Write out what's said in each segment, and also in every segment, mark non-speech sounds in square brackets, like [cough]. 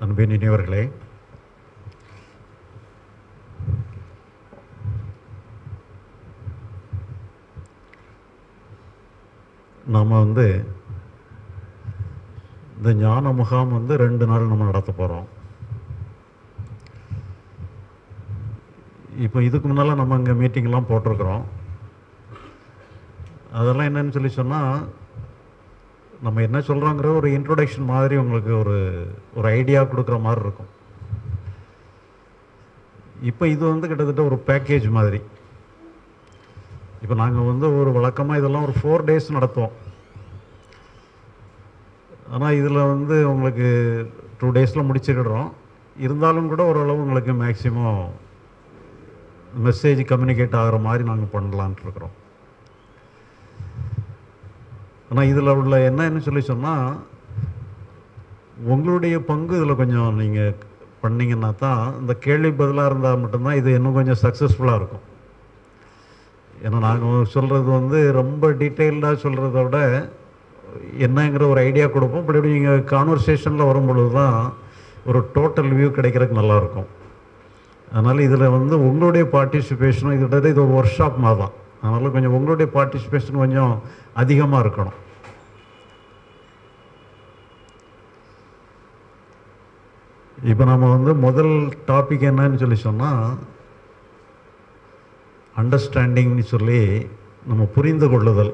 அன்பின் இனியவர்களே நாம் வந்து இந்த ஞான முகாம் வந்து ரெண்டு நாள் நம்ம நடத்த போகிறோம் இப்போ இதுக்கு முன்னால் நம்ம இங்கே மீட்டிங்லாம் போட்டிருக்கிறோம். அதெல்லாம் என்னன்னு சொல்லி சொன்னால் நம்ம என்ன சொல்கிறோங்கிற ஒரு இன்ட்ரொடக்ஷன் மாதிரி உங்களுக்கு ஒரு ஒரு ஐடியா கொடுக்குற மாதிரி இருக்கும். இப்போ இது வந்து கிட்டத்தட்ட ஒரு பேக்கேஜ் மாதிரி. இப்போ நாங்கள் வந்து ஒரு வழக்கமாக இதெல்லாம் ஒரு ஃபோர் டேஸ் நடத்துவோம். ஆனால் இதில் வந்து உங்களுக்கு டூ டேஸில் முடிச்சுக்கிடுறோம். இருந்தாலும் கூட ஓரளவு உங்களுக்கு மேக்ஸிமம் மெசேஜ் கம்யூனிகேட் ஆகிற மாதிரி நாங்கள் பண்ணலான்ட்டு இருக்கிறோம். ஆனால் இதில் உள்ள என்னன்னு சொல்லி சொன்னால் உங்களுடைய பங்கு இதில் கொஞ்சம் நீங்கள் பண்ணிங்கன்னா தான் இந்த கேள்வி பதிலாக இருந்தால் மட்டும்தான் இது இன்னும் கொஞ்சம் சக்ஸஸ்ஃபுல்லாக இருக்கும். ஏன்னா நாங்கள் சொல்கிறது வந்து ரொம்ப டீட்டெயில்டாக சொல்கிறத விட என்னங்கிற ஒரு ஐடியா கொடுப்போம். இப்படி இப்படி நீங்கள் கான்வர்சேஷனில் வரும்பொழுது தான் ஒரு டோட்டல் வியூ கிடைக்கிறதுக்கு நல்லாயிருக்கும் அதனால் இதில் வந்து உங்களுடைய பார்ட்டிசிபேஷனும் இதோட இது ஒரு ஒர்க் ஷாப் மாதிரி தான். அதனால் கொஞ்சம் உங்களுடைய பார்ட்டிசிபேஷன் கொஞ்சம் அதிகமாக இருக்கணும். இப்போ நம்ம வந்து முதல் டாபிக் என்னன்னு சொல்லி சொன்னால் அண்டர்ஸ்டாண்டிங்னு சொல்லி நம்ம புரிந்து கொள்ளுதல்.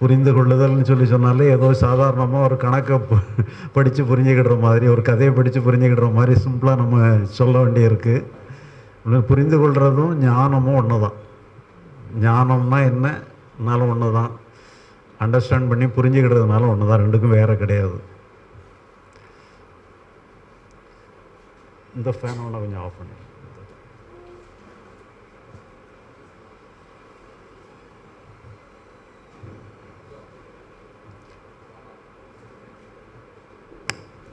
புரிந்து கொள்ளுதல்னு சொல்லி சொன்னாலே ஏதோ சாதாரணமாக ஒரு கணக்கை படித்து புரிஞ்சுக்கிடுற மாதிரி ஒரு கதையை படித்து புரிஞ்சுக்கிடுற மாதிரி சிம்பிளாக நம்ம சொல்ல வேண்டியிருக்கு. புரிந்து கொள்கிறதும் ஞானமும் ஒன்று தான் ஞானம்னா என்னனாலும் ஒன்று தான் அண்டர்ஸ்டாண்ட் பண்ணி புரிஞ்சுக்கிடுறதுனால ஒன்று தான் ரெண்டுக்கும் வேறு கிடையாது. இந்த ஃபேன் ஒன்று கொஞ்சம் ஆஃப் பண்ணி.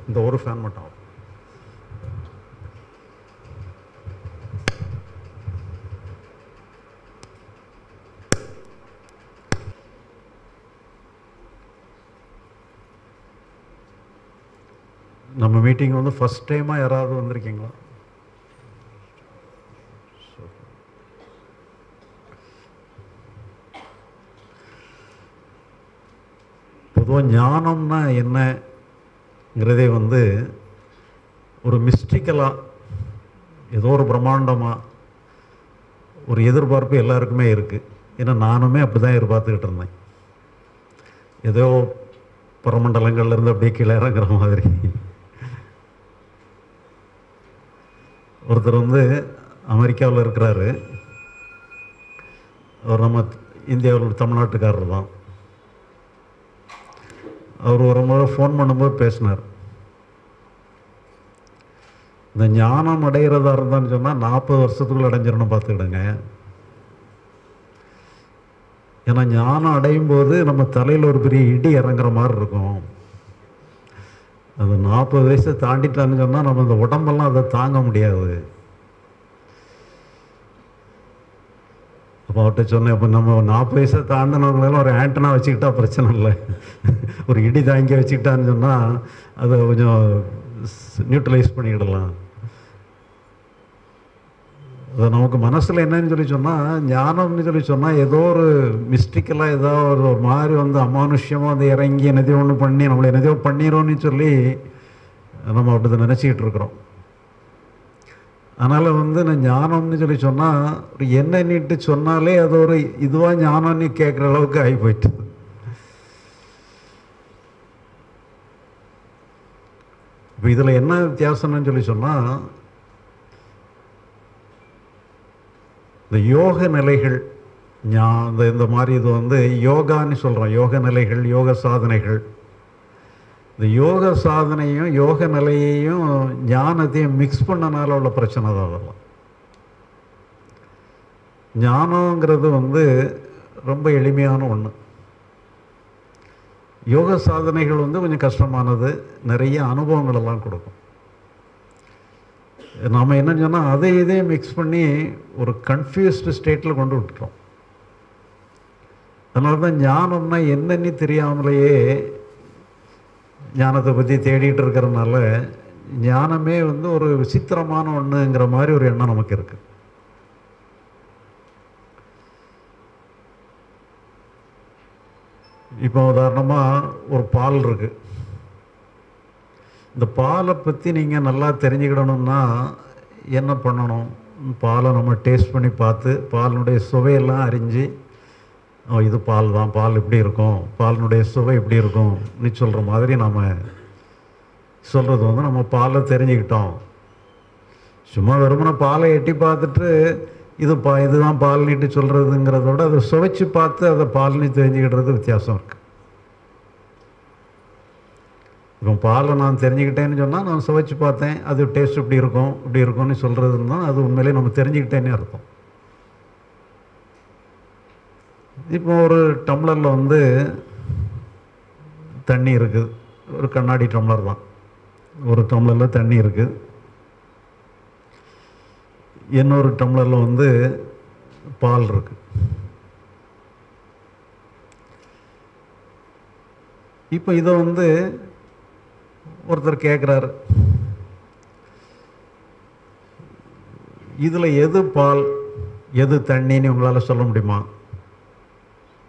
இந்த ஒரு ஃபேன் மட்டும் ஆகும். நம்ம மீட்டிங் வந்து ஃபஸ்ட் டைமாக யாராவது வந்திருக்கீங்களா? பொதுவாக ஞானம்னா என்னங்கிறதே வந்து ஒரு மிஸ்டிக்கலாக ஏதோ ஒரு பிரம்மாண்டமாக ஒரு எதிர்பார்ப்பு எல்லாருக்குமே இருக்குது ஏன்னா நானுமே அப்படி தான் எதிர்பார்த்துக்கிட்டு இருந்தேன். ஏதோ புறமண்டலங்கள்லேருந்து அப்படியே கீழே இறங்குற மாதிரி. ஒருத்தர் வந்து அமெரிக்காவில் இருக்கிறாரு. அவர் நம்ம இந்தியாவில் தமிழ்நாட்டுக்காரர் தான் அவர் ஒரு முறை ஃபோன் பண்ணும்போது பேசினார். இந்த ஞானம் அடைகிறதா இருந்தான்னு சொன்னால் நாற்பது வருஷத்துக்குள்ள அடைஞ்சிடணும் பார்த்துக்கிடுங்க. ஏன்னா ஞானம் அடையும் போது நம்ம தலையில் ஒரு பெரிய இடி இறங்குற மாதிரி இருக்கும். அது நாற்பது வயசை தாண்டிட்டான்னு சொன்னால் நம்ம இந்த உடம்பெல்லாம் அதை தாங்க முடியாது. அப்போ அவர்கிட்ட சொன்னேன். அப்போ நம்ம நாற்பது வயசை தாண்டினவங்களெல்லாம் ஒரு ஆண்டனா வச்சுக்கிட்டா பிரச்சனை இல்லை. ஒரு இடி தாங்கி வச்சுக்கிட்டான்னு சொன்னால் அதை கொஞ்சம் நியூட்ரலைஸ் பண்ணிக்கிடலாம். அது நமக்கு மனசில் என்னன்னு சொல்லி சொன்னால் ஞானம்னு சொல்லி சொன்னால் ஏதோ ஒரு மிஸ்டிக்கலாக ஏதோ ஒரு ஒரு மாதிரி வந்து அமானுஷ்யமாக வந்து இறங்கி என்னதையோ ஒன்று பண்ணி நம்மளை என்னதையோ பண்ணிடும்னு சொல்லி நம்ம அப்படி நினச்சிக்கிட்டு இருக்கிறோம். அதனால் வந்து நான் ஞானம்னு சொல்லி சொன்னால் ஒரு என்னன்னுட்டு சொன்னாலே அது ஒரு இதுவாக ஞானம்னு கேட்குற அளவுக்கு ஆகி போயிட்டு. இப்போ இதில் என்ன வித்தியாசம்னு சொல்லி சொன்னால் இந்த யோக நிலைகள் ஞா இந்த இந்த மாதிரி இது வந்து யோகான்னு சொல்கிறோம் யோக நிலைகள் யோக சாதனைகள். இந்த யோக சாதனையும் யோக நிலையையும் ஞானத்தையும் மிக்ஸ் பண்ணனால உள்ள பிரச்சனை தான் அதெல்லாம். ஞானங்கிறது வந்து ரொம்ப எளிமையான ஒன்று யோக சாதனைகள் வந்து கொஞ்சம் கஷ்டமானது. நிறைய அனுபவங்கள் எல்லாம் கொடுக்கும். நாம் என்ன சொன்னால் அதை இதே மிக்ஸ் பண்ணி ஒரு கன்ஃபியூஸ்டு ஸ்டேட்டில் கொண்டு விட்டுட்டோம். அதனால தான் ஞானம்னா என்னன்னு தெரியாமலேயே ஞானத்தை பற்றி தேடிட்டு இருக்கிறதுனால ஞானமே வந்து ஒரு விசித்திரமான ஒன்றுங்கிற மாதிரி ஒரு எண்ணம் நமக்கு இருக்கு. இப்போ உதாரணமாக ஒரு பால் இருக்கு. இந்த பாலை பற்றி நீங்கள் நல்லா தெரிஞ்சுக்கிடணும்னா என்ன பண்ணணும்? பாலை நம்ம டேஸ்ட் பண்ணி பார்த்து பாலினுடைய சுவையெல்லாம் அறிஞ்சு இது பால் தான் பால் இப்படி இருக்கும்? பாலினுடைய சுவை இப்படி இருக்கும்? நீ சொல்கிற மாதிரி நாம் சொல்கிறது வந்து நம்ம பாலை தெரிஞ்சுக்கிட்டோம். சும்மா வெறுமனை பாலை எட்டி பார்த்துட்டு இது பா இதுதான் பால்னிட்டு சொல்கிறதுங்கிறத விட அதை சுவைச்சு பார்த்து அதை பால்னு தெரிஞ்சுக்கிடுறது வித்தியாசம் இருக்குது இப்போ பாலை நான் தெரிஞ்சுக்கிட்டேன்னு சொன்னால் நான் சுவைச்சு பார்த்தேன் அது டேஸ்ட் இப்படி இருக்கும் இப்படி இருக்கும்னு சொல்கிறதுன்னு தான் அது உண்மையிலே நம்ம தெரிஞ்சுக்கிட்டேனே அர்த்தம். இப்போ ஒரு டம்ளரில் வந்து தண்ணி இருக்குது ஒரு கண்ணாடி டம்ளர் தான். ஒரு டம்ளரில் தண்ணி இருக்குது இன்னொரு டம்ளரில் வந்து பால் இருக்கு. இப்போ இதை வந்து ஒருத்தர் கேட்குறாரு இதில் எது பால் எது தண்ணின்னு உங்களால் சொல்ல முடியுமா?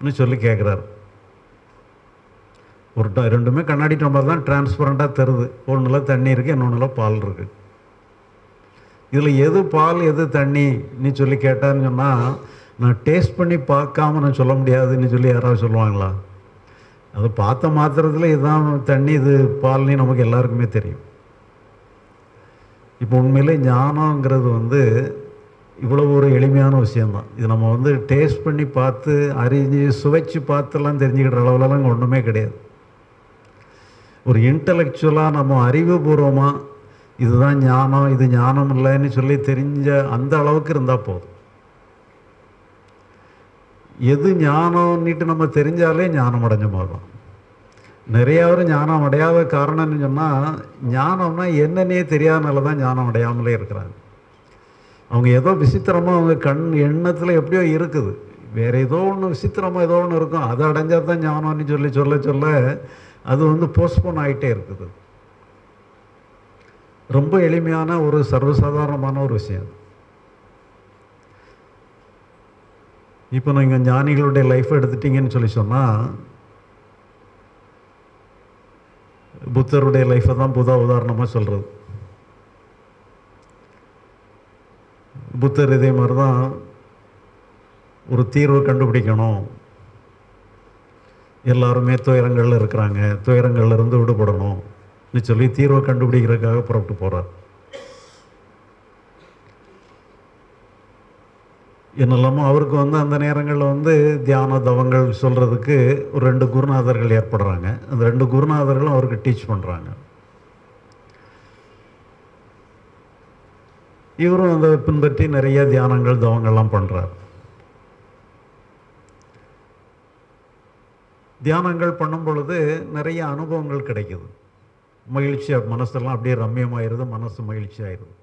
சொல்லி கேட்குறாரு ஒரு ட- ரெண்டுமே கண்ணாடி டம்ளர் தான் டிரான்ஸ்பரண்ட்டாக தருது. ஒன்றில் தண்ணி இருக்குது இன்னொன்றில் பால் இருக்குது இதில் எது பால் எது தண்ணி நீ சொல்லி கேட்டான்னு சொன்னால் நான் டேஸ்ட் பண்ணி பார்க்காம நான் சொல்ல முடியாதுன்னு சொல்லி யாராவது சொல்லுவாங்களா? அது பார்த்த மாத்திரத்தில் இதுதான் தண்ணி இது பால்னு நமக்கு எல்லாருக்குமே தெரியும். இப்போ உண்மையிலே ஞானங்கிறது வந்து இவ்வளவு ஒரு எளிமையான விஷயந்தான் இது நம்ம வந்து டேஸ்ட் பண்ணி பார்த்து அறிஞ்சு சுவைச்சு பார்த்துலாம் தெரிஞ்சுக்கிற அளவுலலாம் ஒன்றுமே கிடையாது. ஒரு இன்டலெக்சுவலாக நம்ம அறிவுபூர்வமாக இதுதான் ஞானம் இது ஞானம் இல்லைன்னு சொல்லி தெரிஞ்ச அந்த அளவுக்கு இருந்தால் போதும். எது ஞானம்னுட்டு நம்ம தெரிஞ்சாலே ஞானம் அடைஞ்ச மாதிரி தான் நிறைய பேர் ஞானம் அடையாத காரணம்னு சொன்னால் ஞானம்னா என்னன்னே தெரியாதனால தான் ஞானம் அடையாமலே இருக்கிறாங்க. அவங்க ஏதோ விசித்திரமாக அவங்க கண் எண்ணத்தில் எப்படியோ இருக்குது. வேறு ஏதோ ஒன்று விசித்திரமாக ஏதோ ஒன்று இருக்கும். அதை அடைஞ்சால் தான் ஞானம்னு சொல்லி சொல்ல சொல்ல அது வந்து போஸ்ட்போன் ஆகிட்டே இருக்குது. ரொம்ப எளிமையான ஒரு சர்வசாதாரணமான ஒரு விஷயம் இப்போ நீங்கள் ஞானிகளுடைய லைஃப் எடுத்துட்டீங்கன்னு சொல்லி சொன்னால் புத்தருடைய லைஃப்பை தான் புதா உதாரணமாக சொல்கிறது புத்தர் இதே மாதிரி தான் ஒரு தீர்வு கண்டுபிடிக்கணும். எல்லாருமே துயரங்களில் இருக்கிறாங்க. துயரங்கள்லேருந்து விடுபடணும். சொல்லி தீர்வை கண்டுபிடிக்கிறதுக்காக புறப்பட்டு போகிறார் என்னெல்லாமோ அவருக்கு வந்து அந்த நேரங்களில் வந்து தியான தவங்கள் சொல்கிறதுக்கு ஒரு ரெண்டு குருநாதர்கள் ஏற்படுறாங்க. அந்த ரெண்டு குருநாதர்களும் அவருக்கு டீச் பண்ணுறாங்க இவரும் அதை பின்பற்றி நிறைய தியானங்கள் தவங்கள்லாம் பண்ணுறார் தியானங்கள் பண்ணும் பொழுது நிறைய அனுபவங்கள் கிடைக்குது. மகிழ்ச்சியாக மனசெல்லாம் அப்படியே ரம்யமாயிருது மனசு மகிழ்ச்சி ஆயிடுது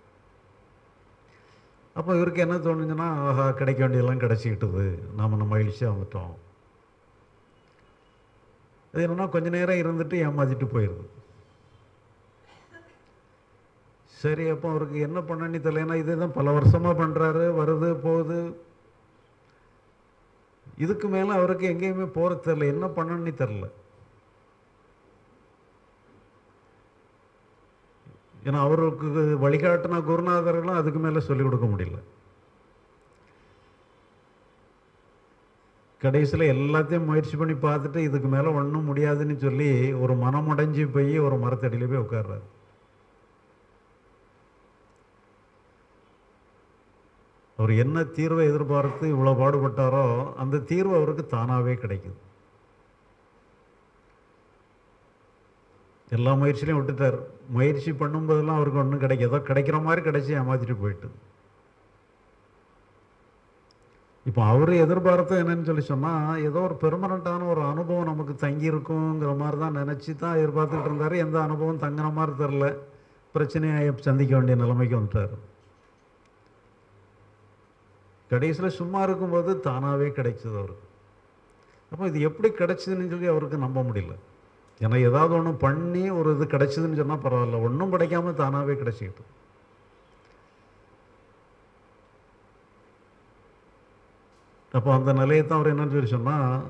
அப்போ இவருக்கு என்ன தோணுச்சுன்னா ஆஹா கிடைக்க வேண்டியதெல்லாம் கிடச்சிக்கிட்டுது. நாம் நம்ம மகிழ்ச்சியாக வந்துட்டோம். அது என்னென்னா கொஞ்ச நேரம் இருந்துட்டு ஏமாத்திட்டு போயிடுது சரி அப்போ அவருக்கு என்ன பண்ணனே தெரியலனா இதே தான் பல வருஷமாக பண்ணுறாரு வருது போகுது. இதுக்கு மேலே அவருக்கு எங்கேயுமே போகிறது தெரில என்ன பண்ணனே தெரில ஏன்னா அவருக்கு வழிகாட்டின குருநாதர்களும் அதுக்கு மேலே சொல்லிக் கொடுக்க முடியல. கடைசியில் எல்லாத்தையும் முயற்சி பண்ணி பார்த்துட்டு இதுக்கு மேலே ஒன்றும் முடியாதுன்னு சொல்லி ஒரு மனமுடைஞ்சு போய் ஒரு மரத்தடியில போய் உட்கார்றாரு. அவர் என்ன தீர்வை எதிர்பார்த்து இவ்வளோ பாடுபட்டாரோ அந்த தீர்வு அவருக்கு தானாகவே கிடைக்குது. எல்லா முயற்சியிலையும் விட்டுட்டார். முயற்சி பண்ணும்போதெல்லாம் அவருக்கு ஒன்றும் கிடைக்கும் ஏதோ கிடைக்கிற மாதிரி கிடைச்சி ஏமாத்திட்டு போயிட்டு. இப்போ அவர் எதிர்பார்த்தது என்னன்னு சொல்லி சொன்னால் ஏதோ ஒரு பெர்மனண்ட்டான ஒரு அனுபவம் நமக்கு தங்கி இருக்குங்கிற மாதிரி தான் நினச்சி தான் எதிர்பார்த்துக்கிட்டு இருந்தார். எந்த அனுபவம் தங்கின மாதிரி தெரில பிரச்சனையை சந்திக்க வேண்டிய நிலைமைக்கு வந்துட்டார். கடைசியில் சும்மா இருக்கும்போது தானாகவே கிடைச்சது அவருக்கு. அப்போ இது எப்படி கிடைச்சதுன்னு சொல்லி அவருக்கு நம்ப முடியல. ஏன்னா ஏதாவது ஒன்று பண்ணி ஒரு இது கிடைச்சதுன்னு சொன்னால் பரவாயில்ல. ஒன்றும் கிடைக்காம தானாகவே கிடைச்சிக்கிட்டு. அப்போ அந்த நிலையை தான் அவர் என்னன்னு சொல்லி சொன்னால்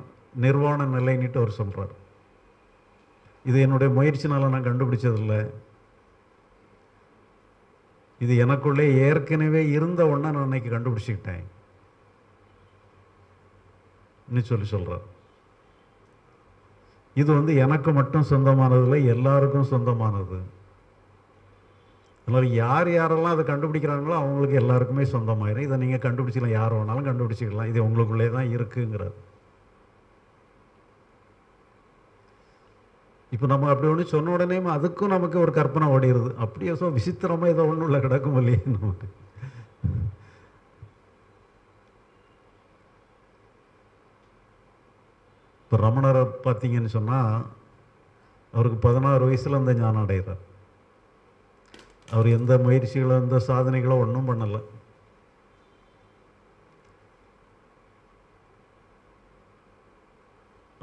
நிர்வாண நிலைன்னுட்டு அவர் சொல்கிறார் இது என்னுடைய முயற்சினால் நான் கண்டுபிடிச்சதில்லை. இது எனக்குள்ளே ஏற்கனவே இருந்த ஒன்றை நான் இன்னைக்கு கண்டுபிடிச்சிக்கிட்டேன். சொல்லி சொல்கிறார் இது வந்து எனக்கு மட்டும் சொந்தமானதில்லை எல்லாருக்கும் சொந்தமானது. அதனால் யார் யாரெல்லாம் அதை கண்டுபிடிக்கிறாங்களோ அவங்களுக்கு எல்லாருக்குமே சொந்தமாயிரும். இதை நீங்கள் கண்டுபிடிச்சிக்கலாம். யார் வேணாலும் கண்டுபிடிச்சிக்கலாம். இது உங்களுக்குள்ளே தான் இருக்குங்கிறது இப்போ நம்ம அப்படி ஒன்று சொன்ன உடனே அதுக்கும் நமக்கு ஒரு கற்பனை ஓடிடுது. அப்படியே சோ விசித்திரமாக ஏதோ ஒன்றும் இல்லை கிடக்கும் இல்லையே நமக்கு. இப்போ ரமணரை பார்த்தீங்கன்னு சொன்னால் அவருக்கு பதினாறு வயசில் அந்த ஞானம் அடைகிறார். அவர் எந்த முயற்சிகளோ எந்த சாதனைகளோ ஒன்றும் பண்ணலை.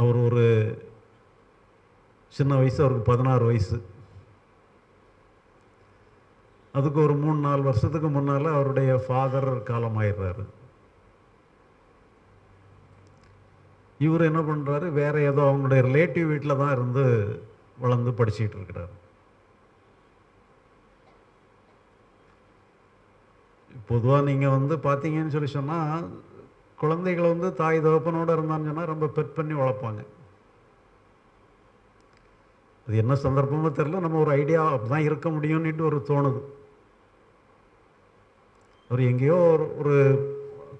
அவர் ஒரு சின்ன வயசு அவருக்கு பதினாறு வயசு. அதுக்கு ஒரு மூணு நாலு வருஷத்துக்கு முன்னால் அவருடைய ஃபாதர் காலமாயிடுறாரு. இவர் என்ன பண்ணுறாரு வேற ஏதோ அவங்களுடைய ரிலேட்டிவ் வீட்டில் தான் இருந்து வளர்ந்து படிச்சுக்கிட்டு இருக்கிறாரு. பொதுவாக நீங்கள் வந்து பார்த்தீங்கன்னு சொல்லி சொன்னால் குழந்தைகளை வந்து தாய் தகப்பனோடு இருந்தான்னு சொன்னால் ரொம்ப பெட் பண்ணி வளர்ப்பாங்க. அது என்ன சந்தர்ப்பமோ தெரில நம்ம ஒரு ஐடியா அப்படிதான் இருக்க முடியும்னுட்டு ஒரு தோணுது. அவர் எங்கேயோ ஒரு ஒரு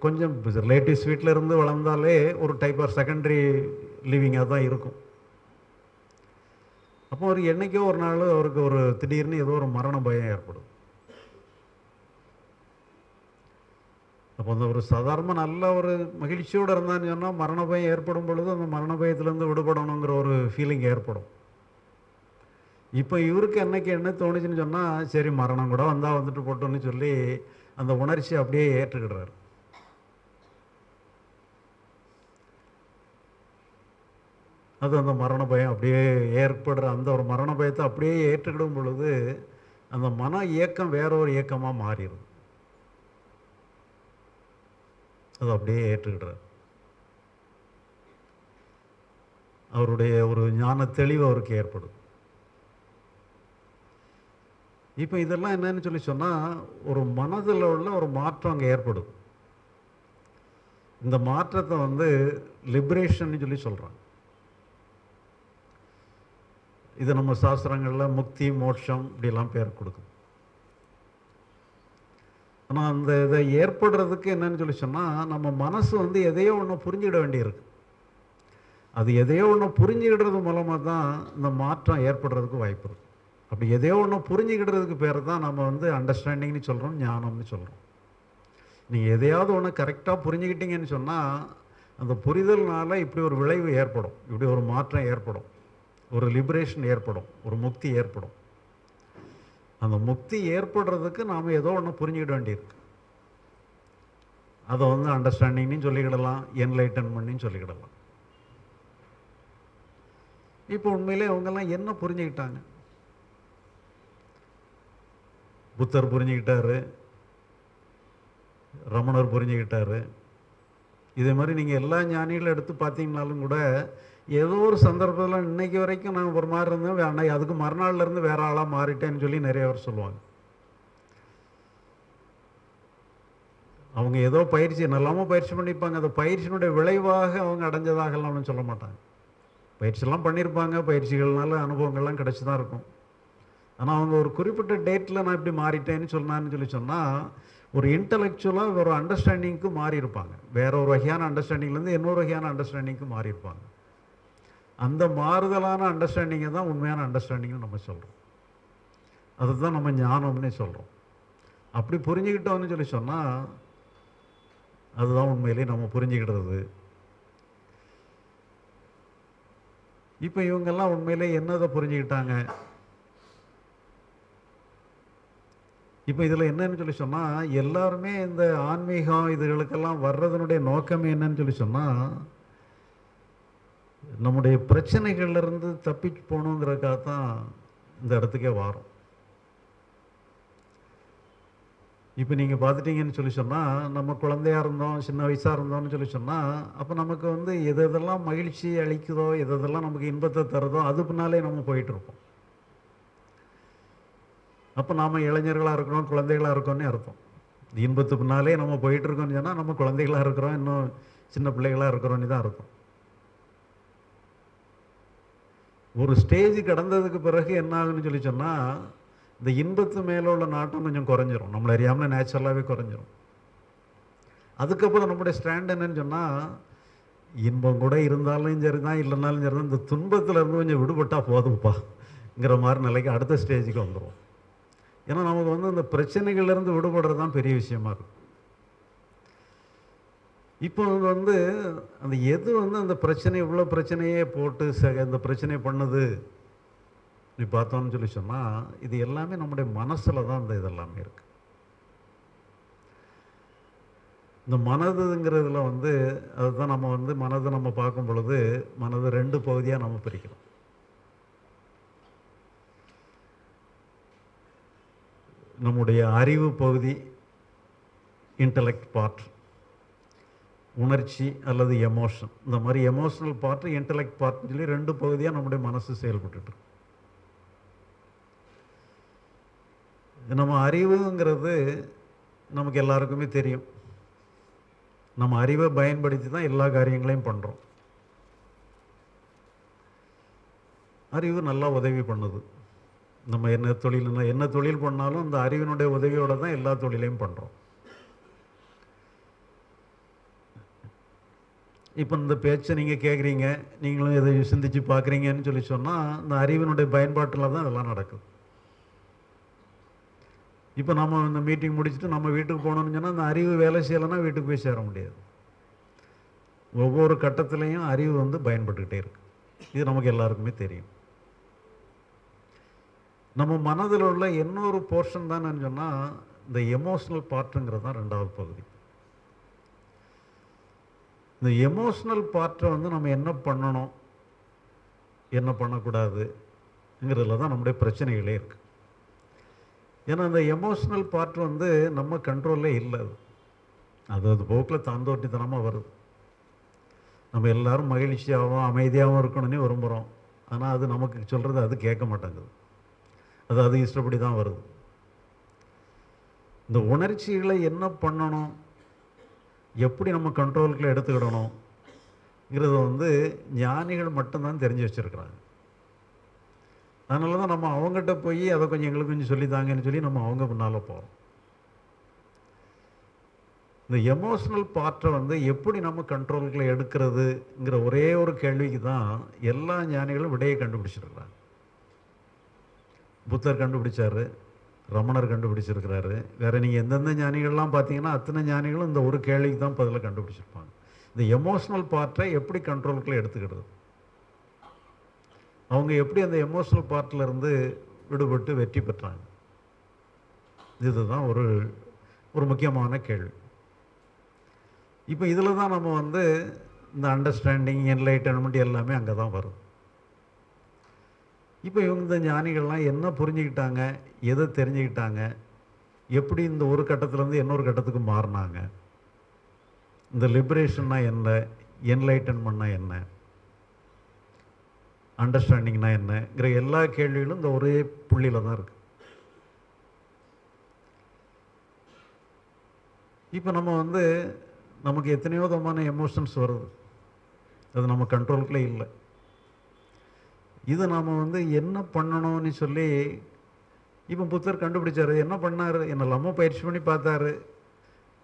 கொஞ்சம் ரிலேட்டிவ்ஸ் வீட்டில் இருந்து வளர்ந்தாலே ஒரு டைப் ஆஃப் செகண்டரி லிவிங்காக தான் இருக்கும். அப்போ அவர் என்னைக்கோ ஒரு நாள் அவருக்கு ஒரு திடீர்னு ஏதோ ஒரு மரண பயம் ஏற்படும். அப்போ அந்த ஒரு சாதாரண நல்ல ஒரு மகிழ்ச்சியோடு இருந்தான்னு சொன்னால் மரண பயம் ஏற்படும் பொழுது அந்த மரண பயத்திலேருந்து விடுபடணுங்கிற ஒரு ஃபீலிங் ஏற்படும். இப்போ இவருக்கு என்னைக்கு என்ன தோணுச்சுன்னு சொன்னால் சரி மரணம் கூட வந்தால் வந்துட்டு போட்டோன்னு சொல்லி அந்த உணர்ச்சி அப்படியே ஏற்றுக்கிடுறாரு. அது அந்த மரண பயம் அப்படியே ஏற்படுற அந்த ஒரு மரண பயத்தை அப்படியே ஏற்றுக்கிடும் பொழுது அந்த மன இயக்கம் வேற ஒரு இயக்கமாக மாறிடும் அது அப்படியே ஏற்றுக்கிடுறார். அவருடைய ஒரு ஞான தெளிவு அவருக்கு ஏற்படும். இப்போ இதெல்லாம் என்னன்னு சொல்லி சொன்னால் ஒரு மனதில் உள்ள ஒரு மாற்றம் அங்கே ஏற்படும். இந்த மாற்றத்தை வந்து லிபரேஷன் சொல்லி சொல்கிறாங்க இது நம்ம சாஸ்திரங்களில் முக்தி மோட்சம் இப்படிலாம் பேர் கொடுக்கும் ஆனால் அந்த இதை ஏற்படுறதுக்கு என்னன்னு சொல்லி சொன்னால் நம்ம மனசு வந்து எதையோ ஒன்று புரிஞ்சுக்கிட வேண்டியிருக்கு. அது எதையோ ஒன்று புரிஞ்சுக்கிடுறது மூலமாக தான் இந்த மாற்றம் ஏற்படுறதுக்கு வாய்ப்பு இருக்கு. அப்படி எதையோ ஒன்று புரிஞ்சுக்கிடுறதுக்கு பேர் தான் நம்ம வந்து அண்டர்ஸ்டாண்டிங்னு சொல்கிறோம் ஞானம்னு சொல்கிறோம் நீங்கள் எதையாவது ஒன்று கரெக்டாக புரிஞ்சுக்கிட்டீங்கன்னு சொன்னால் அந்த புரிதல்னால இப்படி ஒரு விளைவு ஏற்படும். இப்படி ஒரு மாற்றம் ஏற்படும். ஒரு லிபரேஷன் ஏற்படும். ஒரு முக்தி ஏற்படும். அந்த முக்தி ஏற்படுறதுக்கு நாம் ஏதோ ஒன்று புரிஞ்சுக்கிட வேண்டியிருக்கு. அதை வந்து அண்டர்ஸ்டாண்டிங்னு சொல்லிக்கிடலாம் என்லைட்டன்மெண்ட்னு சொல்லிக்கிடலாம். இப்போ உண்மையிலே அவங்கெல்லாம் என்ன புரிஞ்சுக்கிட்டாங்க? புத்தர் புரிஞ்சுக்கிட்டாரு. ரமணர் புரிஞ்சுக்கிட்டாரு. இதே மாதிரி நீங்கள் எல்லா ஞானிகளும் எடுத்து பார்த்தீங்கனாலும் கூட ஏதோ ஒரு சந்தர்ப்பத்தில் இன்னைக்கு வரைக்கும் நான் ஒரு மாதிரி இருந்தேன் அன்னைக்கு அதுக்கு மறுநாள்லேருந்து வேறு ஆளாக மாறிட்டேன்னு சொல்லி நிறைய பேர் சொல்லுவாங்க. அவங்க ஏதோ பயிற்சி நல்லாம பயிற்சி பண்ணியிருப்பாங்க அந்த பயிற்சியினுடைய விளைவாக அவங்க அடைஞ்சதாகலாம் சொல்ல மாட்டாங்க. பயிற்சியெல்லாம் பண்ணியிருப்பாங்க. பயிற்சிகள்னால அனுபவங்கள்லாம் கிடச்சி தான் இருக்கும். ஆனால் அவங்க ஒரு குறிப்பிட்ட டேட்டில் நான் இப்படி மாறிட்டேன்னு சொன்னான்னு சொல்லி சொன்னால் ஒரு இன்டலெக்சுவலாக ஒரு அண்டர்ஸ்டாண்டிங்க்கு மாறி இருப்பாங்க வேற ஒரு வகையான அண்டர்ஸ்டாண்டிங்லேருந்து இன்னொரு வகையான அண்டர்ஸ்டாண்டிங்க்கு மாறி இருப்பாங்க அந்த மாறுதலான அண்டர்ஸ்டாண்டிங்கை தான் உண்மையான அண்டர்ஸ்டாண்டிங்னு நம்ம சொல்கிறோம் அதுதான் நம்ம ஞானம்னே சொல்கிறோம் அப்படி புரிஞ்சுக்கிட்டோம்னு சொல்லி சொன்னால் அதுதான் உண்மையிலேயே நம்ம புரிஞ்சுக்கிடுறது. இப்போ இவங்கெல்லாம் உண்மையிலே என்னதை புரிஞ்சுக்கிட்டாங்க? இப்போ இதில் என்னன்னு சொல்லி சொன்னால் எல்லாருமே இந்த ஆன்மீகம் இதுகளுக்கெல்லாம் வர்றதனுடைய நோக்கம் என்னன்னு சொல்லி சொன்னால் நம்முடைய பிரச்சனைகள்லேருந்து தப்பிச்சு போகணுங்கிறதுக்காக தான் இந்த இடத்துக்கே வாரோம். இப்போ நீங்கள் பார்த்துட்டீங்கன்னு சொல்லி சொன்னால் நம்ம குழந்தையா இருந்தோம் சின்ன வயசாக இருந்தோம்னு சொல்லி சொன்னால் அப்போ நமக்கு வந்து எது எதெல்லாம் மகிழ்ச்சி அளிக்குதோ எது எதெல்லாம் நமக்கு இன்பத்தை தருதோ அது பின்னாலே நம்ம போயிட்டுருப்போம் அப்போ நாம் இளைஞர்களாக இருக்கிறோம் குழந்தைகளாக இருக்கோம்னே அர்த்தம். இன்பத்து பின்னாலே நம்ம போயிட்டுருக்கோம்னு சொன்னால் நம்ம குழந்தைகளாக இருக்கிறோம் இன்னும் சின்ன பிள்ளைகளாக இருக்கிறோன்னு தான் அர்த்தம். ஒரு ஸ்டேஜ் கடந்ததுக்கு பிறகு என்ன ஆகுன்னு சொல்லி சொன்னால் இந்த இன்பத்து மேலே உள்ள நாட்டம் கொஞ்சம் குறைஞ்சிரும். நம்மளை அறியாமல் நேச்சுரலாகவே குறைஞ்சிரும். அதுக்கப்புறம் நம்முடைய ஸ்டாண்ட் என்னன்னு சொன்னால் இன்பம் கூட இருந்தாலும் சரி தான் இல்லைனாலும் சரி தான் இந்த துன்பத்தில் இருந்து கொஞ்சம் விடுபட்டால் போதும்ப்பாங்கிற மாதிரி நிலைக்கு அடுத்த ஸ்டேஜுக்கு வந்துடும் ஏன்னா நமக்கு வந்து அந்த பிரச்சனைகள்லேருந்து விடுபடுறது தான் பெரிய விஷயமா இருக்கும். இப்போ வந்து அந்த எது வந்து அந்த பிரச்சனை இவ்வளோ பிரச்சனையே போட்டு ச இந்த பிரச்சனை பண்ணுது? நீ பார்த்தோன்னு சொல்லி சொன்னால் இது எல்லாமே நம்முடைய மனசில் தான் இந்த இதெல்லாமே இருக்குது இந்த மனதுங்கிறதுல வந்து அதுதான் நம்ம வந்து மனதை நம்ம பார்க்கும் பொழுது மனது ரெண்டு பகுதியாக நம்ம பிரிக்கிறோம். நம்முடைய அறிவு பகுதி இன்டலெக்ட் பார்ட் உணர்ச்சி அல்லது எமோஷன் இந்த மாதிரி எமோஷனல் பார்ட் இன்டலெக்ட் பார்ட்னு சொல்லி ரெண்டு பகுதியாக நம்முடைய மனசு செயல்பட்டு நம்ம அறிவுங்கிறது நமக்கு எல்லாருக்குமே தெரியும். நம்ம அறிவை பயன்படுத்தி தான் எல்லா காரியங்களையும் பண்ணுறோம் அறிவு நல்லா உதவி பண்ணுது. நம்ம என்ன தொழில் என்ன தொழில் பண்ணாலும் அந்த அறிவினுடைய உதவியோட தான் எல்லா தொழிலையும் பண்ணுறோம் இப்போ இந்த பேச்சை நீங்கள் கேட்குறீங்க நீங்களும் இதை சிந்திச்சு பார்க்குறீங்கன்னு சொல்லி சொன்னால் இந்த அறிவினுடைய பயன்பாட்டில் தான் இதெல்லாம் நடக்குது. இப்போ நம்ம இந்த மீட்டிங் முடிச்சுட்டு நம்ம வீட்டுக்கு போனோம்னு சொன்னால் அந்த அறிவு வேலை செய்யலைன்னா வீட்டுக்கு போய் சேர முடியாது. ஒவ்வொரு கட்டத்துலேயும் அறிவு வந்து பயன்பட்டுக்கிட்டே இருக்குது இது நமக்கு எல்லாருக்குமே தெரியும். நம்ம மனதில் உள்ள இன்னொரு போர்ஷன் தான் சொன்னால் இந்த எமோஷ்னல் பார்ட்டுங்கிறது தான் ரெண்டாவது பகுதி. இந்த எமோஷ்னல் பார்ட்டை வந்து நம்ம என்ன பண்ணணும் என்ன பண்ணக்கூடாதுங்கிறதுல தான் நம்முடைய பிரச்சனைகளே இருக்குது ஏன்னா அந்த எமோஷ்னல் பார்ட் வந்து நம்ம கண்ட்ரோல்லே இல்லை அது. அது அது போக்கில் தாந்தோட்டித்தனமாக வருது. நம்ம எல்லோரும் மகிழ்ச்சியாகவும் அமைதியாகவும் இருக்கணும்னு விரும்புகிறோம் ஆனால் அது நமக்கு சொல்கிறது அது கேட்க மாட்டேங்குது. அது அது இஷ்டப்படி தான் வருது. இந்த உணர்ச்சிகளை என்ன பண்ணணும்? எப்படி நம்ம கண்ட்ரோலுக்குள்ள எடுத்துக்கிடணுங்கிறத வந்து ஞானிகள் மட்டும்தான் தெரிஞ்சு வச்சுருக்குறாங்க. அதனால தான் நம்ம அவங்ககிட்ட போய் அதை கொஞ்சம் எங்களுக்கு கொஞ்சம் சொல்லித்தாங்கன்னு சொல்லி நம்ம அவங்க பின்னால் போகிறோம் இந்த எமோஷ்னல் பார்ட்டை வந்து எப்படி நம்ம கண்ட்ரோலுக்குள்ள எடுக்கிறதுங்கிற ஒரே ஒரு கேள்விக்கு தான் எல்லா ஞானிகளும் விடையை கண்டுபிடிச்சிருக்கிறாங்க. புத்தர் கண்டுபிடிச்சாரு ரமணர் கண்டுபிடிச்சிருக்கிறாரு. வேறு நீங்கள் எந்தெந்த ஞானிகள்லாம் பார்த்தீங்கன்னா அத்தனை ஞானிகளும் இந்த ஒரு கேள்விக்கு தான் பதில் கண்டுபிடிச்சிருப்பாங்க. இந்த எமோஷ்னல் பார்ட்டை எப்படி கண்ட்ரோலுக்குள்ள எடுத்துக்கிறது? அவங்க எப்படி அந்த எமோஷ்னல் பார்ட்டிலேருந்து விடுபட்டு வெற்றி பெற்றாங்க? இதுதான் ஒரு ஒரு முக்கியமான கேள்வி. இப்போ இதில் தான் நம்ம வந்து இந்த அண்டர்ஸ்டாண்டிங் என்லைட்டன்மெண்ட் எல்லாமே அங்கே தான் வருது. இப்போ இவங்க இந்த ஞானிகள்லாம் என்ன புரிஞ்சுக்கிட்டாங்க? எதை தெரிஞ்சுக்கிட்டாங்க? எப்படி இந்த ஒரு கட்டத்துலேருந்து இன்னொரு கட்டத்துக்கு மாறினாங்க? இந்த லிபரேஷன்னா என்ன? என்லைட்டன்மெண்ட்னா என்ன? அண்டர்ஸ்டாண்டிங்னா என்னங்கிற எல்லா கேள்விகளும் இந்த ஒரே புள்ளியில் தான் இருக்கு. இப்போ நம்ம வந்து நமக்கு எத்தனையோ விதமான எமோஷன்ஸ் வருது. அது நம்ம கண்ட்ரோலுக்குள்ளே இல்லை. இதை நாம் வந்து என்ன பண்ணணும்னு சொல்லி இப்போ புத்தர் கண்டுபிடிச்சார். என்ன பண்ணார்? என்னெல்லாமோ பயிற்சி பண்ணி பார்த்தாரு.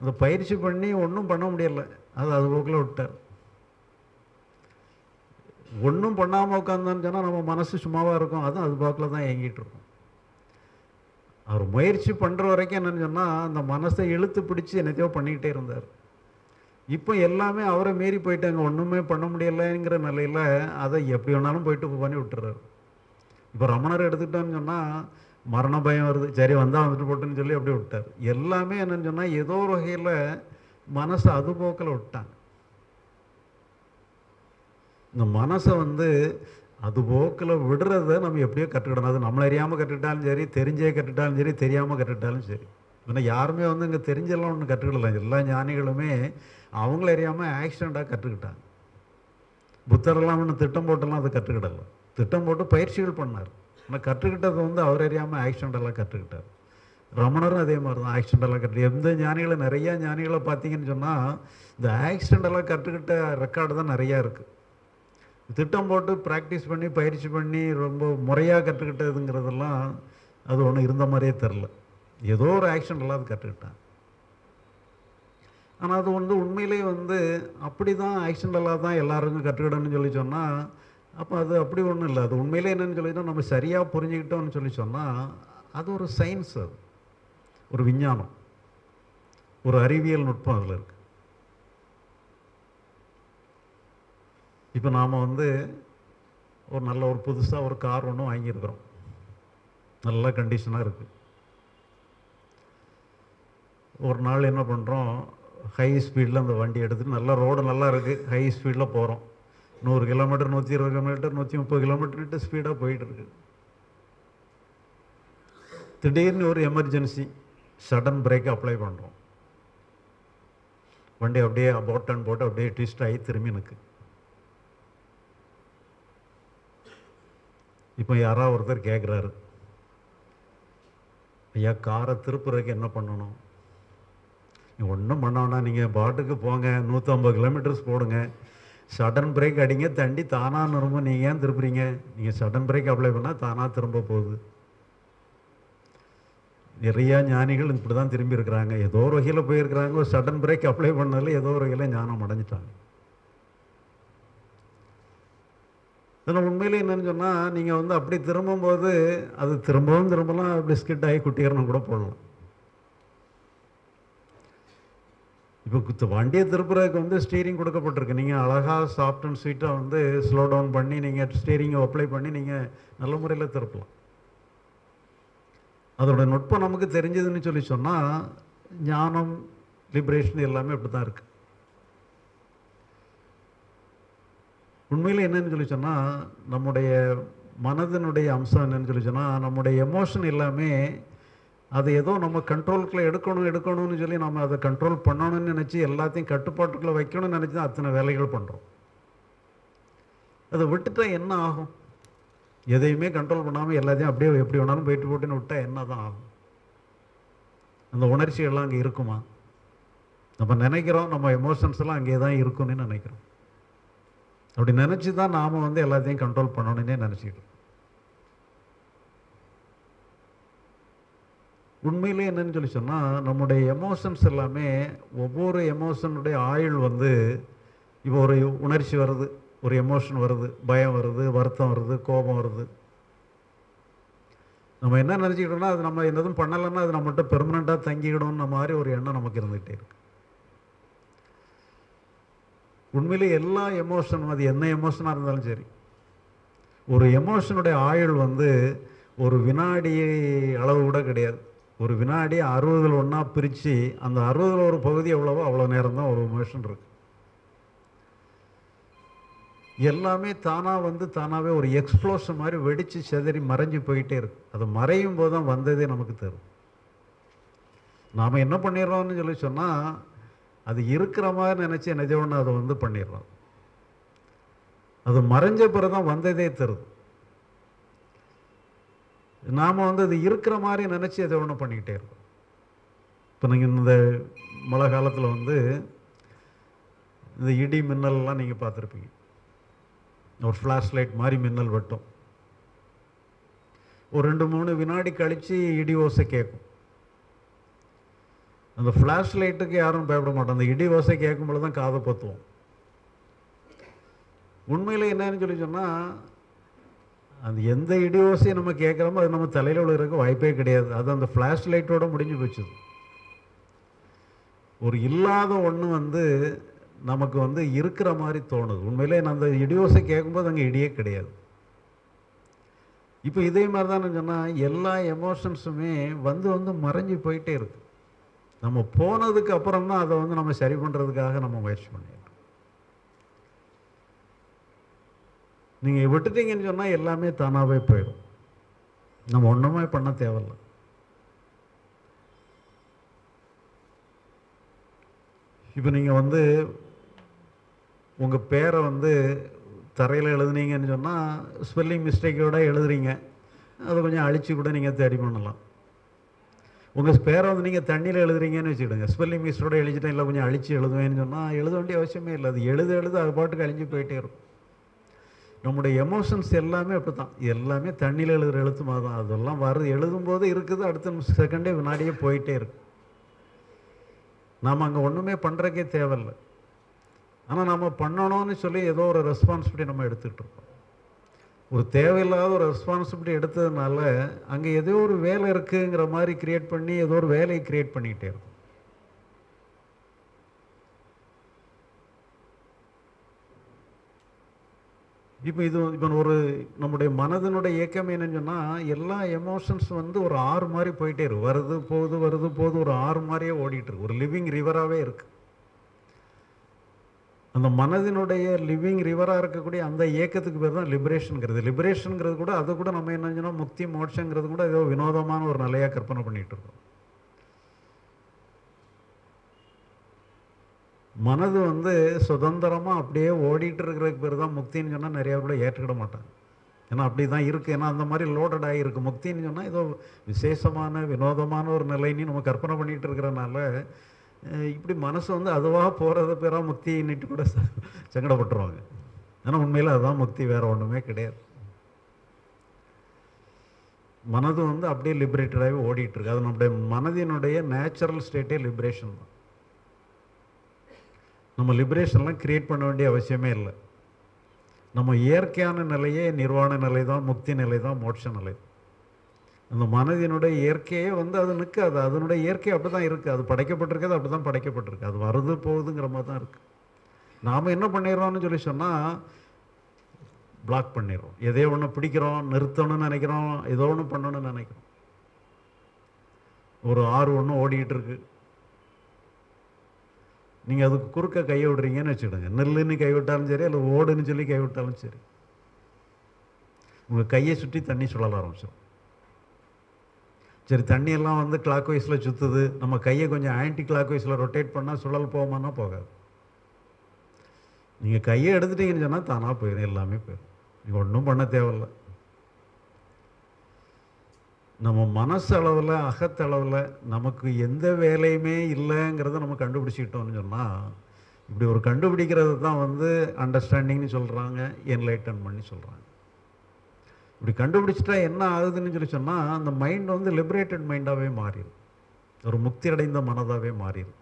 அந்த பயிற்சி பண்ணி ஒன்றும் பண்ண முடியல. அது அது போக்கில் விட்டார். ஒன்றும் பண்ணாமல் உட்காந்தான்னு சொன்னால் நம்ம மனசு சும்மாவாக இருக்கும். அதுவும் அது போக்கில் தான் இயங்கிட்டு இருக்கும். அவர் முயற்சி பண்ணுற வரைக்கும் என்னென்னு சொன்னால் அந்த மனசை இழுத்து பிடிச்சி என்னத்தையோ பண்ணிக்கிட்டே இருந்தார். இப்போ எல்லாமே அவரை மீறி போயிட்டாங்க. ஒன்றுமே பண்ண முடியலைங்கிற நிலையில் அதை எப்படி வேணாலும் போயிட்டு பண்ணி விட்டுறாரு. இப்போ ரமணர் எடுத்துக்கிட்டோன்னு சொன்னால் மரண பயம் வருது. சரி வந்தால் வந்துட்டு போட்டுன்னு சொல்லி அப்படியே விட்டார். எல்லாமே என்னன்னு சொன்னால் ஏதோ ஒரு வகையில் மனசை அது போக்கில் விட்டாங்க. இந்த மனசை வந்து அது போக்கில் விடுறத நம்ம எப்படியோ கற்றுக்கிடணும். அது நம்மளை அறியாமல் கற்றுக்கிட்டாலும் சரி தெரிஞ்சே கற்றுக்கிட்டாலும் சரி தெரியாமல் கற்றுக்கிட்டாலும் சரி. ஏன்னா யாருமே வந்து இங்கே தெரிஞ்செல்லாம் ஒன்றும் கற்றுக்கிடலாம் எல்லா ஞானிகளுமே அவங்கள அறியாமல் ஆக்சிடெண்ட்டாக கற்றுக்கிட்டாங்க புத்தரெல்லாம் ஒன்று திட்டம் போட்டெல்லாம் அதை கற்றுக்கிடல திட்டம் போட்டு பயிற்சிகள் பண்ணார். ஆனால் கற்றுக்கிட்டது வந்து அவர் அறியாமல் ஆக்சிடெண்டெல்லாம் கற்றுக்கிட்டார் ரமணரும் அதே மாதிரி தான் ஆக்சிடெண்டெல்லாம் கற்று எந்த ஞானிகளை நிறையா ஞானிகளை பார்த்தீங்கன்னு சொன்னால் இந்த ஆக்சிடெண்டெல்லாம் கற்றுக்கிட்ட ரெக்கார்டு தான் நிறையா இருக்குது திட்டம் போட்டு ப்ராக்டிஸ் பண்ணி பயிற்சி பண்ணி ரொம்ப முறையாக கற்றுக்கிட்டதுங்கிறதெல்லாம் அது ஒன்றும் இருந்த மாதிரியே தெரில ஏதோ ஒரு ஆக்சிடெண்டெல்லாம் அது கற்றுக்கிட்டான் ஆனால் அது வந்து உண்மையிலே வந்து அப்படி தான் ஆக்சிடென்டலாக தான் எல்லாருக்கும் கற்றுக்கிடணும்னு சொல்லி சொன்னால் அப்போ அது அப்படி ஒன்றும் இல்லை. அது உண்மையிலே என்னன்னு சொல்லிட்டோம் நம்ம சரியாக புரிஞ்சுக்கிட்டோம்னு சொல்லி சொன்னால் அது ஒரு சயின்ஸ் அது. ஒரு விஞ்ஞானம். ஒரு அறிவியல் நுட்பம் அதில் இருக்குது இப்போ நாம் வந்து ஒரு நல்ல ஒரு புதுசாக ஒரு கார் ஒன்று வாங்கியிருக்கிறோம். நல்ல கண்டிஷனாக இருக்குது ஒரு நாள் என்ன பண்ணுறோம் ஹை ஸ்பீடில் அந்த வண்டி எடுத்துட்டு நல்லா ரோடு நல்லா இருக்குது ஹை ஸ்பீடில் போகிறோம் நூறு கிலோமீட்டர் நூற்றி இருபது கிலோமீட்டர் நூற்றி முப்பது கிலோமீட்டர்கிட்ட ஸ்பீடாக போயிட்டுருக்கு. திடீர்னு ஒரு எமர்ஜென்சி சடன் பிரேக் அப்ளை பண்ணுறோம் வண்டி அப்படியே போட்டன் போட்டு அப்படியே ட்விஸ்ட் ஆகி திரும்பி நிற்கு இப்போ யாராவது ஒருத்தர் கேட்குறாரு ஐயா காரை திருப்புறதுக்கு என்ன பண்ணணும்? ஒன்றும் பண்ண வேணாம் நீங்கள் பாட்டுக்கு போங்க. நூற்றம்பது கிலோமீட்டர்ஸ் போடுங்க. சடன் பிரேக் அடிங்க. தண்டி தானாக திரும்ப நீங்கள் ஏன் திருப்புறீங்க நீங்கள் சடன் பிரேக் அப்ளை பண்ணால் தானாக திரும்ப போகுது. நிறையா ஞானிகள் இப்படி தான் திரும்பி இருக்கிறாங்க. ஏதோ ஒரு வகையில் போயிருக்கிறாங்க. ஒரு சடன் பிரேக் அப்ளை பண்ணதில் ஏதோ ஒரு வகையில் ஞானம் அடைஞ்சிட்டாங்க. இதில் உண்மையிலே என்னன்னு சொன்னால் நீங்கள் வந்து அப்படி திரும்பும்போது அது திரும்பவும் திரும்பலாம் பிஸ்கட் ஆகி குட்டிகரணம் கூட போடலாம். இப்போ குத்து வண்டியை திருப்புறதுக்கு வந்து ஸ்டீரிங் கொடுக்கப்பட்டிருக்கு. நீங்கள் அழகாக சாஃப்ட் அண்ட் ஸ்வீட்டாக வந்து ஸ்லோ டவுன் பண்ணி நீங்கள் ஸ்டீரிங்கை அப்ளை பண்ணி நீங்கள் நல்ல முறையில் திருப்பலாம். அதோட நுட்பம் நமக்கு தெரிஞ்சதுன்னு சொல்லி சொன்னால் ஞானம் லிபரேஷன் எல்லாமே இப்படி தான் இருக்குது உண்மையில் என்னன்னு சொல்லி சொன்னால் நம்முடைய மனதினுடைய அம்சம் என்னன்னு சொல்லி சொன்னால் நம்முடைய எமோஷன் எல்லாமே அது ஏதோ நம்ம கண்ட்ரோலுக்குள்ளே எடுக்கணும் எடுக்கணும்னு சொல்லி நம்ம அதை கண்ட்ரோல் பண்ணணும்னு நினச்சி எல்லாத்தையும் கட்டுப்பாட்டுக்குள்ளே வைக்கணும்னு நினச்சி தான் அத்தனை வேலைகள் பண்ணுறோம் அதை விட்டுட்டா என்ன ஆகும்? எதையுமே கண்ட்ரோல் பண்ணாமல் எல்லாத்தையும் அப்படியே எப்படி வேணாலும் போயிட்டு போட்டுன்னு விட்டால் என்ன தான் ஆகும்? அந்த உணர்ச்சிகள்லாம் அங்கே இருக்குமா? நம்ம நினைக்கிறோம் நம்ம எமோஷன்ஸ் எல்லாம் அங்கே தான் இருக்கும்னு நினைக்கிறோம். அப்படி நினச்சி தான் நாம் வந்து எல்லாத்தையும் கண்ட்ரோல் பண்ணணுன்னே நினச்சிக்கிட்டோம் உண்மையிலே என்னன்னு சொல்லி சொன்னால் நம்முடைய எமோஷன்ஸ் எல்லாமே ஒவ்வொரு எமோஷனுடைய ஆயுள் வந்து இப்போ ஒரு உணர்ச்சி வருது ஒரு எமோஷன் வருது பயம் வருது வருத்தம் வருது கோபம் வருது. நம்ம என்ன நினச்சிக்கிட்டோம்னா அது நம்ம என்னதும் பண்ணலைன்னா அது நம்மகிட்ட பெர்மனண்ட்டாக தங்கிக்கிடும்னு மாதிரி ஒரு எண்ணம் நமக்கு இருந்துகிட்டே இருக்கு. உண்மையிலே எல்லா எமோஷனும் அது என்ன எமோஷனாக இருந்தாலும் சரி ஒரு எமோஷனுடைய ஆயுள் வந்து ஒரு வினாடி அளவு கூட கிடையாது. ஒரு வினாடி அறுபதில் ஒன்றா பிரித்து அந்த அறுபதில் ஒரு பகுதி எவ்வளவோ அவ்வளோ நேரம் தான் ஒரு மோஷன் இருக்கு. எல்லாமே தானாக வந்து தானாகவே ஒரு எக்ஸ்ப்ளோஷன் மாதிரி வெடித்து செதறி மறைஞ்சு போயிட்டே இருக்கு. அது மறையும் போது தான் வந்ததே நமக்கு தரும் நாம் என்ன பண்ணிடுறோம்னு சொல்லி சொன்னால் அது இருக்கிற மாதிரி நினச்சி நிஜம்னு அதை வந்து பண்ணிடுறோம். அது மறைஞ்ச பிறகு தான் வந்ததே தருது நாம் வந்து அது இருக்கிற மாதிரி நினச்சி அதை ஒன்று பண்ணிக்கிட்டே இருக்கோம். இப்போ நீங்கள் இந்த மழை காலத்தில் வந்து இந்த இடி மின்னல்லாம் நீங்கள் பார்த்துருப்பீங்க. ஒரு ஃப்ளாஷ் லைட் மாதிரி மின்னல் வெட்டும். ஒரு ரெண்டு மூணு வினாடி கழித்து இடி ஓசை கேட்கும். அந்த ஃப்ளாஷ் லைட்டுக்கு யாரும் பயப்பட மாட்டோம். அந்த இடி ஓசை கேட்கும்போது தான் காதை பற்றுவோம் உண்மையில் என்னன்னு சொல்லி சொன்னால் அந்த எந்த இடி நம்ம கேட்குறோமோ அது நம்ம தலையில் விழுகிறதுக்கு வாய்ப்பே கிடையாது. அது அந்த ஃப்ளாஷ் லைட்டோட முடிஞ்சு போச்சுது ஒரு இல்லாத ஒன்று வந்து நமக்கு வந்து இருக்கிற மாதிரி தோணுது. உண்மையிலே நான் அந்த இடியோசை கேட்கும்போது அங்கே இடியே கிடையாது. இப்போ இதே மாதிரி தான் சொன்னால் எல்லா எமோஷன்ஸுமே வந்து வந்து மறைஞ்சு போயிட்டே இருக்குது நம்ம போனதுக்கு அப்புறம் தான் அதை வந்து நம்ம சரி பண்ணுறதுக்காக நம்ம முயற்சி பண்ணிடுறோம் நீங்கள் விட்டுட்டீங்கன்னு சொன்னால் எல்லாமே தானாகவே போயிடும். நம்ம ஒன்றுமே பண்ண தேவையில்ல. இப்போ நீங்கள் வந்து உங்கள் பேரை வந்து தரையில் எழுதுனீங்கன்னு சொன்னால் ஸ்பெல்லிங் மிஸ்டேக்கோட எழுதுறீங்க. அதை கொஞ்சம் அழிச்சு கூட நீங்கள் தேடி பண்ணலாம். உங்கள் பேரை வந்து நீங்கள் தண்ணியில் எழுதுறீங்கன்னு வச்சுக்கிடுங்க. ஸ்பெல்லிங் மிஸ்டோடு எழுதிட்டேன் இல்லை கொஞ்சம் அழிச்சு எழுதுவேன்னு சொன்னால் எழுத வேண்டிய அவசியமே இல்லை. அது எழுத எழுத அது பாட்டுக்கு அழிஞ்சு போயிட்டே இருக்கும். நம்முடைய எமோஷன்ஸ் எல்லாமே அப்படி தான் எல்லாமே தண்ணியில் எழுதுகிற எழுத்து மாதிரி தான். அதெல்லாம் வருது எழுதும்போது இருக்குது. அடுத்த செகண்டே வினாடியே போயிட்டே இருக்கு. நாம் அங்கே ஒன்றுமே பண்ணுறக்கே தேவையில்லை. ஆனால் நம்ம பண்ணணும்னு சொல்லி ஏதோ ஒரு ரெஸ்பான்சிபிலிட்டி நம்ம எடுத்துக்கிட்டு இருக்கோம். ஒரு தேவையில்லாத ஒரு ரெஸ்பான்சிபிலிட்டி எடுத்ததுனால அங்கே ஏதோ ஒரு வேலை இருக்குங்கிற மாதிரி க்ரியேட் பண்ணி ஏதோ ஒரு வேலையை க்ரியேட் பண்ணிக்கிட்டே இருக்கும். இப்போ இது இப்போ ஒரு நம்முடைய மனதினுடைய இயக்கம் என்னன்னு சொன்னால் எல்லா எமோஷன்ஸ் வந்து ஒரு ஆறு மாதிரி போயிட்டே இருக்கு. வருது போகுது வருது போகுது ஒரு ஆறு மாதிரியே ஓடிட்டு இருக்கு. ஒரு லிவிங் ரிவராகவே இருக்கு. அந்த மனதினுடைய லிவிங் ரிவராக இருக்கக்கூடிய அந்த இயக்கத்துக்கு பேர் தான் லிபரேஷனுங்கிறது லிபரேஷனுங்கிறது கூட அது கூட நம்ம என்ன சொன்னால் முக்தி மோட்சங்கிறது கூட ஏதோ வினோதமான ஒரு நிலையாக கற்பனை பண்ணிகிட்டு இருக்கோம். மனது வந்து சுதந்திரமாக அப்படியே ஓடிட்டு இருக்கிறதுக்கு பேர் தான் முக்தின்னு சொன்னால் நிறையா கூட ஏற்றுக்கிட மாட்டாங்க. ஏன்னா அப்படி தான் இருக்குது ஏன்னா அந்த மாதிரி லோடட் ஆகிருக்கு முக்தின்னு சொன்னால் ஏதோ விசேஷமான வினோதமான ஒரு நிலைன்னு நம்ம கற்பனை பண்ணிகிட்டு இருக்கிறனால இப்படி மனசு வந்து அதுவாக போகிறத பேராக முக்தின்னுட்டு கூட ச- சங்கடப்பட்டுருவாங்க. ஏன்னா உண்மையில் அதுதான் முக்தி. வேறு ஒன்றுமே கிடையாது. மனது வந்து அப்படியே லிபரேட்டடாகவே ஓடிட்டுருக்கு அது நம்முடைய மனதினுடைய நேச்சுரல் ஸ்டேட்டே லிபரேஷன் தான். நம்ம லிபரேஷன்லாம் க்ரியேட் பண்ண வேண்டிய அவசியமே இல்லை. நம்ம இயற்கையான நிலையே நிர்வாண நிலை தான் முக்தி நிலை தான் மோட்ச நிலை. அந்த மனதினுடைய இயற்கையே வந்து அது நிற்காது. அதனுடைய இயற்கை அப்படி தான் இருக்குது அது படைக்கப்பட்டிருக்கிறது அப்படி தான் படைக்கப்பட்டிருக்கு. அது வருது போகுதுங்கிற மாதிரி தான் இருக்குது நாம் என்ன பண்ணிடுறோம்னு சொல்லி சொன்னால் பிளாக் பண்ணிடுறோம். எதையோ ஒன்று பிடிக்கிறோம் நிறுத்தணும்னு நினைக்கிறோம் ஏதோ ஒன்று பண்ணணும்னு நினைக்கிறோம். ஒரு ஆறு ஒன்று ஓடிக்கிட்டு இருக்குது நீங்கள் அதுக்கு குறுக்க கையை விடுறீங்கன்னு வச்சுக்கிடுங்க. நெல்லுன்னு கை விட்டாலும் சரி இல்லை ஓடுன்னு சொல்லி கைவிட்டாலும் சரி. உங்கள் கையை சுற்றி தண்ணி சுழல ஆரம்பிச்சிடும் சரி தண்ணியெல்லாம் வந்து கிளாக் வைஸில் சுற்றுது நம்ம கையை கொஞ்சம் ஆன்டி கிளாக் வைஸில் ரொட்டேட் பண்ணால் சுழல் போகுமானா போகாது. நீங்கள் கையை எடுத்துட்டீங்கன்னு சொன்னால் தானாக போயிடும் எல்லாமே போயிடும் நீங்கள் ஒன்றும் பண்ண தேவையில்ல. நம்ம மனசளவில் அகத்தளவில் நமக்கு எந்த வேலையுமே இல்லைங்கிறத நம்ம கண்டுபிடிச்சிக்கிட்டோம்னு சொன்னால் இப்படி ஒரு கண்டுபிடிக்கிறது தான் வந்து அண்டர்ஸ்டாண்டிங்னு சொல்கிறாங்க என்லைட்டன்மெண்ட்னு சொல்கிறாங்க இப்படி கண்டுபிடிச்சிட்டா என்ன ஆகுதுன்னு சொல்லி சொன்னால் அந்த மைண்ட் வந்து லிபரேட்டட் மைண்டாகவே மாறிடும் ஒரு முக்தி அடைந்த மனதாகவே மாறிடும்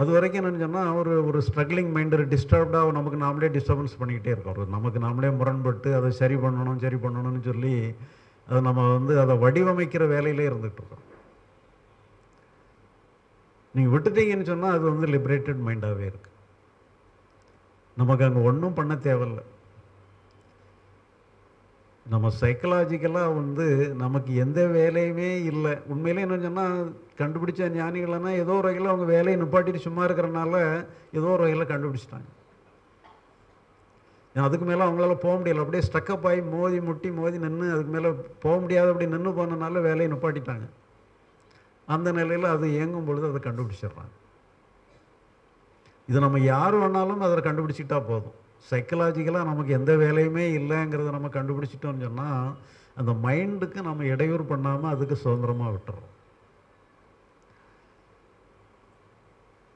அது வரைக்கும் என்னன்னு சொன்னால் ஒரு ஒரு ஸ்ட்ரகிளிங் மைண்டு டிஸ்டர்ப்டாக நமக்கு நாமளே டிஸ்டர்பன்ஸ் பண்ணிக்கிட்டே இருக்கோம் நமக்கு நாமளே முரண்பட்டு அதை சரி பண்ணணும் சரி பண்ணணும்னு சொல்லி அதை நம்ம வந்து அதை வடிவமைக்கிற வேலையிலே இருந்துகிட்டு இருக்கோம். நீங்கள் விட்டுட்டீங்கன்னு சொன்னால் அது வந்து லிபரேட்டட் மைண்டாகவே இருக்குது நமக்கு அங்கே ஒன்றும் பண்ண தேவையில்லை. நம்ம சைக்கலாஜிக்கலாக வந்து நமக்கு எந்த வேலையுமே இல்லை. உண்மையிலே என்ன சொன்னால் கண்டுபிடிச்ச ஞானிகள்னா ஏதோ ஒரு வகையில் அவங்க வேலையை நிப்பாட்டிட்டு சும்மா இருக்கிறனால ஏதோ ஒரு வகையில் கண்டுபிடிச்சிட்டாங்க. அதுக்கு மேலே அவங்களால போக முடியல. அப்படியே ஸ்டக்கப் ஆகி மோதி முட்டி மோதி நின்று அதுக்கு மேலே போக முடியாத அப்படி நின்று போனனால வேலையை நிப்பாட்டிட்டாங்க. அந்த நிலையில் அது இயங்கும் பொழுது அதை கண்டுபிடிச்சிடுறாங்க. இது நம்ம யார் வேணாலும் அதை கண்டுபிடிச்சிக்கிட்டா போதும். சைக்கலாஜிக்கலாக நமக்கு எந்த வேலையுமே இல்லைங்கிறத நம்ம கண்டுபிடிச்சிட்டோம்னு சொன்னால் அந்த மைண்டுக்கு நம்ம இடையூறு பண்ணாமல் அதுக்கு சுதந்திரமாக விட்டுறோம்.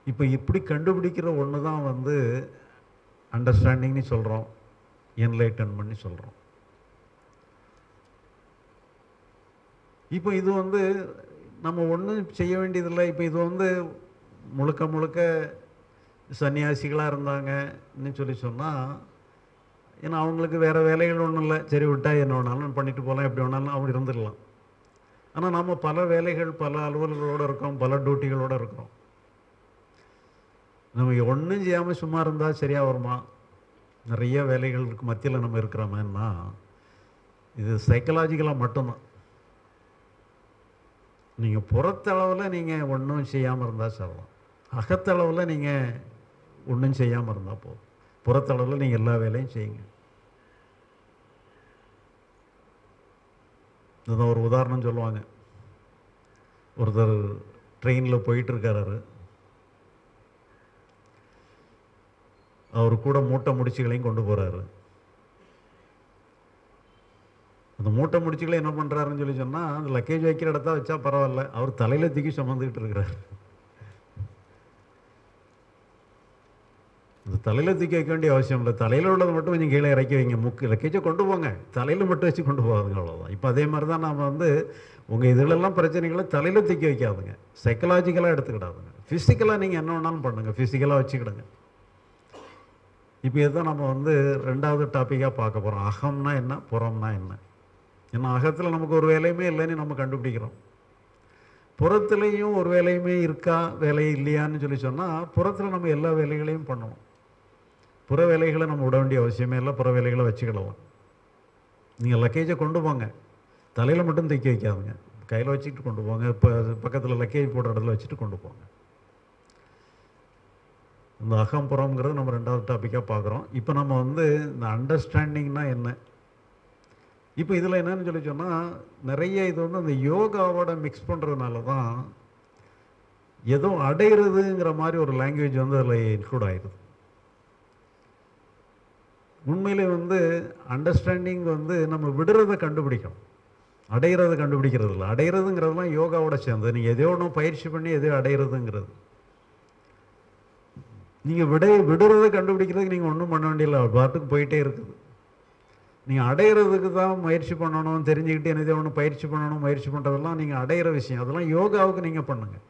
இப்போ இப்படி கண்டுபிடிக்கிற ஒன்று தான் வந்து அண்டர்ஸ்டாண்டிங்னு சொல்கிறோம் என்லைட்டன்மெண்ட்னு சொல்கிறோம் இப்போ இது வந்து நம்ம ஒன்றும் செய்ய வேண்டியதில்லை இப்போ இது வந்து முழுக்க முழுக்க சன்னியாசிகளாக இருந்தாங்கன்னு சொல்லி சொன்னால் ஏன்னா அவங்களுக்கு வேறு வேலைகள் ஒன்றும் இல்லை. சரி விட்டால் என்ன வேணாலும் பண்ணிட்டு போகலாம் எப்படி வேணாலும் அப்படி இருந்துடலாம். ஆனால் நம்ம பல வேலைகள் பல அலுவல்களோடு இருக்கோம். பல டியூட்டிகளோடு இருக்கிறோம் நம்ம ஒன்றும் செய்யாமல் சும்மா இருந்தால் சரியாக வருமா? நிறைய வேலைகளுக்கு மத்தியில் நம்ம இருக்கிறோமேன்னா இது சைக்கலாஜிக்கலாக மட்டும்தான். நீங்கள் புறத்தளவில் நீங்கள் ஒன்றும் செய்யாமல் இருந்தால் சொல்லலாம் அகத்தளவில் நீங்கள் ஒன்றும் செய்யாமல் இருந்தால் போதும். புறத்தளவில் நீங்கள் எல்லா வேலையும் செய்யுங்க. இதுதான் ஒரு உதாரணம் சொல்லுவாங்க. ஒருத்தர் ட்ரெயினில் போயிட்டு இருக்காரு அவர் கூட மூட்டை முடிச்சுகளையும் கொண்டு போகிறாரு அந்த மூட்டை முடிச்சுகளை என்ன பண்ணுறாருன்னு சொல்லி சொன்னால் அந்த லக்கேஜ் வைக்கிற இடத்த வச்சா பரவாயில்ல. அவர் தலையில் தூக்கி சுமந்துக்கிட்டு இருக்கிறார். இந்த தலையில் தூக்கி வைக்க வேண்டிய அவசியம் இல்லை. தலையில் உள்ளது மட்டும் கொஞ்சம் கீழே இறக்கி வைங்க. முக்கு லக்கேஜை கொண்டு போங்க. தலையில் மட்டும் வச்சு கொண்டு போகாதுங்க அவ்வளோதான் இப்போ அதே மாதிரி தான் நாம் வந்து உங்கள் இதிலெல்லாம் பிரச்சனைகளை தலையில் தூக்கி வைக்காதுங்க. சைக்கலாஜிக்கலாக எடுத்துக்கிடாதுங்க. ஃபிசிக்கலாக நீங்கள் என்ன வேணாலும் பண்ணுங்கள் ஃபிசிக்கலாக வச்சுக்கிடுங்க. இப்போ இதுதான் நம்ம வந்து ரெண்டாவது டாப்பிக்காக பார்க்க போகிறோம் அகம்னா என்ன? புறம்னா என்ன? ஏன்னா அகத்தில் நமக்கு ஒரு வேலையுமே இல்லைன்னு நம்ம கண்டுபிடிக்கிறோம். புறத்துலேயும் ஒரு வேலையுமே இருக்கா? வேலை இல்லையான்னு சொல்லி சொன்னால் புறத்தில் நம்ம எல்லா வேலைகளையும் பண்ணுவோம் புற வேலைகளை நம்ம விட வேண்டிய அவசியமே இல்லை புற வேலைகளை வச்சுக்கிடலாம். நீங்கள் லக்கேஜை கொண்டு போங்க. தலையில் மட்டும் தைக்க வைக்காதுங்க. கையில் வச்சுக்கிட்டு கொண்டு போங்க. இப்போ பக்கத்தில் லக்கேஜ் போடுற இடத்துல வச்சுட்டு கொண்டு போங்க. இந்த அகம்புறம்ங்கிறது நம்ம ரெண்டாவது டாப்பிக்காக பார்க்குறோம். இப்போ நம்ம வந்து இந்த அண்டர்ஸ்டாண்டிங்னா என்ன? இப்போ இதில் என்னன்னு சொல்லி சொன்னால் நிறைய இது வந்து அந்த யோகாவோட மிக்ஸ் பண்ணுறதுனால தான் ஏதோ அடையிறதுங்கிற மாதிரி ஒரு லாங்குவேஜ் வந்து அதில் இன்க்ளூட் ஆயிடுது. உண்மையிலே வந்து அண்டர்ஸ்டாண்டிங் வந்து நம்ம விடுறதை கண்டுபிடிக்கணும். அடையிறதை கண்டுபிடிக்கிறது இல்லை. அடையிறதுங்கிறதுலாம் யோகாவோட சேர்ந்தது. நீங்கள் எதையோ ஒன்றும் பயிற்சி பண்ணி எதையோ அடையிறதுங்கிறது. நீங்கள் விட விடுறதை கண்டுபிடிக்கிறதுக்கு நீங்கள் ஒன்றும் பண்ண வேண்டியதில்லை. பாட்டுக்கு போயிட்டே இருக்குது. நீங்கள் அடையிறதுக்கு தான் முயற்சி பண்ணணும். தெரிஞ்சுக்கிட்டு என்னதோ ஒன்று பயிற்சி பண்ணணும் முயற்சி பண்ணுறதெல்லாம் நீங்கள் அடையிற விஷயம். அதெல்லாம் யோகாவுக்கு நீங்கள் பண்ணுங்கள்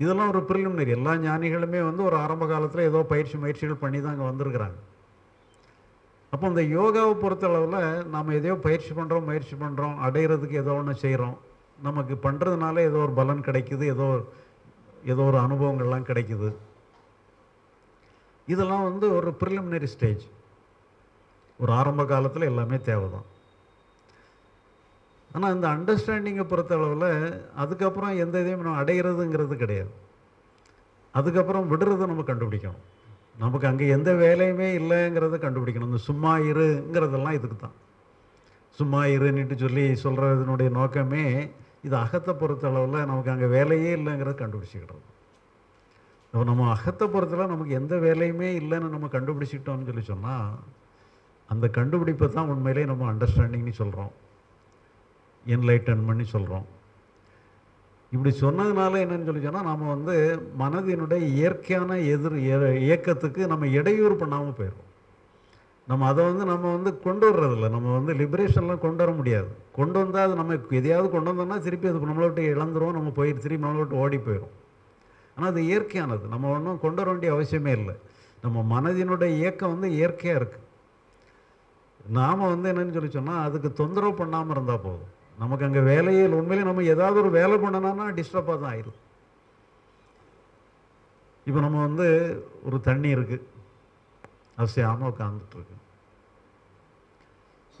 இதெல்லாம் ஒரு ப்ரிலிமினரி எல்லா ஞானிகளுமே வந்து ஒரு ஆரம்ப காலத்தில் ஏதோ பயிற்சி முயற்சிகள் பண்ணி தான் அங்கே வந்திருக்கிறாங்க. அப்போ இந்த யோகாவை பொறுத்தளவில் நாம் எதையோ பயிற்சி பண்ணுறோம் முயற்சி பண்ணுறோம் அடையிறதுக்கு ஏதோ ஒன்று செய்கிறோம் நமக்கு பண்ணுறதுனால ஏதோ ஒரு பலன் கிடைக்குது ஏதோ ஏதோ ஒரு அனுபவங்கள்லாம் கிடைக்குது. இதெல்லாம் வந்து ஒரு ப்ரிலிமினரி ஸ்டேஜ் ஒரு ஆரம்ப காலத்தில் எல்லாமே தேவை தான் ஆனால் இந்த அண்டர்ஸ்டாண்டிங்கை பொறுத்தளவில் அதுக்கப்புறம் எந்த இதையும் நம்ம அடைகிறதுங்கிறது கிடையாது. அதுக்கப்புறம் விடுறதை நம்ம கண்டுபிடிக்கணும். நமக்கு அங்கே எந்த வேலையுமே இல்லைங்கிறத கண்டுபிடிக்கணும். இந்த சும்மா இருங்கிறதெல்லாம் இதுக்கு தான். சும்மா இருன்னுட்டு சொல்லி சொல்கிறதுனுடைய நோக்கமே இது அகத்தை பொறுத்தளவில் நமக்கு அங்கே வேலையே இல்லைங்கிறத கண்டுபிடிச்சிக்கிடுறது இப்போ நம்ம அகத்தை பொறுத்தளவு நமக்கு எந்த வேலையுமே இல்லைன்னு நம்ம கண்டுபிடிச்சிக்கிட்டோம்னு சொல்லி சொன்னால் அந்த கண்டுபிடிப்பை தான் உண்மையிலே நம்ம அண்டர்ஸ்டாண்டிங்னு சொல்கிறோம் என்லைட்டன்மெண்ட்னு சொல்கிறோம் இப்படி சொன்னதுனால என்னன்னு சொல்லி சொன்னால் நம்ம வந்து மனதினுடைய இயற்கையான எதிர் இயக்கத்துக்கு நம்ம இடையூறு பண்ணாமல் போயிடும் நம்ம அதை வந்து நம்ம வந்து கொண்டு வர்றதில்ல. நம்ம வந்து லிபரேஷன்லாம் கொண்டு வர முடியாது. கொண்டு வந்தால் அது நம்ம எதையாவது கொண்டு வந்தோம்னா திருப்பி அது நம்மளை விட்டு இழந்துரும். நம்ம போய் திருப்பி நம்மளை விட்டு ஓடி போயிடும் ஆனால் அது இயற்கையானது. நம்ம ஒன்றும் கொண்டு வர வேண்டிய அவசியமே இல்லை. நம்ம மனதினுடைய இயக்கம் வந்து இயற்கையாக இருக்குது நாம் வந்து என்னென்னு சொல்லி சொன்னால் அதுக்கு தொந்தரவு பண்ணாமல் இருந்தால் போதும். நமக்கு அங்கே வேலையே இல்லை. உண்மையிலே நம்ம ஏதாவது ஒரு வேலை பண்ணணும்னா டிஸ்டர்பாக தான் ஆயிடும் இப்போ நம்ம வந்து ஒரு தண்ணி இருக்குது அசையாமல் உட்காந்துட்டு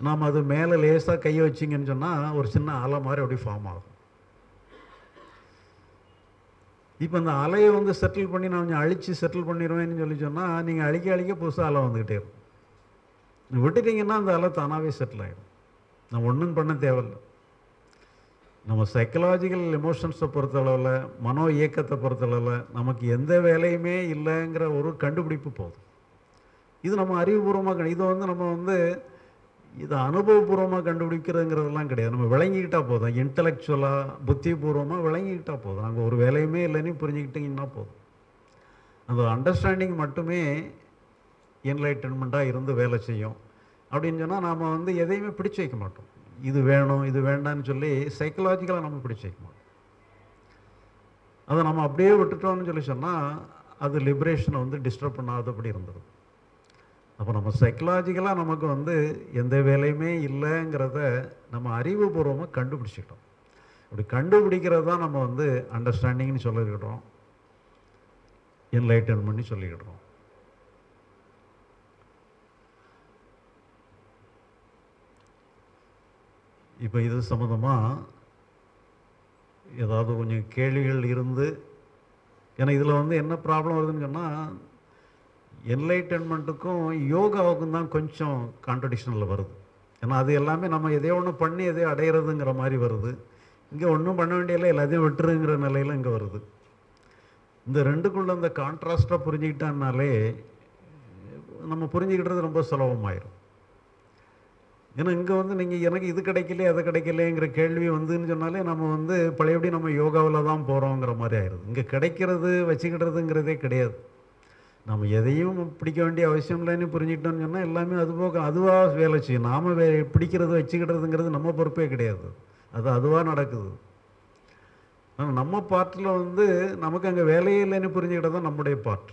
நாம் அது மேலே லேசாக கையை வச்சிங்கன்னு சொன்னால் ஒரு சின்ன அலை மாதிரி அப்படியே ஃபார்ம் ஆகும். இப்போ அந்த அலையை வந்து செட்டில் பண்ணி நான் கொஞ்சம் அழித்து செட்டில் பண்ணிடுவேன்னு சொல்லி சொன்னால் நீங்கள் அழிக்க அழிக்க புதுசாக அலை வந்துக்கிட்டே இருக்கும். விட்டுட்டீங்கன்னா அந்த அலை தானாகவே செட்டில் ஆகிடும் நான் ஒன்றும் பண்ண தேவையில்லை. நம்ம சைக்கலாஜிக்கல் எமோஷன்ஸை பொறுத்தளவில் மனோ இயக்கத்தை பொறுத்தளவில் நமக்கு எந்த வேலையுமே இல்லைங்கிற ஒரு கண்டுபிடிப்பு போதும். இது நம்ம அறிவுபூர்வமாக இதை வந்து நம்ம வந்து இதை அனுபவபூர்வமாக கண்டுபிடிக்கிறதுங்கிறதெல்லாம் கிடையாது. நம்ம விளங்கிக்கிட்டால் போதும். இன்டலெக்சுவலாக புத்திபூர்வமாக விளங்கிக்கிட்டால் போதும். நாங்கள் ஒரு வேலையுமே இல்லைன்னு புரிஞ்சுக்கிட்டிங்கன்னா போதும். அந்த அண்டர்ஸ்டாண்டிங் மட்டுமே என்லைட்டன்மெண்ட்டாக இருந்து வேலை செய்யும். அப்படின்னு சொன்னால் நாம் வந்து எதையுமே பிடிச்சு வைக்க மாட்டோம். இது வேணும் இது வேண்டாம்னு சொல்லி சைக்கலாஜிக்கலாக நம்ம பிடிச்சு வைக்க அதை நம்ம அப்படியே விட்டுட்டோம்னு சொல்லி சொன்னால் அது லிபரேஷனை வந்து டிஸ்டர்ப் பண்ணாதபடி இருந்துடும் அப்போ நம்ம சைக்கலாஜிக்கலாக நமக்கு வந்து எந்த வேலையுமே இல்லைங்கிறத நம்ம அறிவுபூர்வமாக கண்டுபிடிச்சிக்கிட்டோம். இப்படி கண்டுபிடிக்கிறது தான் நம்ம வந்து அண்டர்ஸ்டாண்டிங்னு சொல்லிக்கிட்டோம் என்லைட்டன்மெண்ட்னு சொல்லிக்கிட்டோம் இப்போ இது சம்மந்தமாக ஏதாவது கொஞ்சம் கேள்விகள் இருந்து ஏன்னா இதில் வந்து என்ன ப்ராப்ளம் வருதுன்னு சொன்னால் என்லைட்டன்மெண்ட்டுக்கும் யோகாவுக்கும் தான் கொஞ்சம் கான்ட்ரடிக்ஷனில் வருது. ஏன்னா அது எல்லாமே நம்ம எதையோ ஒன்று பண்ணி எதையோ அடையிறதுங்கிற மாதிரி வருது. இங்கே ஒன்றும் பண்ண வேண்டியதில்லை எல்லாத்தையும் விட்டுருங்கிற நிலையில் இங்கே வருது. இந்த ரெண்டுக்குள்ள இந்த கான்ட்ராஸ்டாக புரிஞ்சுக்கிட்டான்னாலே நம்ம புரிஞ்சுக்கிட்டது ரொம்ப சுலபமாயிரும். ஏன்னா இங்கே வந்து நீங்கள் எனக்கு இது கிடைக்கல அது கிடைக்கலங்கிற கேள்வி வந்துன்னு சொன்னாலே நம்ம வந்து பழையபடி நம்ம யோகாவில் தான் போகிறோங்கிற மாதிரி ஆயிடுது. இங்கே கிடைக்கிறது வச்சுக்கிடுறதுங்கிறதே கிடையாது. நம்ம எதையும் பிடிக்க வேண்டிய அவசியம் இல்லைன்னு புரிஞ்சுக்கிட்டோம்னு சொன்னால் எல்லாமே அது போக அதுவாக வேலை செய்யும். நாம் வே பிடிக்கிறது வச்சுக்கிடுறதுங்கிறது நம்ம பொறுப்பே கிடையாது. அது அதுவாக நடக்குது. ஆனால் நம்ம பார்ட்டில் வந்து நமக்கு அங்கே வேலையே இல்லைன்னு புரிஞ்சுக்கிட்டது தான் நம்முடைய பார்ட்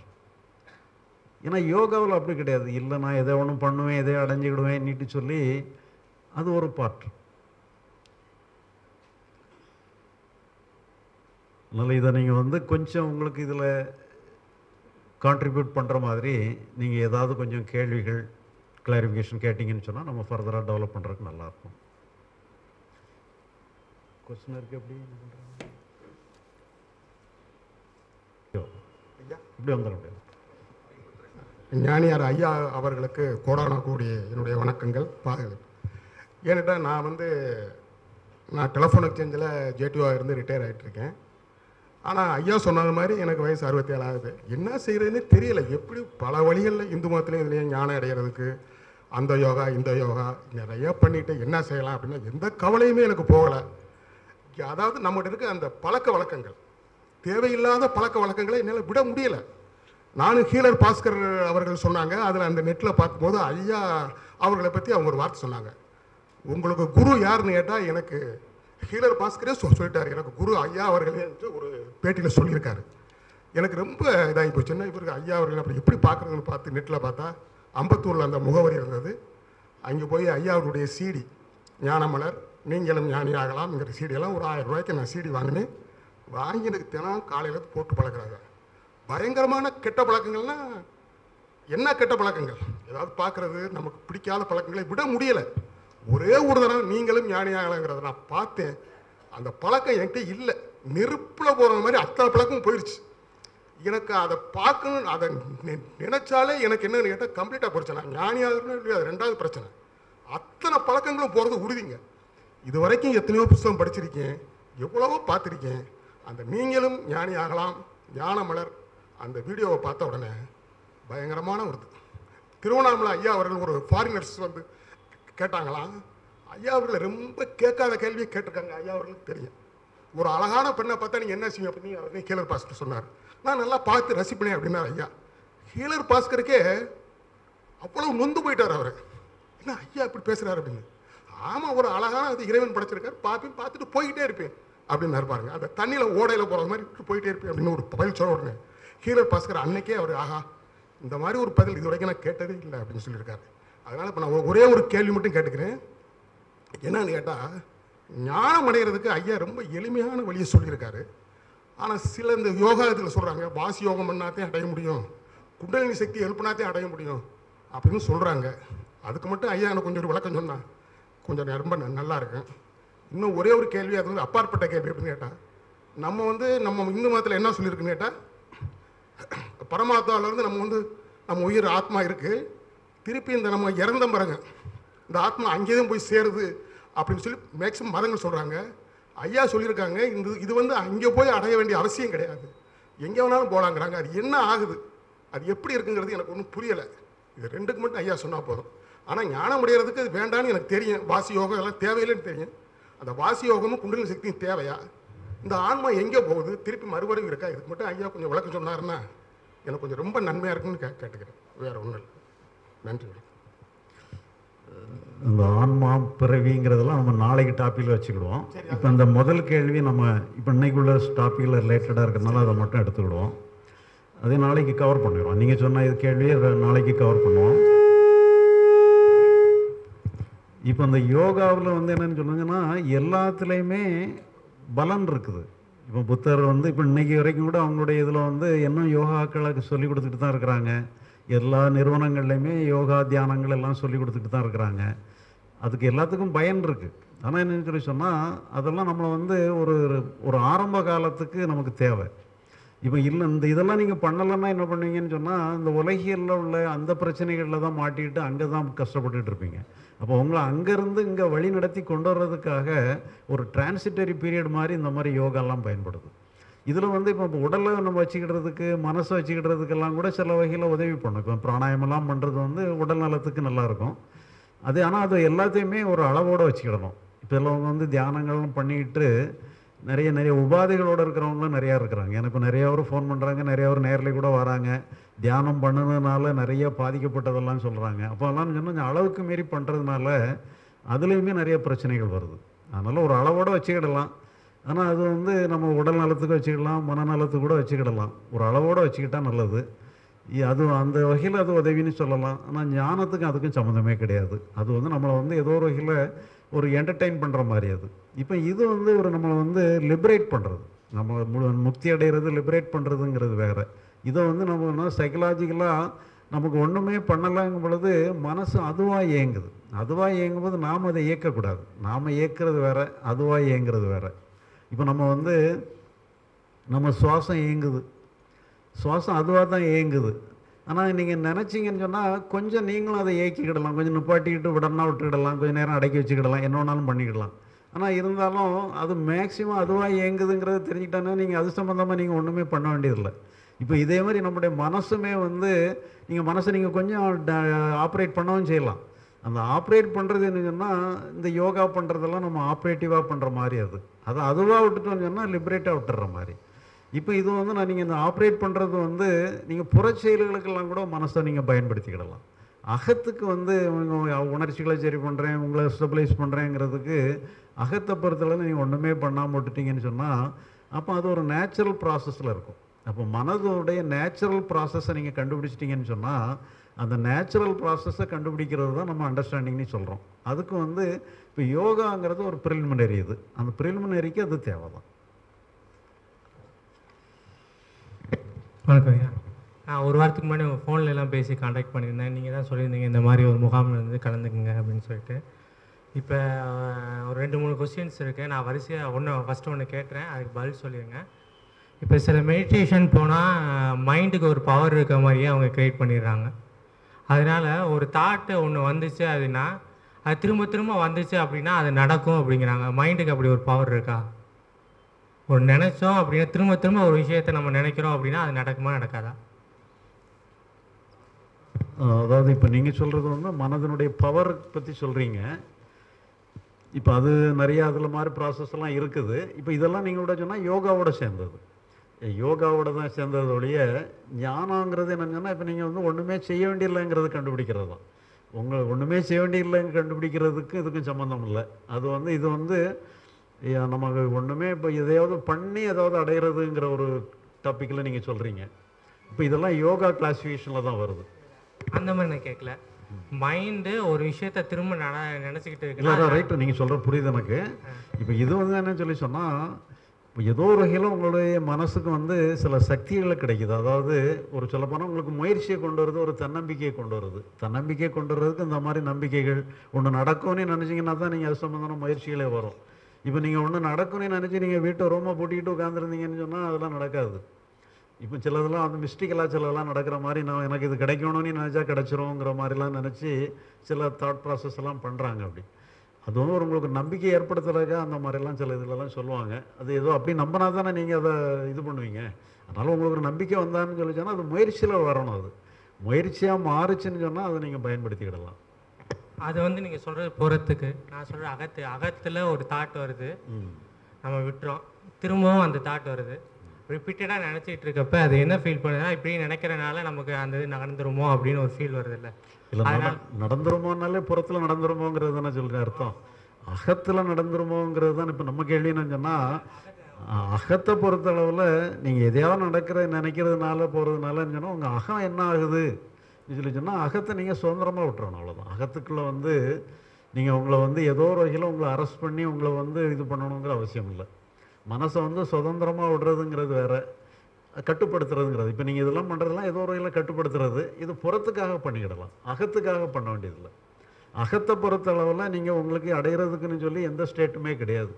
ஏன்னா யோகாவில் அப்படி கிடையாது. இல்லை நான் எதை ஒன்றும் பண்ணுவேன் எதை அடைஞ்சிக்கிடுவேன் நீட்டு சொல்லி அது ஒரு பார்ட் அதனால் இதை நீங்கள் வந்து கொஞ்சம் உங்களுக்கு இதில் கான்ட்ரிபியூட் பண்ணுற மாதிரி நீங்கள் ஏதாவது கொஞ்சம் கேள்விகள் கிளாரிஃபிகேஷன் கேட்டிங்கன்னு சொன்னால் நம்ம ஃபர்தராக டெவலப் பண்ணுறதுக்கு நல்லாயிருக்கும். கொஸ்டினருக்கு எப்படி? என்ன பண்றாங்க? ஐயோ, இப்படி வந்துட முடியாது ஞானியார் ஐயா அவர்களுக்கு கோடான கூடிய என்னுடைய வணக்கங்கள் பாருங்கள். ஏன்ட்டால் நான் வந்து நான் டெலஃபோன் எக்ஸ்சேஞ்சில் ஜேடிஓவாக இருந்து ரிட்டையர் ஆகிட்டுருக்கேன் ஆனால் ஐயா சொன்னது மாதிரி எனக்கு வயசு அறுபத்தேழு ஆகுது. என்ன செய்கிறதுன்னு தெரியல. எப்படி பல வழிகளில் இந்து மதத்துலேயும் இதுலேயும் ஞானம் அடைகிறதுக்கு அந்த யோகா இந்த யோகா நிறையா பண்ணிட்டு என்ன செய்யலாம் அப்படின்னா எந்த கவலையுமே எனக்கு போகலை. அதாவது நம்மகிட்ட இருக்க அந்த பழக்க வழக்கங்கள் தேவையில்லாத பழக்க வழக்கங்களை என்னால் விட முடியலை. நானும் ஹீலர் பாஸ்கர் அவர்கள் சொன்னாங்க. அதில் அந்த நெட்டில் பார்க்கும்போது ஐயா அவர்களை பற்றி அவங்க ஒரு வார்த்தை சொன்னாங்க. உங்களுக்கு குரு யாருன்னு கேட்டால் எனக்கு ஹீலர் பாஸ்கரே சொ சொல்லிட்டார். எனக்கு குரு ஐயா அவர்களே என்று ஒரு பேட்டியில் சொல்லியிருக்காரு. எனக்கு ரொம்ப இதாகி போச்சுன்னா இவருக்கு ஐயா அவர்கள் அப்படி எப்படி பார்க்குறதுன்னு பார்த்து நெட்டில் பார்த்தா அம்பத்தூரில் அந்த முகவரி இருந்தது. அங்கே போய் ஐயா அவருடைய சீடி ஞானமலர் நீங்களும் ஞானி ஆகலாம்ங்கிற சீடியெல்லாம் ஒரு ஆயிரம் ரூபாய்க்கு நான் சீடி வாங்கினேன். வாங்கி எனக்கு தினம் காலையில் போட்டு பழக்கிறாங்க பயங்கரமான கெட்ட பழக்கங்கள்னா என்ன கெட்ட பழக்கங்கள்? ஏதாவது பார்க்கறது நமக்கு பிடிக்காத பழக்கங்களை விட முடியலை. ஒரே ஒரு தடவை நீங்களும் ஞானியாகலங்கிறத நான் பார்த்தேன். அந்த பழக்கம் என்கிட்ட இல்லை. நெருப்பில் போகிற மாதிரி அத்தனை பழக்கமும் போயிடுச்சு எனக்கு அதை பார்க்கணும் அதை நினைச்சாலே எனக்கு என்னன்னு கேட்டால் கம்ப்ளீட்டாக பிரச்சனை ஞானியாகணும் இல்லையா? அது ரெண்டாவது பிரச்சனை. அத்தனை பழக்கங்களும் போகிறது உறுதிங்க. இது வரைக்கும் எத்தனையோ புஸ்தகம் படிச்சிருக்கேன். எவ்வளவோ பார்த்துருக்கேன். அந்த நீங்களும் ஞானி ஆகலாம் ஞானமலர் அந்த வீடியோவை பார்த்த உடனே பயங்கரமான ஒரு இது. திருவண்ணாமலை ஐயா அவர்கள் ஒரு ஃபாரினர்ஸ் வந்து கேட்டாங்களாம் ஐயா அவர்கள் ரொம்ப கேட்காத கேள்வியை கேட்டிருக்காங்க. ஐயா அவர்களுக்கு தெரியும். ஒரு அழகான பெண்ணை பார்த்தா நீங்கள் என்ன செய்யும் அப்படின்னு அவர் ஹீலர் பாஸ்கர் சொன்னார். நான் நல்லா பார்த்து ரசிப்பினேன் அப்படின்னா ஐயா. ஹீலர் பாஸ்கருக்கே அவ்வளோ நொந்து போயிட்டார் அவர். என்ன ஐயா இப்படி பேசுகிறார் அப்படின்னு. ஆமாம் ஒரு அழகான அது இறைவன் படைச்சிருக்கார். பார்ப்பேன் பார்த்துட்டு போய்கிட்டே இருப்பேன் அப்படின்னு பாருங்க. அந்த தண்ணியில் ஓடையில் போகிற மாதிரி போயிட்டே இருப்பேன் அப்படின்னு ஒரு பதில் சொல்ல உடனே ஹீரர் பாஸ்கர் அன்னைக்கே அவர் ஆஹா இந்த மாதிரி ஒரு பதில் இது வரைக்கும் நான் கேட்டதே இல்லை அப்படின்னு சொல்லியிருக்காரு. அதனால் இப்போ நான் ஒரே ஒரு கேள்வி மட்டும் கேட்டுக்கிறேன். என்னன்னு கேட்டால் ஞானம் அடைகிறதுக்கு ஐயா ரொம்ப எளிமையான வழியை சொல்லியிருக்காரு. ஆனால் சில இந்த யோகா சொல்கிறாங்க வாசி யோகம் பண்ணாதே அடைய முடியும். குண்டலினி சக்தி எழுப்பினாதே அடைய முடியும். அப்படின்னு சொல்கிறாங்க அதுக்கு மட்டும் ஐயா எனக்கு கொஞ்சம் ஒரு விளக்கம் சொன்னான் கொஞ்சம் ரொம்ப ந- நல்லா இருக்கும் இன்னும் ஒரே ஒரு கேள்வி அது வந்து அப்பாற்பட்ட கேள்வி அப்படின்னு கேட்டால் நம்ம வந்து நம்ம இந்து மதத்தில் என்ன சொல்லியிருக்குன்னு கேட்டால் பரமாத்மாவிலேருந்து நம்ம வந்து நம்ம உயிர் ஆத்மா இருக்குது திருப்பி இந்த நம்ம இறந்த பிறகு இந்த ஆத்மா அங்கேயும் தான் போய் சேருது அப்படின்னு சொல்லி மேக்ஸிமம் மதங்கள் சொல்கிறாங்க ஐயா சொல்லியிருக்காங்க இந்த இது வந்து அங்கே போய் அடைய வேண்டிய அவசியம் கிடையாது. எங்கே வேணாலும் போகலாங்கிறாங்க அது என்ன ஆகுது? அது எப்படி இருக்குங்கிறது எனக்கு ஒன்றும் புரியலை. இது ரெண்டுக்கு மட்டும் ஐயா சொன்னால் போதும். ஆனால் ஞானம் அடைகிறதுக்கு அது வேண்டான்னு எனக்கு தெரியும். வாசி யோகம் எல்லாம் தேவையில்லைன்னு தெரியும். அந்த வாசி யோகமும் குண்டலின் சக்தியும் தேவையா? இந்த ஆன்மா எங்கே போகுது திருப்பி மறுபடியும் இருக்கா? இதுக்கு மட்டும் ஐயா கொஞ்சம் விளக்கம் சொன்னாருன்னா எனக்கு கொஞ்சம் ரொம்ப நன்மையாக இருக்குன்னு கே கேட்டுக்கிறேன். வேற ஒன்றும் இல்லை. நன்றி. இந்த ஆன்மா பிறவிங்கிறதெல்லாம் நம்ம நாளைக்கு டாப்பிக்கில் வச்சுக்கிடுவோம். இப்போ இந்த முதல் கேள்வி நம்ம இப்போ இன்னைக்குள்ள டாப்பிக்கில் ரிலேட்டடாக இருக்கிறதுனால அதை மட்டும் எடுத்துக்கிடுவோம். அதே நாளைக்கு கவர் பண்ணிடுவோம். நீங்கள் சொன்ன இது கேள்வியை நாளைக்கு கவர் பண்ணுவோம். இப்போ இந்த யோகாவில் வந்து என்னன்னு சொன்னாங்கன்னா எல்லாத்துலேயுமே பலன் இருக்குது. இப்போ புத்தர் வந்து இப்போ இன்றைக்கி வரைக்கும் கூட அவங்களுடைய இதில் வந்து இன்னும் யோகாக்களுக்கு சொல்லி கொடுத்துட்டு தான் இருக்கிறாங்க. எல்லா நிறுவனங்கள்லையுமே யோகா தியானங்கள் எல்லாம் சொல்லி கொடுத்துட்டு தான் இருக்கிறாங்க. அதுக்கு எல்லாத்துக்கும் பயன் இருக்குது ஆனால் என்னென்னு சொல்லி சொன்னால் அதெல்லாம் நம்மளை வந்து ஒரு ஒரு ஆரம்ப காலத்துக்கு நமக்கு தேவை. இப்போ இல்லை இந்த இதெல்லாம் நீங்கள் பண்ணலைன்னா என்ன பண்ணுவீங்கன்னு சொன்னால் இந்த உலகியலில் உள்ள அந்த பிரச்சனைகளில் தான் மாட்டிக்கிட்டு அங்கே தான் கஷ்டப்பட்டுட்டு இருப்பீங்க. அப்போ உங்களை அங்கேருந்து இங்கே வழி நடத்தி கொண்டு வர்றதுக்காக ஒரு டிரான்சிட்டரி பீரியட் மாதிரி இந்த மாதிரி யோகாலாம் பயன்படுது. இதில் வந்து இப்போ உடலை நம்ம வச்சுக்கிடுறதுக்கு மனசை வச்சுக்கிடுறதுக்கெல்லாம் கூட சில வகையில் உதவி பண்ணும். இப்போ பிராணாயமெல்லாம் பண்ணுறது வந்து உடல் நலத்துக்கு நல்லாயிருக்கும் அது ஆனால் அது எல்லாத்தையுமே ஒரு அளவோடு வச்சுக்கிடணும். இப்போ எல்லாம் வந்து தியானங்கள்லாம் பண்ணிக்கிட்டு நிறைய நிறைய உபாதைகளோடு இருக்கிறவங்களும் நிறையா இருக்கிறாங்க. எனக்கு நிறையாவும் ஃபோன் பண்ணுறாங்க நிறைய பேர் நேரில் கூட வராங்க. தியானம் பண்ணதுனால நிறைய பாதிக்கப்பட்டதெல்லாம் சொல்கிறாங்க அப்போல்லாம் சொன்னால் கொஞ்சம் அளவுக்கு மீறி பண்ணுறதுனால அதுலேயுமே நிறைய பிரச்சனைகள் வருது. அதனால் ஒரு அளவோடு வச்சுக்கிடலாம். ஆனால் அது வந்து நம்ம உடல் நலத்துக்கு வச்சுக்கிடலாம் மனநலத்துக்கு கூட வச்சுக்கிடலாம். ஒரு அளவோடு வச்சுக்கிட்டால் நல்லது. அது அந்த வகையில் அது உதவின்னு சொல்லலாம். ஆனால் ஞானத்துக்கும் அதுக்கும் சம்மந்தமே கிடையாது. அது வந்து நம்மளை வந்து ஏதோ ஒரு வகையில் ஒரு என்டர்டெயின் பண்ணுற மாதிரி அது. இப்போ இது வந்து ஒரு நம்மளை வந்து லிபரேட் பண்ணுறது நம்ம முழு முக்தி அடைகிறது லிபரேட் பண்ணுறதுங்கிறது வேறு. இதை வந்து நம்ம சைக்கலாஜிக்கலாக நமக்கு ஒன்றுமே பண்ணலாங்கும் பொழுது மனசு அதுவாக இயங்குது. அதுவாக இயங்கும்போது நாம் அதை இயக்கக்கூடாது. நாம் இயக்கிறது வேறு அதுவாக இயங்கிறது வேறு. இப்போ நம்ம வந்து நம்ம சுவாசம் இயங்குது. சுவாசம் அதுவாக தான் இயங்குது. ஆனால் நீங்கள் நினச்சிங்கன்னு சொன்னால் கொஞ்சம் நீங்களும் அதை இயக்கிக்கிடலாம். கொஞ்சம் நிப்பாட்டிக்கிட்டு விடனா விட்டுக்கிடலாம். கொஞ்சம் நேரம் அடக்கி வச்சுக்கிடலாம். என்ன வேணாலும் பண்ணிக்கிடலாம். ஆனால் இருந்தாலும் அது மேக்ஸிமம் அதுவாக இயங்குதுங்கிறத தெரிஞ்சுக்கிட்டாங்கன்னா நீங்கள் அது சம்மந்தமாக நீங்கள் ஒன்றுமே பண்ண வேண்டியதில்லை. இப்போ இதே மாதிரி நம்முடைய மனசுமே வந்து நீங்கள் மனசை நீங்கள் கொஞ்சம் ஆப்ரேட் பண்ணவும் செய்யலாம். அந்த ஆப்ரேட் பண்ணுறது என்னங்கன்னா சொன்னால் இந்த யோகா பண்ணுறதெல்லாம் நம்ம ஆப்ரேட்டிவாக பண்ணுற மாதிரி அது. அது அதுவாக விட்டுட்டோம்னு சொன்னால் லிபரேட்டாக விட்டுற மாதிரி. இப்போ இது வந்து நான் நீங்கள் இந்த ஆப்ரேட் பண்ணுறது வந்து நீங்கள் புறச்செயல்களுக்கெல்லாம் கூட மனசை நீங்கள் பயன்படுத்திக்கிடலாம். அகத்துக்கு வந்து உணர்ச்சிகளை சரி பண்ணுறேன் உங்களை ஸ்டெபிளைஸ் பண்ணுறேங்கிறதுக்கு அகத்தை பொறுத்தளவு நீங்கள் ஒன்றுமே பண்ணாமல் விட்டுட்டீங்கன்னு சொன்னால் அப்போ அது ஒரு நேச்சுரல் ப்ராசஸில் இருக்கும். அப்போ மனதோடைய நேச்சுரல் ப்ராசஸை நீங்கள் கண்டுபிடிச்சிட்டிங்கன்னு சொன்னால் அந்த நேச்சுரல் ப்ராசஸை கண்டுபிடிக்கிறது தான் நம்ம அண்டர்ஸ்டாண்டிங்னு சொல்கிறோம் அதுக்கு வந்து இப்போ யோகாங்கிறது ஒரு ப்ரிலிமினரி இது. அந்த ப்ரிலிமினரிக்கு அது தேவை தான் வணக்கம் ஐயா. நான் ஒரு வாரத்துக்கு முன்னாடி உங்கள் ஃபோன்லலாம் எல்லாம் பேசி காண்டாக்ட் பண்ணியிருந்தேன். நீங்கள் தான் சொல்லியிருந்தீங்க இந்த மாதிரி ஒரு முகாமில் இருந்து கலந்துக்குங்க அப்படின்னு சொல்லிட்டு. இப்போ ஒரு ரெண்டு மூணு கொஸ்டின்ஸ் இருக்குது நான் வரிசையாக ஒன்று ஃபஸ்ட்டு ஒன்று கேட்டுறேன் அதுக்கு பதில் சொல்லிடுங்க இப்போ சில மெடிடேஷன் போனால் மைண்டுக்கு ஒரு பவர் இருக்க மாதிரியே அவங்க க்ரியேட் பண்ணிடுறாங்க. அதனால் ஒரு தாட்டு ஒன்று வந்துச்சு அப்படின்னா அது திரும்ப திரும்ப வந்துச்சு அப்படின்னா அது நடக்கும் அப்படிங்கிறாங்க. மைண்டுக்கு அப்படி ஒரு பவர் இருக்கா? ஒரு நினச்சோம் அப்படின்னா திரும்ப திரும்ப ஒரு விஷயத்தை நம்ம நினைக்கிறோம் அப்படின்னா அது நடக்குமா நடக்காதா? அதாவது இப்போ நீங்கள் சொல்கிறது வந்து மனதினுடைய பவர் பற்றி சொல்கிறீங்க இப்போ அது நிறையா அதில் மாதிரி ப்ராசஸ் எல்லாம் இருக்குது. இப்போ இதெல்லாம் நீங்கள் விட சொன்னால் யோகாவோட சேர்ந்தது. யோகாவோட தான் சேர்ந்தது ஒழிய ஞானங்கிறது என்னன்னு சொன்னால் இப்போ நீங்கள் வந்து ஒன்றுமே செய்ய வேண்டியதில்லைங்கிறது கண்டுபிடிக்கிறது? தான் உங்களை ஒன்றுமே செய்ய வேண்டியதில்லைன்னு கண்டுபிடிக்கிறதுக்கு இதுக்கும் சம்மந்தம் இல்லை. அது வந்து இது வந்து நமக்கு ஒன்றுமே இப்போ எதையாவது பண்ணி ஏதாவது அடையிறதுங்கிற ஒரு டாப்பிக்கில் நீங்கள் சொல்கிறீங்க இப்போ இதெல்லாம் யோகா கிளாஸிஃபிகேஷனில் தான் வருது. அந்த மாதிரி நான் கேட்கல மைண்டு ஒரு விஷயத்த திரும்ப நினச்சிக்கிட்டு இருக்குன்னா ரைட்டு நீங்கள் சொல்கிற புரியுது எனக்கு. இப்போ இது வந்து என்னன்னு சொல்லி சொன்னால் இப்போ ஏதோ ஒரு வகையில் உங்களுடைய மனசுக்கு வந்து சில சக்திகள் கிடைக்குது. அதாவது ஒரு சொல்லப்போனால் உங்களுக்கு முயற்சியை கொண்டு வருது ஒரு தன்னம்பிக்கையை கொண்டு வருது. தன்னம்பிக்கையை கொண்டு வர்றதுக்கு இந்த மாதிரி நம்பிக்கைகள் ஒன்று நடக்கும்னு நினச்சிங்கன்னா தான் நீங்கள் அது சம்மந்தமான முயற்சிகளே வரும். இப்போ நீங்கள் ஒன்று நடக்கும்னு நினச்சி நீங்கள் வீட்டை ரூமை பூட்டிக்கிட்டு உட்காந்துருந்தீங்கன்னு சொன்னால் அதெல்லாம் நடக்காது. இப்போ சிலதெல்லாம் வந்து மிஸ்டிக்கலாக சிலதெல்லாம் நடக்கிற மாதிரி நான் எனக்கு இது கிடைக்கணும்னு நினச்சா கிடைச்சிருங்கிற மாதிரிலாம் நினச்சி சில தாட் ப்ராசஸ் எல்லாம் பண்ணுறாங்க அப்படி. அதுவும் ஒரு உங்களுக்கு நம்பிக்கை ஏற்படுத்துறதுக்காக அந்த மாதிரிலாம் சில இதுலலாம் சொல்லுவாங்க. அது ஏதோ அப்படி நம்பினா தானே நீங்கள் அதை இது பண்ணுவீங்க. அதனால் உங்களுக்கு நம்பிக்கை வந்தான்னு சொல்லி சொன்னால் அது முயற்சியில் வரணும் அது. முயற்சியாக மாறுச்சுன்னு சொன்னால் அதை நீங்கள் பயன்படுத்திக்கிடலாம். அது வந்து நீங்கள் சொல்கிறது புறத்துக்கு நான் சொல்கிற அகத்து அகத்தில் ஒரு தாட் வருது. ம். நம்ம விட்டுறோம். திரும்பவும் அந்த தாட் வருது. ரிப்பீட்டடாக நினச்சிட்டு இருக்கப்ப அது என்ன ஃபீல் பண்ணுதுன்னா இப்படி நினைக்கிறனால நமக்கு அந்த இது நடந்துருமோ அப்படின்னு ஒரு ஃபீல் வருது இல்லை இல்லை நட நடந்துருமோனாலே புறத்தில் நடந்துருமோங்கிறது தானே சொல்கிற அர்த்தம். அகத்தில் நடந்துருமோங்கிறது தான் இப்போ நம்ம கேள்வி என்னன்னு சொன்னால் அகத்தை பொறுத்தளவில் நீங்கள் எதையாவது நடக்கிற நினைக்கிறதுனால போகிறதுனாலன்னு சொன்னால் உங்கள் அகம் என்ன ஆகுது? சொல்லி சொன்னால் அகத்தை நீங்கள் சுதந்திரமாக விட்டுறணும் அவ்வளோதான் அகத்துக்குள்ளே வந்து நீங்கள் உங்களை வந்து ஏதோ ஒரு வகையில் உங்களை அரெஸ்ட் பண்ணி உங்களை வந்து இது பண்ணணுங்கிற அவசியம் இல்லை. மனசை வந்து சுதந்திரமாக விடுறதுங்கிறது வேறு கட்டுப்படுத்துறதுங்கிறது. இப்போ நீங்கள் இதெல்லாம் பண்ணுறதெல்லாம் ஏதோ ஒரு வகையில் கட்டுப்படுத்துறது இது புறத்துக்காக பண்ணிக்கிடலாம். அகத்துக்காக பண்ண வேண்டியதில்லை. அகத்தை பொறுத்தளவில் நீங்கள் உங்களுக்கு அடையிறதுக்குன்னு சொல்லி எந்த ஸ்டேட்டுமே கிடையாது.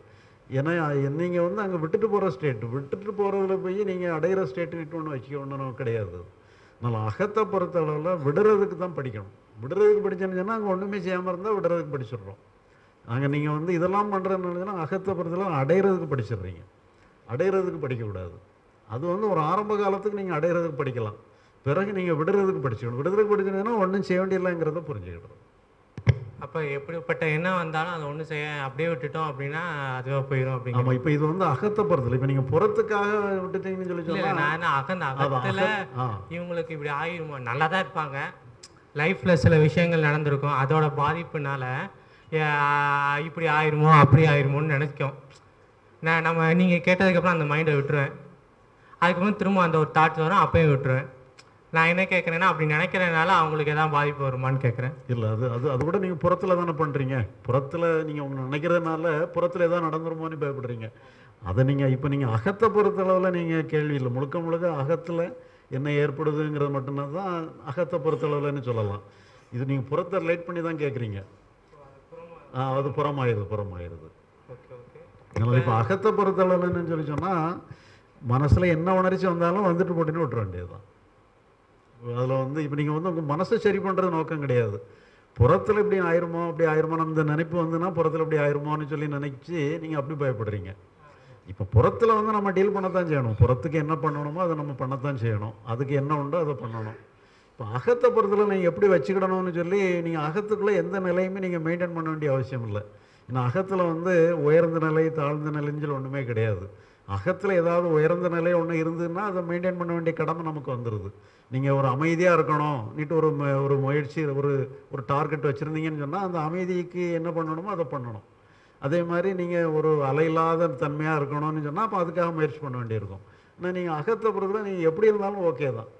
ஏன்னா நீங்கள் வந்து அங்கே விட்டுட்டு போகிற ஸ்டேட் விட்டுட்டு போகிறதுல போய் நீங்கள் அடையிற விட்டு ஒன்று வச்சுக்கணும்னு கிடையாது. அதனால் அகத்தை பொறுத்த அளவில் விடுறதுக்கு தான் படிக்கணும். விடுறதுக்கு படிச்சேன்னு சொன்னால் அங்கே ஒன்றுமே செய்யாமல் இருந்தால் விடுறதுக்கு படிச்சிடுறோம். அங்கே நீங்கள் வந்து இதெல்லாம் பண்ணுறதுனால அகத்தை பொறுத்தளவு அடையிறதுக்கு படிச்சிடுறீங்க. அடையிறதுக்கு படிக்கக்கூடாது. அது வந்து ஒரு ஆரம்ப காலத்துக்கு நீங்கள் அடையிறதுக்கு படிக்கலாம். பிறகு நீங்கள் விடுறதுக்கு படிச்சுக்கணும். விடுறதுக்கு படிச்சீங்கன்னா ஒன்றும் செய்ய வேண்டியதில்லைங்கிறத புரிஞ்சுக்கிடணும் அப்போ எப்படிப்பட்ட எண்ணம் வந்தாலும் அதை ஒன்றும் செய்ய அப்படியே விட்டுட்டோம் அப்படின்னா அதுவாக போயிடும் அப்படிங்கிற ஆமாம் இப்போ இது வந்து அகத்தை பொறுத்தல இப்போ நீங்கள் புறத்துக்காக விட்டுட்டீங்கன்னு சொல்லி சொன்னால் நான் என்ன அகந்த அகத்தில் இவங்களுக்கு இப்படி ஆயிருமா நல்லா தான் இருப்பாங்க லைஃப்பில் சில விஷயங்கள் நடந்திருக்கும். அதோட பாதிப்புனால இப்படி ஆயிருமோ அப்படி ஆயிருமோன்னு நினைக்கும் நான் நம்ம நீங்கள் கேட்டதுக்கப்புறம் அந்த மைண்டை விட்டுருவேன். அதுக்கப்புறம் திரும்ப அந்த ஒரு தாட்ஸ் வரும் அப்பயும் விட்டுருவேன். நான் என்ன கேட்குறேன்னா அப்படி நினைக்கிறதுனால அவங்களுக்கு எதாவது பாதிப்பு வருமான்னு கேட்குறேன் இல்லை அது அது அது கூட நீங்கள் புறத்தில் தானே பண்ணுறீங்க புறத்தில் நீங்கள் உங்களை நினைக்கிறதுனால புறத்தில் எதாவது நடந்துருமோன்னு பயப்படுறீங்க. அதை நீங்கள் இப்போ நீங்கள் அகத்தை பொறுத்தளவில் நீங்கள் கேள்வி இல்லை. முழுக்க முழுக்க அகத்தில் என்ன ஏற்படுதுங்கிறது மட்டும்தான் தான் அகத்தை பொறுத்தளவுலன்னு சொல்லலாம். இது நீங்கள் புறத்தை லைட் பண்ணி தான் கேட்குறீங்க அது புறமாயிருது புறமாயிருது. அதனால் இப்போ அகத்தை பொறுத்தளவுலன்னு சொல்லி சொன்னால் மனசில் என்ன உணர்ச்சி வந்தாலும் வந்துட்டு போட்டுன்னு விட்டுற வேண்டியதுதான். அதில் வந்து இப்போ நீங்கள் வந்து உங்கள் மனசை சரி பண்ணுறது நோக்கம் கிடையாது. புறத்தில் இப்படி ஆயிருமோ அப்படி ஆயிருமோ அந்த நினைப்பு வந்துன்னா புறத்தில் இப்படி ஆயிருமோன்னு சொல்லி நினைச்சு நீங்கள் அப்படி பயப்படுறீங்க. இப்போ புறத்தில் வந்து நம்ம டீல் பண்ணத்தான் செய்யணும். புறத்துக்கு என்ன பண்ணணுமோ அதை நம்ம பண்ணத்தான் செய்யணும். அதுக்கு என்ன உண்டோ அதை பண்ணணும். இப்போ அகத்தை பொறுத்தல நீங்கள் எப்படி வச்சுக்கிடணும்னு சொல்லி நீங்கள் அகத்துக்குள்ளே எந்த நிலையுமே நீங்கள் மெயின்டைன் பண்ண வேண்டிய அவசியம் இல்லை. ஏன்னா அகத்தில் வந்து உயர்ந்த நிலை தாழ்ந்த நிலைன்னு சொல்லி ஒன்றுமே கிடையாது. அகத்தில் ஏதாவது உயர்ந்த நிலை ஒன்று இருந்ததுன்னா அதை மெயின்டைன் பண்ண வேண்டிய கடமை நமக்கு வந்துடுது நீங்கள் ஒரு அமைதியாக இருக்கணும் நீட்டு ஒரு ஒரு முயற்சி ஒரு ஒரு டார்கெட் வச்சுருந்தீங்கன்னு சொன்னால் அந்த அமைதிக்கு என்ன பண்ணணுமோ அதை பண்ணணும். அதே மாதிரி நீங்கள் ஒரு அலையில்லாத தன்மையாக இருக்கணும்னு சொன்னால் அப்போ அதுக்காக முயற்சி பண்ண வேண்டியிருக்கும். ஆனால் நீங்கள் அகத்தை பொறுத்தவரை நீங்கள் எப்படி இருந்தாலும் ஓகே தான்.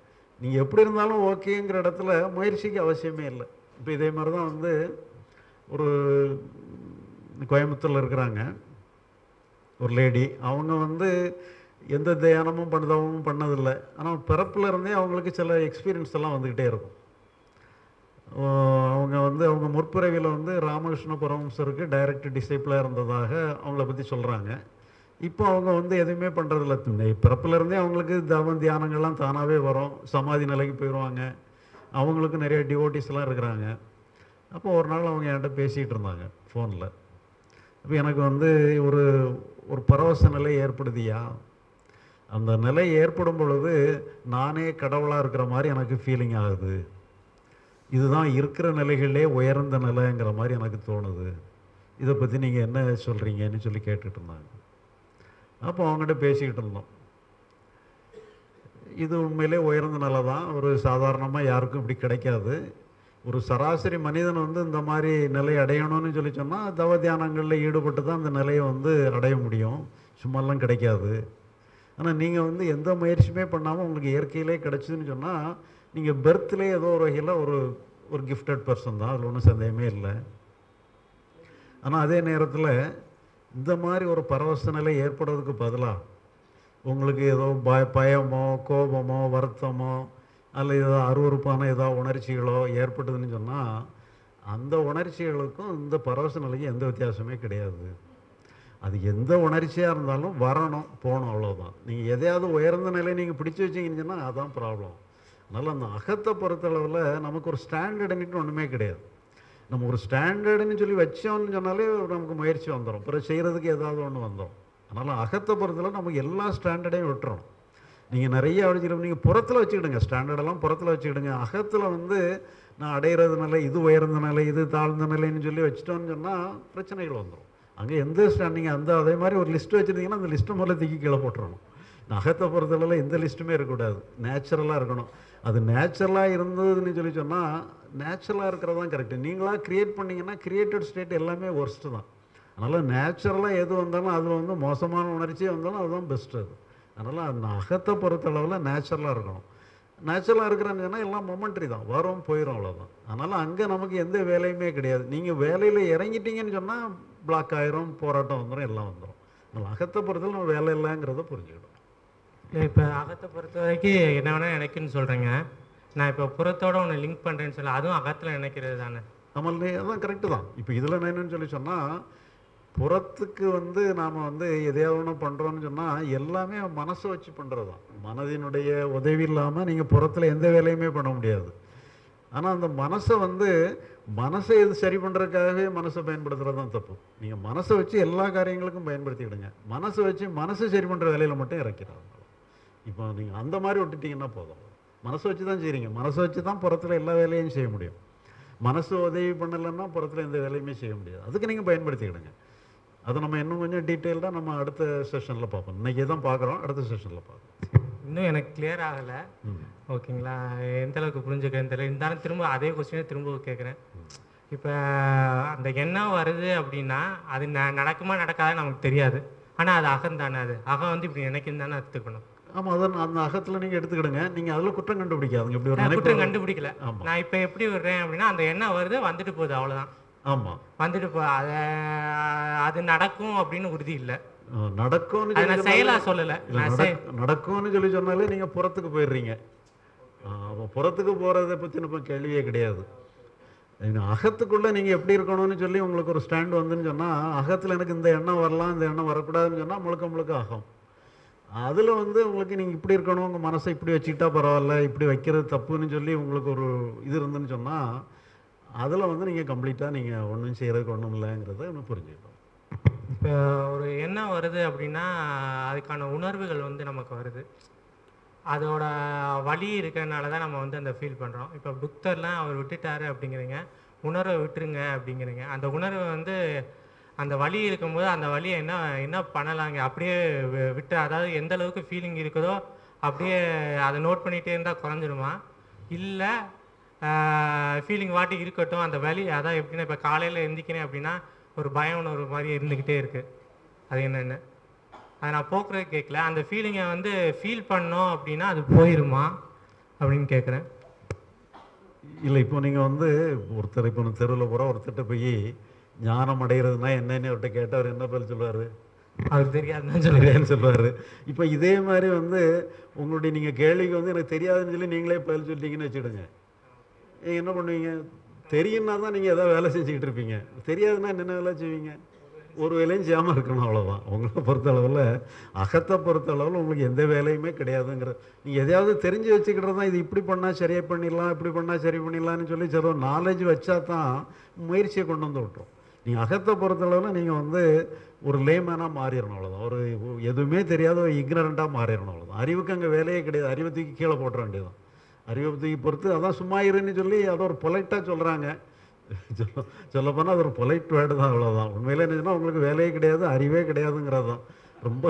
நீங்கள் எப்படி இருந்தாலும் ஓகேங்கிற இடத்துல முயற்சிக்கு அவசியமே இல்லை. இப்போ இதே மாதிரி தான் வந்து ஒரு கோயம்புத்தூரில் இருக்கிறாங்க. ஒரு லேடி. அவங்க வந்து எந்த தியானமும் பண்ணதவும் பண்ணதில்லை. ஆனால் பிறப்புல இருந்தே அவங்களுக்கு சில எக்ஸ்பீரியன்ஸ் எல்லாம் வந்துக்கிட்டே இருக்கும். அவங்க வந்து அவங்க முற்பிறவியில் வந்து ராமகிருஷ்ண பரமம்சருக்கு டைரக்ட் டிசைப்பிளாக இருந்ததாக அவங்கள பற்றி சொல்கிறாங்க இப்போ அவங்க வந்து எதுவுமே பண்ணுறதில்ல பிறப்புலேருந்தே அவங்களுக்கு தவம் தியானங்கள்லாம் தானாகவே வரும். சமாதி நிலைக்கு போயிடுவாங்க. அவங்களுக்கு நிறைய டிவோட்டிஸ்லாம் இருக்கிறாங்க. அப்போ ஒரு நாள் அவங்க என்கிட்ட பேசிகிட்டு இருந்தாங்க ஃபோனில் அப்போ எனக்கு வந்து ஒரு ஒரு பரவச நிலை ஏற்படுதியா? அந்த நிலை ஏற்படும் பொழுது நானே கடவுளாக இருக்கிற மாதிரி எனக்கு ஃபீலிங் ஆகுது. இதுதான் இருக்கிற நிலைகளிலே உயர்ந்த நிலைங்கிற மாதிரி எனக்கு தோணுது. இதை பற்றி நீங்கள் என்ன சொல்கிறீங்கன்னு சொல்லி கேட்டுட்டு இருந்தாங்க. அப்போ அவங்ககிட்ட பேசிக்கிட்டு இருந்தோம். இது உண்மையிலே உயர்ந்த நிலை தான் ஒரு சாதாரணமாக யாருக்கும் இப்படி கிடைக்காது. ஒரு சராசரி மனிதன் வந்து இந்த மாதிரி நிலை அடையணும்னு சொல்லி சொன்னால் தவ தியானங்களில் ஈடுபட்டு தான் அந்த நிலையை வந்து அடைய முடியும். சும்மாலாம் கிடைக்காது. ஆனால் நீங்கள் வந்து எந்த முயற்சியுமே பண்ணாமல் உங்களுக்கு இயற்கையிலே கிடச்சிதுன்னு சொன்னால் நீங்கள் பெர்த்லேயே ஏதோ ஒரு வகையில் ஒரு ஒரு கிஃப்டட் பர்சன் தான். அதில் ஒன்றும் சந்தேகமே இல்லை. ஆனால் அதே நேரத்தில் இந்த மாதிரி ஒரு பரவச நிலை ஏற்படுறதுக்கு பதிலாக உங்களுக்கு ஏதோ பய பயமோ கோபமோ வருத்தமோ அல்லது ஏதோ அருவருப்பான ஏதோ உணர்ச்சிகளோ ஏற்பட்டதுன்னு சொன்னால் அந்த உணர்ச்சிகளுக்கும் இந்த பரவச நிலைக்கும் எந்த வித்தியாசமே கிடையாது. அது எந்த உணர்ச்சியாக இருந்தாலும் வரணும் போகணும் அவ்வளோதான் நீங்கள் எதையாவது உயர்ந்த நிலையை நீங்கள் பிடிச்சி வச்சீங்கன்னு சொன்னால் அதான் ப்ராப்ளம் அதனால் அந்த அகத்தை பொறுத்தளவில் நமக்கு ஒரு ஸ்டாண்டர்டுன்னு ஒன்றுமே கிடையாது. நம்ம ஒரு ஸ்டாண்டர்டுன்னு சொல்லி வச்சோம்னு சொன்னாலே நமக்கு முயற்சி வந்துடும் பிறகு செய்கிறதுக்கு ஏதாவது ஒன்று வந்துடும் அதனால் அகத்தை பொறுத்தில் நமக்கு எல்லா ஸ்டாண்டர்டையும் விட்டுறணும் நீங்கள் நிறைய அடிச்சிடும் நீங்கள் புறத்தில் வச்சுக்கிடுங்க ஸ்டாண்டர்டெல்லாம் புறத்தில் வச்சுக்கிடுங்க அகத்தில் வந்து நான் அடையிறதுனால இது உயர்ந்த நிலை இது தாழ்ந்த நிலைன்னு சொல்லி வச்சுட்டோம்னு சொன்னால் பிரச்சனைகள் வந்துடும் அங்கே எந்த ஸ்டாண்டிங் அந்த அதே மாதிரி ஒரு லிஸ்ட் வச்சுருந்தீங்கன்னா அந்த லிஸ்ட்டு முதல்ல தூக்கி கீழே போட்டுறணும் நகத்தை பொறுத்தளவில் எந்த லிஸ்ட்டுமே இருக்கக்கூடாது நேச்சுரலாக இருக்கணும் அது நேச்சுரலாக இருந்ததுன்னு சொல்லி சொன்னால் நேச்சுரலாக இருக்கிறது தான் கரெக்டு நீங்களாக க்ரியேட் பண்ணிங்கன்னா கிரியேட்டட் ஸ்டேட் எல்லாமே ஒர்ஸ்ட்டு தான். அதனால் நேச்சுரலாக எது வந்தாலும் அதில் வந்து மோசமான உணர்ச்சியே வந்தாலும் அதுதான் பெஸ்ட்டு அது. அதனால் அந்த அகத்தை பொறுத்தளவில் நேச்சுரலாக இருக்கணும். நேச்சுரலாக இருக்கிறாங்கன்னா சொன்னால் எல்லாம் மொமெண்ட்ரி தான். வரும் போயிடும் அவ்வளோதான் அதனால் அங்கே நமக்கு எந்த வேலையுமே கிடையாது. நீங்கள் வேலையில் இறங்கிட்டீங்கன்னு சொன்னால் பிளாக் ஆயிரும் போராட்டம் வந்துடும் எல்லாம் வந்துடும் அதனால் அகத்தை பொறுத்தவரை நம்ம வேலை இல்லைங்கிறத புரிஞ்சுக்கிடும் இப்போ அகத்தை பொறுத்த வரைக்கும் என்ன வேணால் எனக்குன்னு சொல்கிறேங்க நான் இப்போ புறத்தோட ஒன்று லிங்க் பண்ணுறேன்னு சொல்ல அதுவும் அகத்தில் நினைக்கிறது தானே? நம்மளே அதான் கரெக்டு தான். இப்போ இதில் என்னன்னு சொல்லி சொன்னால் புறத்துக்கு வந்து நாம் வந்து எதையாவது ஒன்று பண்ணுறோன்னு சொன்னால் எல்லாமே மனசை வச்சு பண்ணுறது தான். மனதினுடைய உதவி இல்லாமல் நீங்கள் புறத்தில் எந்த வேலையுமே பண்ண முடியாது. ஆனால் அந்த மனசை வந்து மனசை இது சரி பண்ணுறதுக்காகவே மனசை பயன்படுத்துகிறது தான் தப்பு. நீங்கள் மனசை வச்சு எல்லா காரியங்களுக்கும் பயன்படுத்திக்கிடுங்க. மனசை வச்சு மனசை சரி பண்ணுற வேலையில் மட்டும் இறக்கிறாங்க இப்போ நீங்கள் அந்த மாதிரி விட்டுட்டீங்கன்னா போதும். மனசை வச்சு தான் செய்கிறீங்க மனசை வச்சு தான் புறத்தில் எல்லா வேலையும் செய்ய முடியும். மனசு உதவி பண்ணலைன்னா புறத்தில் எந்த வேலையுமே செய்ய முடியாது. அதுக்கு நீங்கள் பயன்படுத்திக்கிடுங்க. அதை நம்ம இன்னும் கொஞ்சம் டீட்டெயில்டாக நம்ம அடுத்த செஷனில் பார்ப்போம். இன்றைக்கி தான் பார்க்குறோம். அடுத்த செஷனில் பார்ப்போம். இன்னும் எனக்கு கிளியர் ஆகலை. ஓகேங்களா? எந்த அளவுக்கு புரிஞ்சுக்கிறேன்னு தெரியல இருந்தாலும் திரும்ப அதே கொஸ்டினை திரும்ப கேட்குறேன் இப்போ அந்த எண்ணம் வருது அப்படின்னா அது ந நடக்குமா நடக்காதா நமக்கு தெரியாது. ஆனால் அது அகம் தானே அது. அகம் வந்து இப்படி நினைக்கும் தானே எடுத்துக்கணும் ஆமாம் அதை அந்த அகத்தில் நீங்கள் எடுத்துக்கிடுங்க. நீங்கள் அதில் குற்றம் கண்டுபிடிக்காதுங்க. இப்படி ஒரு குற்றம் கண்டுபிடிக்கல. நான் இப்போ எப்படி விடுறேன் அப்படின்னா அந்த எண்ணம் வருது வந்துட்டு போகுது அவ்வளோதான் ஆமாம் வந்துட்டு போ அதை அது நடக்கும் அப்படின்னு உறுதி இல்லை. நடக்கும்னு நான் செயலா சொல்லலை. நடக்கும்னு சொல்லி சொன்னாலே நீங்கள் புறத்துக்கு போயிடுறீங்க. அப்போ புறத்துக்கு போகிறத பற்றி இப்போ கேள்வியே கிடையாது. அகத்துக்குள்ளே நீங்கள் எப்படி இருக்கணும்னு சொல்லி உங்களுக்கு ஒரு ஸ்டாண்ட் வந்துன்னு சொன்னால் அகத்தில் எனக்கு இந்த எண்ணம் வரலாம் இந்த எண்ணம் வரக்கூடாதுன்னு சொன்னால் முழுக்க முழுக்க அகம். அதில் வந்து உங்களுக்கு நீங்கள் இப்படி இருக்கணும் உங்கள் மனசை இப்படி வச்சுக்கிட்டா பரவாயில்ல இப்படி வைக்கிறது தப்புன்னு சொல்லி உங்களுக்கு ஒரு இது இருந்துன்னு சொன்னால் அதில் வந்து நீங்கள் கம்ப்ளீட்டாக நீங்கள் ஒன்றும் செய்கிறதுக்கு ஒன்றும் இல்லைங்கிறத ஒன்று புரிஞ்சுக்கணும் இப்போ ஒரு எண்ணம் வருது அப்படின்னா அதுக்கான உணர்வுகள் வந்து நமக்கு வருது. அதோட வழி இருக்கிறதுனால தான் நம்ம வந்து அந்த ஃபீல் பண்ணுறோம் இப்போ புக்தர்லாம் அவர் விட்டுட்டாரு அப்படிங்கிறீங்க உணர்வை விட்டுருங்க அப்படிங்கிறீங்க. அந்த உணர்வை வந்து அந்த வலி இருக்கும்போது அந்த வலியை என்ன என்ன பண்ணலாங்க? அப்படியே வி- விட்டு அதாவது எந்த அளவுக்கு ஃபீலிங் இருக்குதோ அப்படியே அதை நோட் பண்ணிகிட்டே இருந்தால் குறைஞ்சிருமா? இல்லை ஃபீலிங் வாட்டி இருக்கட்டும் அந்த வலி அதான் எப்படின்னா இப்போ காலையில் எந்திக்கிறேன் அப்படின்னா ஒரு பயம் உணர்வு மாதிரி இருந்துக்கிட்டே இருக்குது அது என்னென்னு. அதை நான் போக்குறது கேட்கல. அந்த ஃபீலிங்கை வந்து ஃபீல் பண்ணோம் அப்படின்னா அது போயிருமா? அப்படின்னு கேட்குறேன். இல்லை இப்போ நீங்கள் வந்து ஒருத்தர் இப்போ தெருவில் போகிற ஒருத்தர்கிட்ட போய் ஞானம் அடைகிறதுனா என்னன்னு அவர்கிட்ட கேட்டால் அவர் என்ன பதில் சொல்லுவார்? அவருக்கு தெரியாதுன்னு தெரியாதுன்னு சொல்லுவார். இப்போ இதே மாதிரி வந்து உங்களுடைய நீங்கள் கேள்விக்கு வந்து எனக்கு தெரியாதுன்னு சொல்லி நீங்களே பதில் சொல்லிட்டீங்கன்னு வச்சுடுங்க. நீங்க என்ன பண்ணுவீங்க? தெரியும்னா தான் நீங்கள் எதாவது வேலை செஞ்சுக்கிட்டு இருப்பீங்க. தெரியாதுன்னா என்ன வேலை செய்வீங்க? ஒரு வேலையும் செய்யாமல் இருக்கணும் அவ்வளோதான் உங்களை பொறுத்தளவில் அகத்தை பொறுத்தளவில் உங்களுக்கு எந்த வேலையுமே கிடையாதுங்கிற நீங்கள் எதையாவது தெரிஞ்சு வச்சுக்கிட்டு தான் இது இப்படி பண்ணால் சரியாக பண்ணிடலாம் இப்படி பண்ணால் சரி பண்ணிடலாம்னு சொல்லி சில நாலேஜ் வச்சா தான் முயற்சியை கொண்டு வந்து விட்டுரும். நீங்கள் அகத்தை பொறுத்தளவில் நீங்கள் வந்து ஒரு லேமேனாக மாறிடணும் அவ்வளோதான் ஒரு எதுவுமே தெரியாத ஒரு இக்னரண்ட்டாக மாறிடணும் அவ்வளோதான் அறிவுக்கு அங்கே வேலையே கிடையாது. அறிவை தூக்கி கீழே போட்டுற வேண்டியதான் அறிவை தூக்கி பொறுத்து அதான் சும்மா இருன்னு சொல்லி அதை ஒரு பொலைட்டாக சொல்கிறாங்க சொல்ல சொல்லப்போனால் அது ஒரு பொலைட் வேர்டு தான் அவ்வளோதான் உண்மையிலே என்னச்சுன்னா உங்களுக்கு வேலையே கிடையாது அறிவே கிடையாதுங்கிறது தான் ரொம்ப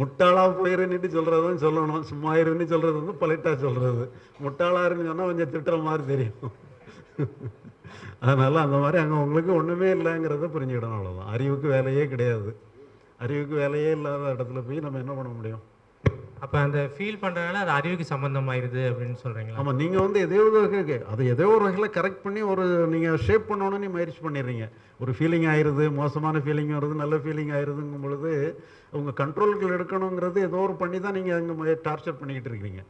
முட்டாளாக போயிருன்னுட்டு சொல்கிறதும் சொல்லணும். சும்மா இருன்னு சொல்கிறது வந்து பொலைட்டாக சொல்கிறது முட்டாளாக இருன்னு சொன்னால் கொஞ்சம் திட்டுற மாதிரி தெரியும். [laughs] அதனால் அந்த மாதிரி அங்கே உங்களுக்கு ஒன்றுமே இல்லைங்கிறத புரிஞ்சுக்கிடணும் அவ்வளோதான் அறிவுக்கு வேலையே கிடையாது. அறிவுக்கு வேலையே இல்லாத இடத்துல போய் நம்ம என்ன பண்ண முடியும்? அப்போ அந்த ஃபீல் பண்ணுறதுனால அது அறிவுக்கு சம்மந்தமாயிருது அப்படின்னு சொல்கிறீங்களா ஆமாம் நீங்கள் வந்து எதையோ ஒரு அது எதையோ ஒரு வகையில் கரெக்ட் பண்ணி ஒரு நீங்கள் ஷேப் பண்ணணும்னு முயற்சி பண்ணிடுறீங்க. ஒரு ஃபீலிங் ஆயிடுது மோசமான ஃபீலிங் வருது நல்ல ஃபீலிங் ஆயிடுதுங்கும் பொழுது உங்கள் கண்ட்ரோலுக்கு எடுக்கணுங்கிறது ஏதோ ஒரு பண்ணி தான் நீங்கள் அங்கே டார்ச்சர் பண்ணிக்கிட்டு இருக்கிறீங்க.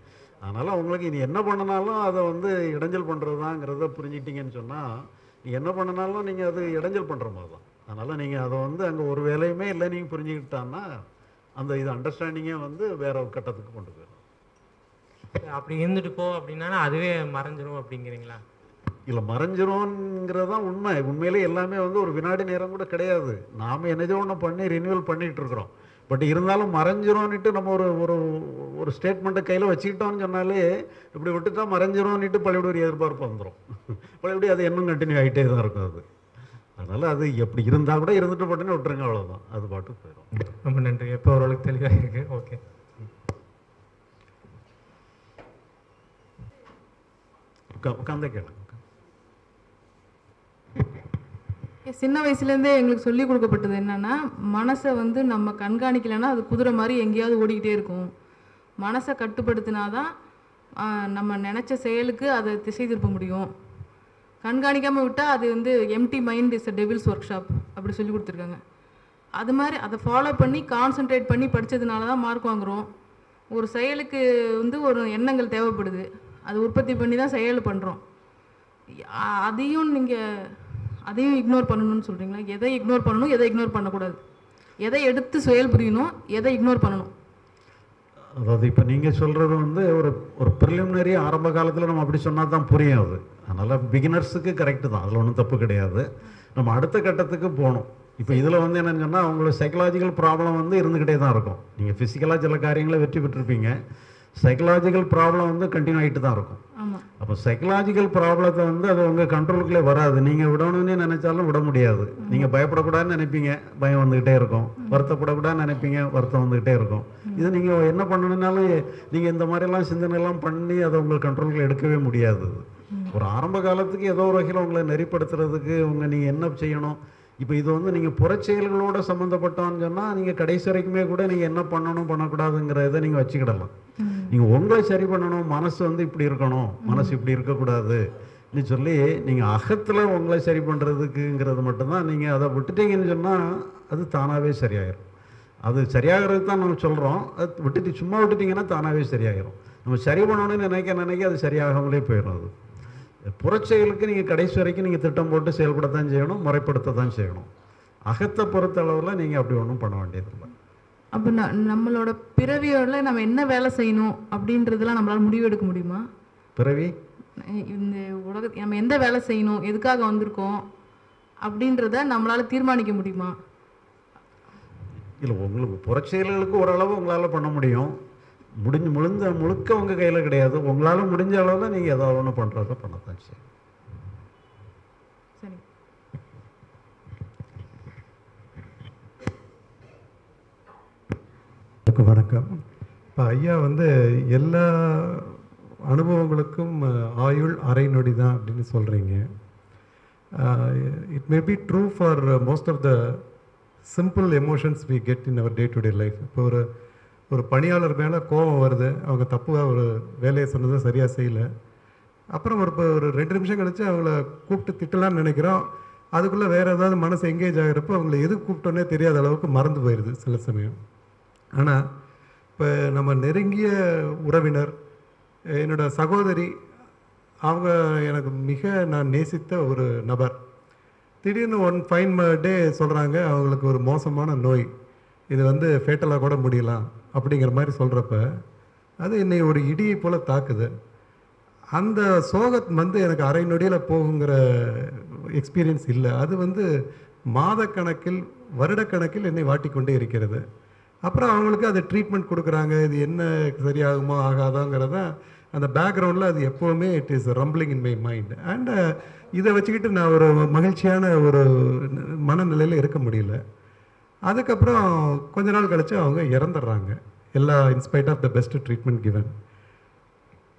அதனால் உங்களுக்கு இனி என்ன பண்ணினாலும் அதை வந்து இடைஞ்சல் பண்ணுறது தாங்கிறத புரிஞ்சுக்கிட்டீங்கன்னு சொன்னால் என்ன பண்ணினாலும் நீங்கள் அது இடைஞ்சல் பண்ணுற மாதிரி தான். அதனால் நீங்கள் அதை வந்து அங்கே ஒரு வேலையுமே இல்லை நீங்கள் புரிஞ்சுக்கிட்டான்னா அந்த இது அண்டர்ஸ்டாண்டிங்கே வந்து வேற ஒரு கட்டத்துக்கு கொண்டு போயிடும். அப்படி இருந்துட்டு போ அப்படின்னா அதுவே மறைஞ்சிரும் அப்படிங்கிறீங்களா? இல்லை மறைஞ்சிரும்ங்கிறது தான் உண்மை. உண்மையிலே எல்லாமே வந்து ஒரு வினாடி நேரம் கூட கிடையாது. நாம் என்னதோ ஒன்று பண்ணி ரினியூவல் பண்ணிகிட்டு இருக்கிறோம். பட் இருந்தாலும் மறைஞ்சிரும்னுட்டு நம்ம ஒரு ஒரு ஒரு ஸ்டேட்மெண்ட்டை கையில் வச்சுக்கிட்டோம்னு சொன்னாலே இப்படி விட்டுட்டா மறைஞ்சிரும்னுட்டு பழையபடி ஒரு எதிர்பார்ப்பு வந்துடும் [laughs] பழையபடி அது இன்னும் கண்டினியூ ஆகிட்டே தான் இருக்கும் அது. அதனால் அது எப்படி இருந்தால் கூட இருந்துட்டு போட்டுன்னு விட்டுருங்க அவ்வளோதான் அது பாட்டுக்கு போயிடும் ரொம்ப நன்றி. எப்போ ஓரளவுக்கு தெளிவாக இருக்கு? ஓகே உட்கா உட்காந்தே கேளுங்க சின்ன வயசுலேருந்தே எங்களுக்கு சொல்லி கொடுக்கப்பட்டது என்னன்னா மனசை வந்து நம்ம கண்காணிக்கலைன்னா அது குதிரை மாதிரி எங்கேயாவது ஓடிக்கிட்டே இருக்கும். மனசை கட்டுப்படுத்தினா தான் நம்ம நினச்ச செயலுக்கு அதை திசை திருப்ப முடியும். கண்காணிக்காமல் விட்டால் அது வந்து empty mind is a devil's workshop அப்படி சொல்லி கொடுத்துருக்காங்க. அது மாதிரி அதை ஃபாலோ பண்ணி கான்சென்ட்ரேட் பண்ணி படித்ததுனால தான் மார்க் வாங்குகிறோம் ஒரு செயலுக்கு வந்து ஒரு எண்ணங்கள் தேவைப்படுது. அது உற்பத்தி பண்ணி தான் செயல் பண்ணுறோம் அதையும் நீங்கள் அதையும் இக்னோர் பண்ணணும்னு சொல்கிறீங்களா எதை இக்னோர் பண்ணணும் எதை இக்னோர் பண்ணக்கூடாது? எதை எடுத்து செயல் புரியணும் எதை இக்னோர் பண்ணணும்? அதாவது இப்போ நீங்கள் சொல்கிறது வந்து ஒரு ஒரு ப்ரிலிமினரி ஆரம்ப காலத்தில் நம்ம அப்படி சொன்னால் தான் புரியும் அது. அதனால் பிகினர்ஸுக்கு கரெக்டு தான். அதில் ஒன்றும் தப்பு கிடையாது. நம்ம அடுத்த கட்டத்துக்கு போகணும். இப்போ இதில் வந்து என்னன்னு சொன்னால் அவங்களோட சைக்கலாஜிக்கல் ப்ராப்ளம் வந்து இருந்துக்கிட்டே தான் இருக்கும். நீங்கள் ஃபிசிக்கலாக சில காரியங்களை வெற்றி பெற்றிருப்பீங்க. சைக்கலாஜிக்கல் ப்ராப்ளம் வந்து கண்டினியூ ஆகிட்டு தான் இருக்கும். அப்போ சைக்கலாஜிக்கல் ப்ராப்ளத்தை வந்து அது உங்கள் கண்ட்ரோலுக்குள்ளே வராது. நீங்கள் விடணும்னு நினைச்சாலும் விட முடியாது. நீங்கள் பயப்படக்கூடாதுன்னு நினைப்பீங்க. பயம் வந்துக்கிட்டே இருக்கும். வருத்தப்படக்கூடாதுன்னு நினைப்பீங்க. வருத்தம் வந்துக்கிட்டே இருக்கும். இது நீங்கள் என்ன பண்ணணுன்னாலும் நீங்கள் இந்த மாதிரிலாம் சிந்தனைலாம் பண்ணி அதை உங்கள் கண்ட்ரோலுக்குள்ள எடுக்கவே முடியாது. ஒரு ஆரம்ப காலத்துக்கு ஏதோ ஒரு வகையில் உங்களை நெறிப்படுத்துறதுக்கு உங்கள் நீங்கள் என்ன செய்யணும்? இப்போ இது வந்து நீங்கள் புறச்செயல்களோட சம்மந்தப்பட்டோன்னு சொன்னால் நீங்கள் கடைசி வரைக்குமே கூட நீங்கள் என்ன பண்ணணும் பண்ணக்கூடாதுங்கிற இதை நீங்கள் வச்சுக்கிடலாம் நீங்கள் உங்களை சரி பண்ணணும் மனசு வந்து இப்படி இருக்கணும் மனசு இப்படி இருக்கக்கூடாது சொல்லி நீங்கள் அகத்தில் உங்களை சரி பண்ணுறதுக்குங்கிறது மட்டும்தான் நீங்கள் அதை விட்டுட்டீங்கன்னு சொன்னால் அது தானாகவே சரியாயிரும். அது சரியாகிறது தான் நம்ம சொல்கிறோம் அது விட்டுட்டு சும்மா விட்டுட்டீங்கன்னா தானாகவே சரியாயிரும். நம்ம சரி பண்ணணும்னு நினைக்க நினைக்க அது சரியாகாமலே போயிடும் அது. புறச்செயலுக்கு நீங்கள் கடைசி வரைக்கும் நீங்கள் திட்டம் போட்டு செயல்படத்தான் செய்யணும் முறைப்படுத்த தான் செய்யணும். அகத்தை பொறுத்த அளவில் நீங்கள் அப்படி ஒன்றும் பண்ண வேண்டியதில்லை. அப்போ ந நம்மளோட பிறவியோட நம்ம என்ன வேலை செய்யணும் அப்படின்றதெல்லாம் நம்மளால முடிவு எடுக்க முடியுமா? பிறவி? இந்த உலக நம்ம எந்த வேலை செய்யணும் எதுக்காக வந்திருக்கோம் அப்படின்றத நம்மளால தீர்மானிக்க முடியுமா? இல்லை உங்களுக்கு புறச்செயல்களுக்கு ஓரளவு உங்களால் பண்ண முடியும். முடிஞ்சு முழுந்த முழுக்க உங்கள் கையில் கிடையாது. உங்களால் முடிஞ்ச அளவில் நீங்கள் ஏதாவது ஒன்று பண்ணுறத பண்ணத்தான் சரி. வணக்கம். இப்போ ஐயா வந்து எல்லா அனுபவங்களுக்கும் ஆயுள் அரை நொடி தான் அப்படின்னு சொல்கிறீங்க it may be true for most of the simple emotions we get in our day to day life இப்போ ஒரு ஒரு பணியாளர் மேலே கோபம் வருது. அவங்க தப்பாக ஒரு வேலையை சொன்னதை சரியாக செய்யலை. அப்புறம் ஒரு இப்போ ஒரு ரெண்டு நிமிஷம் கழிச்சு அவங்கள கூப்பிட்டு திட்டலாம்னு நினைக்கிறோம். அதுக்குள்ளே வேறு ஏதாவது மனசு எங்கேஜ் ஆகிறப்போ அவங்கள எது கூப்பிட்டோன்னே தெரியாத அளவுக்கு மறந்து போயிடுது சில சமயம். ஆனால் இப்போ நம்ம நெருங்கிய உறவினர் என்னோடய சகோதரி அவங்க எனக்கு மிக நான் நேசித்த ஒரு நபர். திடீர்னு ஒன் ஃபைன் டே சொல்கிறாங்க அவங்களுக்கு ஒரு மோசமான நோய். இது வந்து ஃபேட்டலாக கூட முடியலாம் அப்படிங்கிற மாதிரி சொல்கிறப்ப அது என்னை ஒரு இடியை போல் தாக்குது. அந்த சோகத் வந்து எனக்கு அரை நொடியில் போகுங்கிற எக்ஸ்பீரியன்ஸ் இல்லை. அது வந்து மாதக்கணக்கில் வருடக்கணக்கில் என்னை வாட்டிக்கொண்டே இருக்கிறது. அப்புறம் அவங்களுக்கு அது ட்ரீட்மெண்ட் கொடுக்குறாங்க. இது என்ன சரியாகுமோ ஆகாதோங்கிறத அந்த பேக்ரவுண்டில் அது எப்போவுமே it is rumbling in my mind and இதை வச்சுக்கிட்டு நான் ஒரு மகிழ்ச்சியான ஒரு மனநிலையில் இருக்க முடியல. அதுக்கப்புறம் கொஞ்ச நாள் கழித்து அவங்க இறந்துடுறாங்க. எல்லா in spite of the best treatment given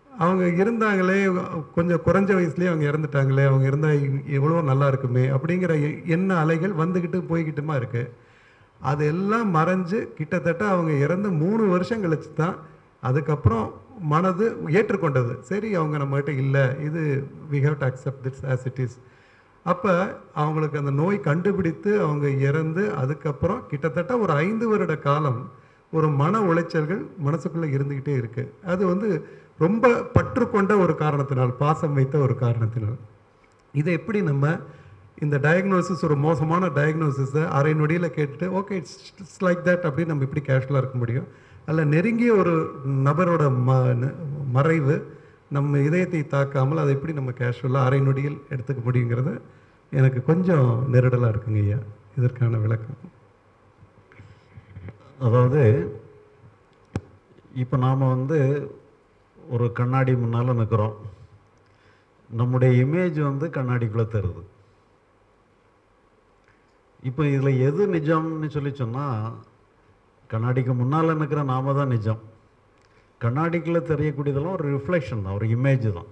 அவங்க இருந்தாங்களே கொஞ்சம் குறைஞ்ச வயசுலேயே அவங்க இறந்துட்டாங்களே அவங்க இருந்தால் எவ்வளோ நல்லா இருக்குமே அப்படிங்கிற எ- எண்ண அலைகள் வந்துக்கிட்டு போய்கிட்டுமா இருக்குது அதெல்லாம் மறைஞ்சு கிட்டத்தட்ட அவங்க இறந்து மூணு வருஷம் கழிச்சு தான் அதுக்கப்புறம் மனது ஏற்றுக்கொண்டது. சரி அவங்க நம்மகிட்ட இல்லை. இது we have to accept it's as it is அப்போ அவங்களுக்கு அந்த நோய் கண்டுபிடித்து அவங்க இறந்து அதுக்கப்புறம் கிட்டத்தட்ட ஒரு ஐந்து வருட காலம் ஒரு மன உளைச்சல்கள் மனசுக்குள்ளே இருந்துக்கிட்டே இருக்குது அது வந்து ரொம்ப பற்று கொண்ட ஒரு காரணத்தினால் பாசம் வைத்த ஒரு காரணத்தினால். இதை எப்படி நம்ம இந்த டயக்னோசிஸ் ஒரு மோசமான டயக்னோசிஸை அரை நொடியில் கேட்டுட்டு ஓகே இட்ஸ் லைக் தட் அப்படின்னு நம்ம இப்படி கேஷுவலாக இருக்க முடியும்? அல்ல நெருங்கிய ஒரு நபரோட ம ந- மறைவு நம்ம இதயத்தை தாக்காமல் அதை எப்படி நம்ம கேஷுவலாக அரை நொடியில் எடுத்துக்க முடியுங்கிறது எனக்கு கொஞ்சம் நெருடலாக இருக்குங்க ஐயா. இதற்கான விளக்கம். அதாவது இப்போ நாம் வந்து ஒரு கண்ணாடி முன்னால் நிற்கிறோம் நம்முடைய இமேஜ் வந்து கண்ணாடிக்குள்ளே தருது. இப்போ இதில் எது நிஜம்னு சொல்லி சொன்னால் கண்ணாடிக்கு முன்னால் நிற்கிற நாம தான் நிஜம். கண்ணாடிக்குள்ளே தெரியக்கூடியதெல்லாம் ஒரு ரிஃப்ளெக்ஷன் தான் ஒரு இமேஜ் தான்.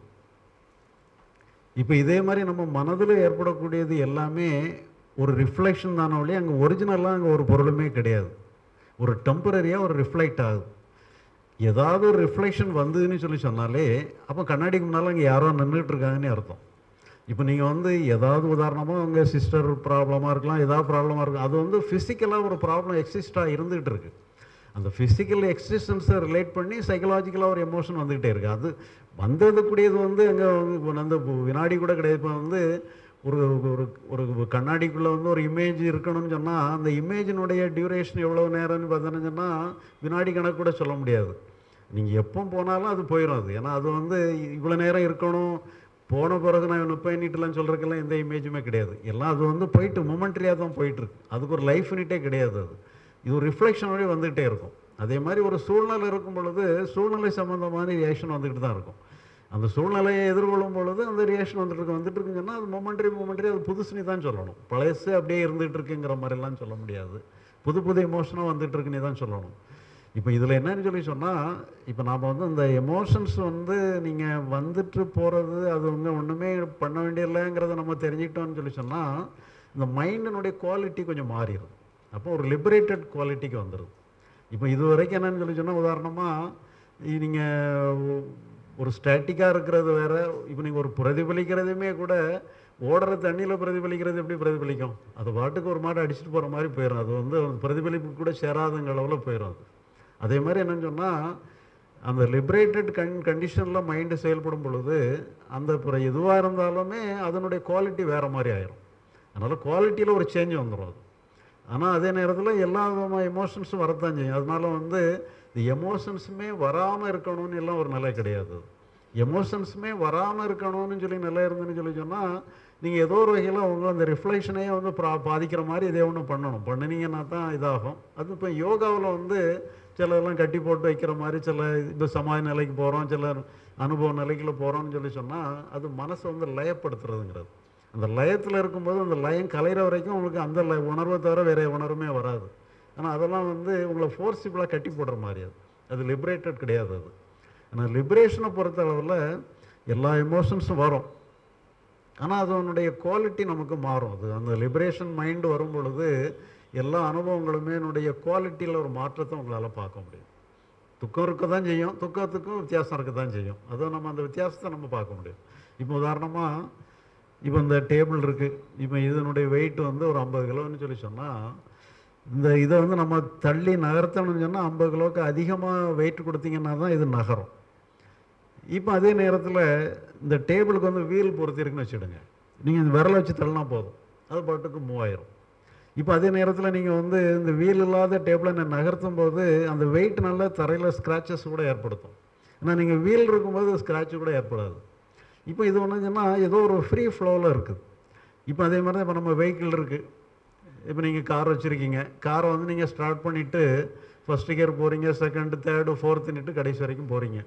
இப்போ இதே மாதிரி நம்ம மனதில் ஏற்படக்கூடியது எல்லாமே ஒரு ரிஃப்ளெக்ஷன் தானே ஒழிய அங்கே ஒரிஜினலாக அங்கே ஒரு பொருளுமே கிடையாது. ஒரு டெம்பரரியாக ஒரு ரிஃப்ளெக்ட் ஆகுது. ஏதாவது ஒரு ரிஃப்ளெக்ஷன் வந்ததுன்னு சொல்லி சொன்னாலே அப்போ கண்ணாடிக்கு முன்னால் அங்கே யாரோ நின்றுட்டு இருக்காங்கன்னு அர்த்தம். இப்போ நீங்கள் வந்து ஏதாவது உதாரணமாக உங்கள் சிஸ்டர் ப்ராப்ளமாக இருக்கலாம் ஏதாவது ப்ராப்ளமாக இருக்கும் அது வந்து ஃபிசிக்கலாக ஒரு ப்ராப்ளம் எக்ஸிஸ்டாக இருந்துகிட்டு இருக்குது அந்த ஃபிசிக்கல் எக்ஸிஸ்டன்ஸை ரிலேட் பண்ணி சைக்கலாஜிக்கலாக ஒரு எமோஷன் வந்துக்கிட்டே இருக்குது அது வந்தது கூடியது வந்து அங்கே அந்த வினாடி கூட கிடையாது. இப்போ வந்து ஒரு ஒரு ஒரு கண்ணாடிக்குள்ளே வந்து ஒரு இமேஜ் இருக்கணும்னு சொன்னால் அந்த இமேஜினுடைய டியூரேஷன் எவ்வளோ நேரம்னு பார்த்தோன்னு சொன்னால் வினாடி கணக்கு கூட சொல்ல முடியாது. நீங்கள் எப்போ போனாலும் அது போயிடும் அது. ஏன்னா அது வந்து இவ்வளோ நேரம் இருக்கணும். போன பிறகு நான் இப்போ பண்ணிட்டுலாம் சொல்கிறதுக்கெல்லாம் எந்த இமேஜுமே கிடையாது. எல்லாம் அது வந்து போயிட்டு மொமெண்ட்ரியாக தான் போயிட்டுருக்கு அதுக்கு ஒரு லைஃப் யூனிட்டே கிடையாது அது. இது ஒரு ரிஃப்ளெக்ஷனோடய வந்துகிட்டே இருக்கும். அதே மாதிரி ஒரு சூழ்நிலை இருக்கும் பொழுது சூழ்நிலை சம்மந்தமான ரியாக்ஷன் வந்துக்கிட்டு தான் இருக்கும். அந்த சூழ்நிலையை எதிர்கொள்ளும் பொழுது அந்த ரியாக்ஷன் வந்துட்டு இருக்கு. வந்துட்டு இருக்குங்கன்னா அது மொமெண்ட்ரி மொமெண்ட்ரி அது புதுசுன்னு தான் சொல்லணும். பழசு அப்படியே இருந்துகிட்டு இருக்குங்கிற மாதிரிலாம் சொல்ல முடியாது. புது புது எமோஷனாக வந்துட்டு இருக்குன்னே தான் சொல்லணும். இப்போ இதில் என்னன்னு சொல்லி சொன்னால் இப்போ நாம் வந்து இந்த எமோஷன்ஸ் வந்து நீங்கள் வந்துட்டு போகிறது அது வந்து ஒன்றுமே பண்ண வேண்டியதில்லைங்கிறத நம்ம தெரிஞ்சுக்கிட்டோம்னு சொல்லி சொன்னால் இந்த மைண்டினுடைய குவாலிட்டி கொஞ்சம் மாறிடும் அப்போ ஒரு லிபரேட்டட் குவாலிட்டிக்கு வந்துடும் இப்போ இது வரைக்கும் என்னன்னு சொல்லி சொன்னால் உதாரணமாக நீங்கள் ஒரு ஸ்டாட்டிக்காக இருக்கிறது வேறு இப்போ நீங்கள் ஒரு பிரதிபலிக்கிறதுமே கூட ஓடுற தண்ணியில் பிரதிபலிக்கிறது எப்படி பிரதிபலிக்கும்? அது பாட்டுக்கு ஒரு மாட்டை அடிச்சுட்டு போகிற மாதிரி போயிடும். அது வந்து அந்த பிரதிபலிப்பு கூட சேராதுங்க அளவில் போயிடும் அது. அதே மாதிரி என்னன்னு சொன்னால் அந்த லிபரேட்டட் கண் கண்டிஷனில் மைண்டு செயல்படும் பொழுது அந்த எதுவாக இருந்தாலுமே அதனுடைய குவாலிட்டி வேறு மாதிரி ஆயிரும். அதனால் குவாலிட்டியில் ஒரு சேஞ்ச் வந்துடும் அது. ஆனால் அதே நேரத்தில் எல்லா விதமான எமோஷன்ஸும் வரத்தான் செய்யும். அதனால வந்து இந்த எமோஷன்ஸுமே வராமல் இருக்கணும்னு எல்லாம் ஒரு நிலை கிடையாது. எமோஷன்ஸுமே வராமல் இருக்கணும்னு சொல்லி நிலை இருந்துன்னு சொல்லி சொன்னால் நீங்கள் ஏதோ ஒரு வகையில் உங்களை அந்த ரிஃப்ளெக்ஷனே வந்து ப்ரா பாதிக்கிற மாதிரி இதே ஒன்று பண்ணணும். பண்ணினீங்கன்னா தான் இதாகும். அது இப்போ யோகாவில் வந்து சிலதெல்லாம் கட்டி போட்டு வைக்கிற மாதிரி சில இப்போ சமாதி நிலைக்கு போகிறோம் சில அனுபவ நிலைக்குள்ள போகிறோம்னு சொல்லி சொன்னால் அது மனசை வந்து லயப்படுத்துறதுங்கிறது. அந்த லயத்தில் இருக்கும்போது அந்த லயம் கலைகிற வரைக்கும் உங்களுக்கு அந்த ல உணர்வை தவிர வேறு உணர்வுமே வராது. ஆனால் அதெல்லாம் வந்து உங்களை ஃபோர்ஸிபிளாக கட்டி போடுற மாதிரி அது. அது லிபரேட்டட் கிடையாது அது. ஆனால் லிபரேஷனை பொறுத்த அளவில் எல்லா எமோஷன்ஸும் வரும். ஆனால் அதனுடைய குவாலிட்டி நமக்கு மாறும். அது அந்த லிபரேஷன் மைண்டு வரும் பொழுது எல்லா அனுபவங்களுமே என்னுடைய குவாலிட்டியில் ஒரு மாற்றத்தை உங்களால் பார்க்க முடியும். துக்கம் இருக்க தான் செய்யும். துக்கத்துக்கும் வித்தியாசம் இருக்க தான் செய்யும். அதுவும் நம்ம அந்த வித்தியாசத்தை நம்ம பார்க்க முடியும். இப்போ உதாரணமாக இப்போ இந்த டேபிள் இருக்குது இப்போ இதனுடைய வெயிட் வந்து ஒரு ஐம்பது கிலோன்னு சொல்லி சொன்னால் இந்த இதை வந்து நம்ம தள்ளி நகர்த்தணும்னு சொன்னால் ஐம்பது கிலோவுக்கு அதிகமாக வெயிட் கொடுத்தீங்கன்னா தான் இது நகரும். இப்போ அதே நேரத்தில் இந்த டேபிளுக்கு வந்து வீல் பொருத்திருக்குன்னு வச்சுடுங்க. நீங்கள் இந்த விரலை வச்சு தள்ளினா போதும். அது பாட்டுக்கு மூவாயிரம் இப்போ அதே நேரத்தில் நீங்கள் வந்து இந்த வீல் இல்லாத டேபிளை நான் நகர்த்தும் போது அந்த வெயிட் நல்லா தரையில் ஸ்க்ராச்சஸ் கூட ஏற்படுத்தும். ஏன்னா நீங்கள் வீல் இருக்கும்போது ஸ்க்ராட்ச் கூட ஏற்படாது. இப்போ இது ஒன்றுச்சுன்னா ஏதோ ஒரு ஃப்ரீ ஃப்ளோவில் இருக்குது. இப்போ அதே மாதிரி தான் இப்போ நம்ம வெஹிக்கிள் இருக்குது இப்போ நீங்கள் கார் வச்சுருக்கீங்க. காரை வந்து நீங்கள் ஸ்டார்ட் பண்ணிவிட்டு ஃபஸ்ட்டு கியர் போகிறீங்க செகண்டு தேர்டு ஃபோர்த்துன்னுட்டு கடைசி வரைக்கும் போகிறீங்க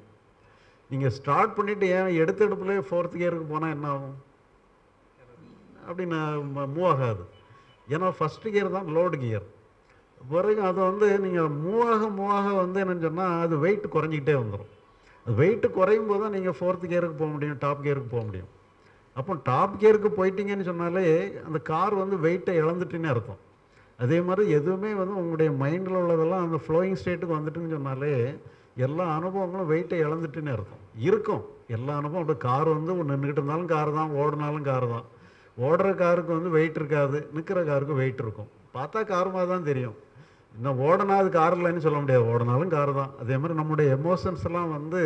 நீங்கள் ஸ்டார்ட் பண்ணிவிட்டு ஏன் எடுத்த எடுப்புலேயே ஃபோர்த் கியருக்கு போனால் என்ன ஆகும்? அப்படின்னு மூவ் ஆகாது. ஏன்னா ஃபஸ்ட்டு கியர் தான் லோடு கியர் பிறகு அது வந்து நீங்கள் மூவாக மூவாக வந்து என்னன்னு சொன்னால் அது வெயிட் குறைஞ்சிக்கிட்டே வந்துடும் வெயிட்டு குறையும் போது தான் நீங்கள் ஃபோர்த் கியருக்கு போக முடியும் டாப் கியருக்கு போக முடியும். அப்போ டாப் கியருக்கு போயிட்டீங்கன்னு சொன்னாலே அந்த கார் வந்து வெயிட்டை இழந்துட்டுன்னு அர்த்தம். அதே மாதிரி எதுவுமே வந்து உங்களுடைய மைண்டில் உள்ளதெல்லாம் அந்த ஃப்ளோயிங் ஸ்டேட்டுக்கு வந்துட்டுன்னு சொன்னாலே எல்லா அனுபவங்களும் வெயிட்டை இழந்துட்டுன்னு அர்த்தம். இருக்கும். எல்லா அனுபவம் அப்படி கார் வந்து நின்றுக்கிட்டு இருந்தாலும் கார் தான் ஓடினாலும் கார் தான். ஓடுற காருக்கு வந்து வெயிட் இருக்காது நிற்கிற காருக்கு வெயிட் இருக்கும். பார்த்தா கார் மாதிரி தான் தெரியும். இன்னும் ஓடனா அது கார் இல்லைன்னு சொல்ல முடியாது. ஓடினாலும் கார் தான். அதே மாதிரி நம்முடைய எமோஷன்ஸ் எல்லாம் வந்து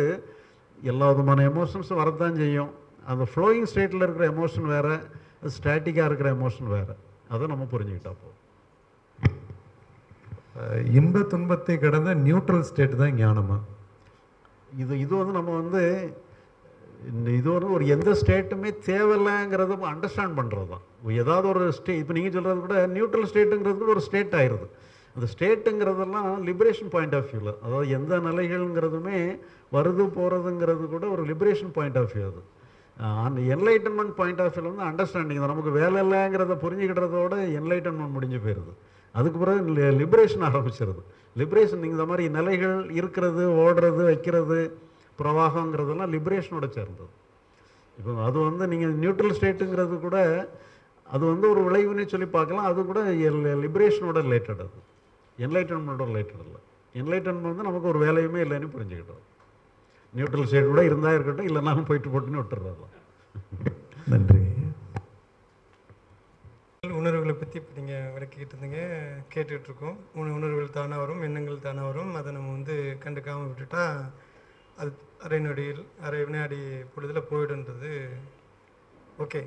எல்லா விதமான எமோஷன்ஸும் வரத்தான் செய்யும். அந்த ஃப்ளோயிங் ஸ்டேட்டில் இருக்கிற எமோஷன் வேறு ஸ்டாட்டிக்காக இருக்கிற எமோஷன் வேறு. அதை நம்ம புரிஞ்சுக்கிட்டா போதும். இன்ப துன்பத்தை கடந்த நியூட்ரல் ஸ்டேட் தான் ஞானமா? இது இது வந்து நம்ம வந்து இது வந்து ஒரு எந்த ஸ்டேட்டுமே தேவையில்லைங்கிறத அண்டர்ஸ்டாண்ட் பண்ணுறது தான் ஏதாவது ஒரு ஸ்டே இப்போ நீங்கள் சொல்கிறது கூட நியூட்ரல் ஸ்டேட்டுங்கிறது கூட ஒரு ஸ்டேட் ஆயிடுது அந்த ஸ்டேட்டுங்கிறதெல்லாம் லிபரேஷன் பாயிண்ட் ஆஃப் வியூவில் அதாவது எந்த நிலைகள்ங்கிறதுமே வருது போகிறதுங்கிறது கூட ஒரு லிபரேஷன் பாயிண்ட் ஆஃப் வியூ அது. அந்த என்லைட்டன்மெண்ட் பாயிண்ட் ஆஃப் வியூவில் வந்து அண்டர்ஸ்டாண்டிங் தான். நமக்கு வேலை இல்லைங்கிறத புரிஞ்சுக்கிட்டதோட என்லைட்டன்மெண்ட் முடிஞ்சு போயிடுது அதுக்கு பிறகு லிபரேஷன் ஆரம்பிச்சிருது. லிபரேஷன் இந்த மாதிரி நிலைகள் இருக்கிறது ஓடுறது வைக்கிறது பிரவாகங்கிறதெல்லாம் லிபரேஷனோட சேர்ந்தது. இப்போ அது வந்து நீங்கள் நியூட்ரல் ஸ்டேட்டுங்கிறது கூட அது வந்து ஒரு விளைவுன்னு சொல்லி பார்க்கலாம். அது கூட லிபரேஷனோட ரிலேட்டட் அது. என்லைட்டன்மெண்ட்டோட ரிலேட்டட் இல்லை. என்லைட்டன்மெண்ட் வந்து நமக்கு ஒரு வேலையுமே இல்லைன்னு புரிஞ்சுக்கிட்டோம். நியூட்ரல் ஸ்டேட் கூட இருந்தால் இருக்கட்டும் இல்லைனாலும் போயிட்டு போட்டுன்னு விட்டுறது நன்றி. உணர்வுகளை பற்றி இப்போ நீங்கள் விளக்கிக்கிட்டு இருந்தீங்க கேட்டுட்ருக்கோம் உண உணர்வுகள் தானாக வரும் எண்ணங்கள் தானாக வரும். அதை நம்ம வந்து கண்டுக்காமல் விட்டுட்டா அது அரை நொடியில் அரை வினாடி பொழுதில் போயிடுன்றது. ஓகே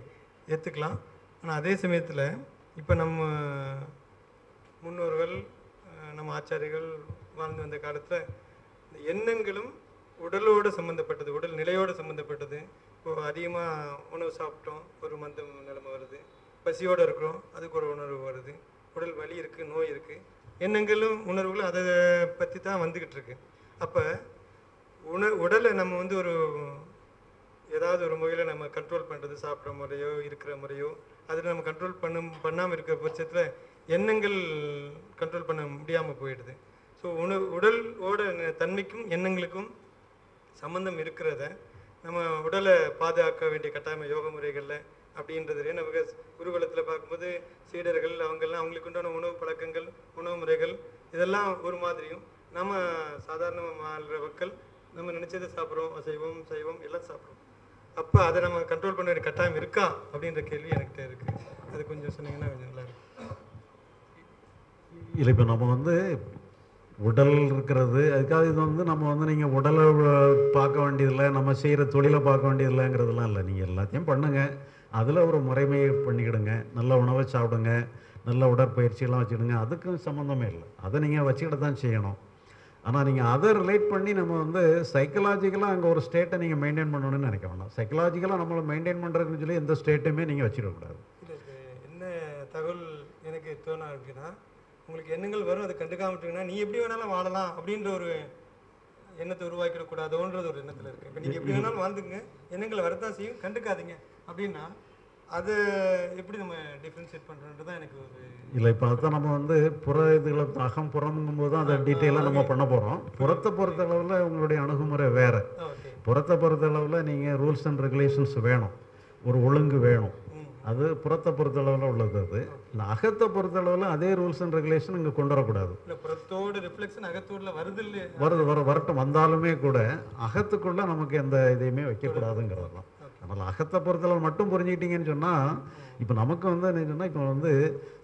ஏற்றுக்கலாம் ஆனால் அதே சமயத்தில் இப்போ நம்ம முன்னோர்கள் நம்ம ஆச்சாரிகள் வாழ்ந்து வந்த காலத்தில் இந்த எண்ணங்களும் உடலோடு சம்மந்தப்பட்டது உடல் நிலையோடு சம்மந்தப்பட்டது இப்போ அதிகமாக உணவு சாப்பிட்டோம் ஒரு மந்தம் நிலைமை வருது. பசியோடு இருக்கிறோம் அதுக்கு ஒரு உணர்வு வருது. உடல் வலி இருக்குது நோய் இருக்குது எண்ணங்களும் உணர்வுகளும் அதை பற்றி தான் வந்துக்கிட்டு இருக்கு. அப்போ உண உடலை நம்ம வந்து ஒரு ஏதாவது ஒரு முறையில் நம்ம கண்ட்ரோல் பண்ணுறது சாப்பிட்ற முறையோ இருக்கிற முறையோ அதில் நம்ம கண்ட்ரோல் பண்ணும் பண்ணாமல் இருக்கிற பட்சத்தில் எண்ணங்கள் கண்ட்ரோல் பண்ண முடியாமல் போயிடுது. ஸோ உணவு உடலோட தன்மைக்கும் எண்ணங்களுக்கும் சம்மந்தம் இருக்கிறத நம்ம உடலை பாதுகாக்க வேண்டிய கட்டாயம யோக முறைகளில் அப்படின்றது நமக்கு குருகுலத்தில் பார்க்கும்போது சீடர்கள் அவங்கெல்லாம் அவங்களுக்கு உண்டான உணவு பழக்கங்கள் உணவு முறைகள் இதெல்லாம் ஒரு மாதிரியும் நம்ம சாதாரண வாழ்கிற மக்கள் நம்ம நினச்சதை சாப்பிட்றோம் அசைவம் சைவம் எல்லாம் சாப்பிட்றோம். அப்போ அதை நம்ம கண்ட்ரோல் பண்ண வேண்டிய கட்டாயம் இருக்கா அப்படின்ற கேள்வி என்கிட்ட இருக்குது அது கொஞ்சம் சொன்னீங்கன்னா கொஞ்சம் நல்லாயிருக்கும் இல்லை இப்போ நம்ம வந்து உடல் இருக்கிறது அதுக்காக இது வந்து நம்ம வந்து நீங்கள் உடலை பார்க்க வேண்டியதில்லை நம்ம செய்கிற தொழிலை பார்க்க வேண்டியதில்லைங்கிறதுலாம் இல்லை. நீங்கள் எல்லாத்தையும் பண்ணுங்கள் அதில் ஒரு முறைமையை பண்ணிக்கிடுங்க. நல்ல உணவை சாப்பிடுங்க. நல்ல உடற்பயிற்சியெல்லாம் வச்சுக்கிடுங்க. அதுக்கும் சம்மந்தமே இல்லை. அதை நீங்கள் வச்சுக்கிட்டு தான் செய்யணும். ஆனால் நீங்கள் அதை ரிலேட் பண்ணி நம்ம வந்து சைக்கலாஜிக்கலாக அங்கே ஒரு ஸ்டேட்டை நீங்கள் மெயின்டைன் பண்ணணும்னு நினைக்க வேண்டாம் சைக்கலாஜிக்கலாக நம்மளை மெயின்டைன் பண்ணுறதுன்னு சொல்லி எந்த ஸ்டேட்டுமே நீங்கள் வச்சிடக்கூடாது இல்லை என்ன தகவல் எனக்கு தோணும் அப்படின்னா உங்களுக்கு எண்ணங்கள் வரும் அதை கண்டுக்காம விட்டீங்கன்னா நீ எப்படி வேணாலும் வாழலாம் அப்படின்ற ஒரு எண்ணத்தை உருவாக்கிடக்கூடாதோன்றது ஒரு எண்ணத்தில் இருக்கு. இப்போ நீங்கள் எப்படி வேணாலும் வாழ்ந்துங்க எண்ணங்கள் வரத்தான் செய்யும் கண்டுக்காதீங்க. அப்படின்னா அதை எப்படி நம்ம டிஃப்ரென்ஷியேட் பண்ணுறோன்றது தான் எனக்கு ஒரு இல்லை இப்போ அதான் நம்ம வந்து புற இதுகளை அகம் புறம்ங்கும் போது தான் அதை டீட்டெயிலாக நம்ம பண்ண போகிறோம் புறத்தை பொறுத்த அளவில் உங்களுடைய அணுகுமுறை வேறு. புறத்தை பொறுத்த அளவில் நீங்கள் ரூல்ஸ் அண்ட் ரெகுலேஷன்ஸ் வேணும். ஒரு ஒழுங்கு வேணும். அது புறத்தை பொறுத்த அளவில் உள்ளது அது. இந்த அகத்தை பொறுத்த அளவில் அதே ரூல்ஸ் அண்ட் ரெகுலேஷன் இங்கே கொண்டு வரக்கூடாது. இல்லை வருது வர வரட்டும். வந்தாலுமே கூட அகத்துக்குள்ளே நமக்கு எந்த இதையுமே வைக்கக்கூடாதுங்கிறது தான் அதனால் அகத்தை பொறுத்தளவு மட்டும் புரிஞ்சுக்கிட்டீங்கன்னு சொன்னால் இப்போ நமக்கு வந்து என்ன சொன்னால் இப்போ வந்து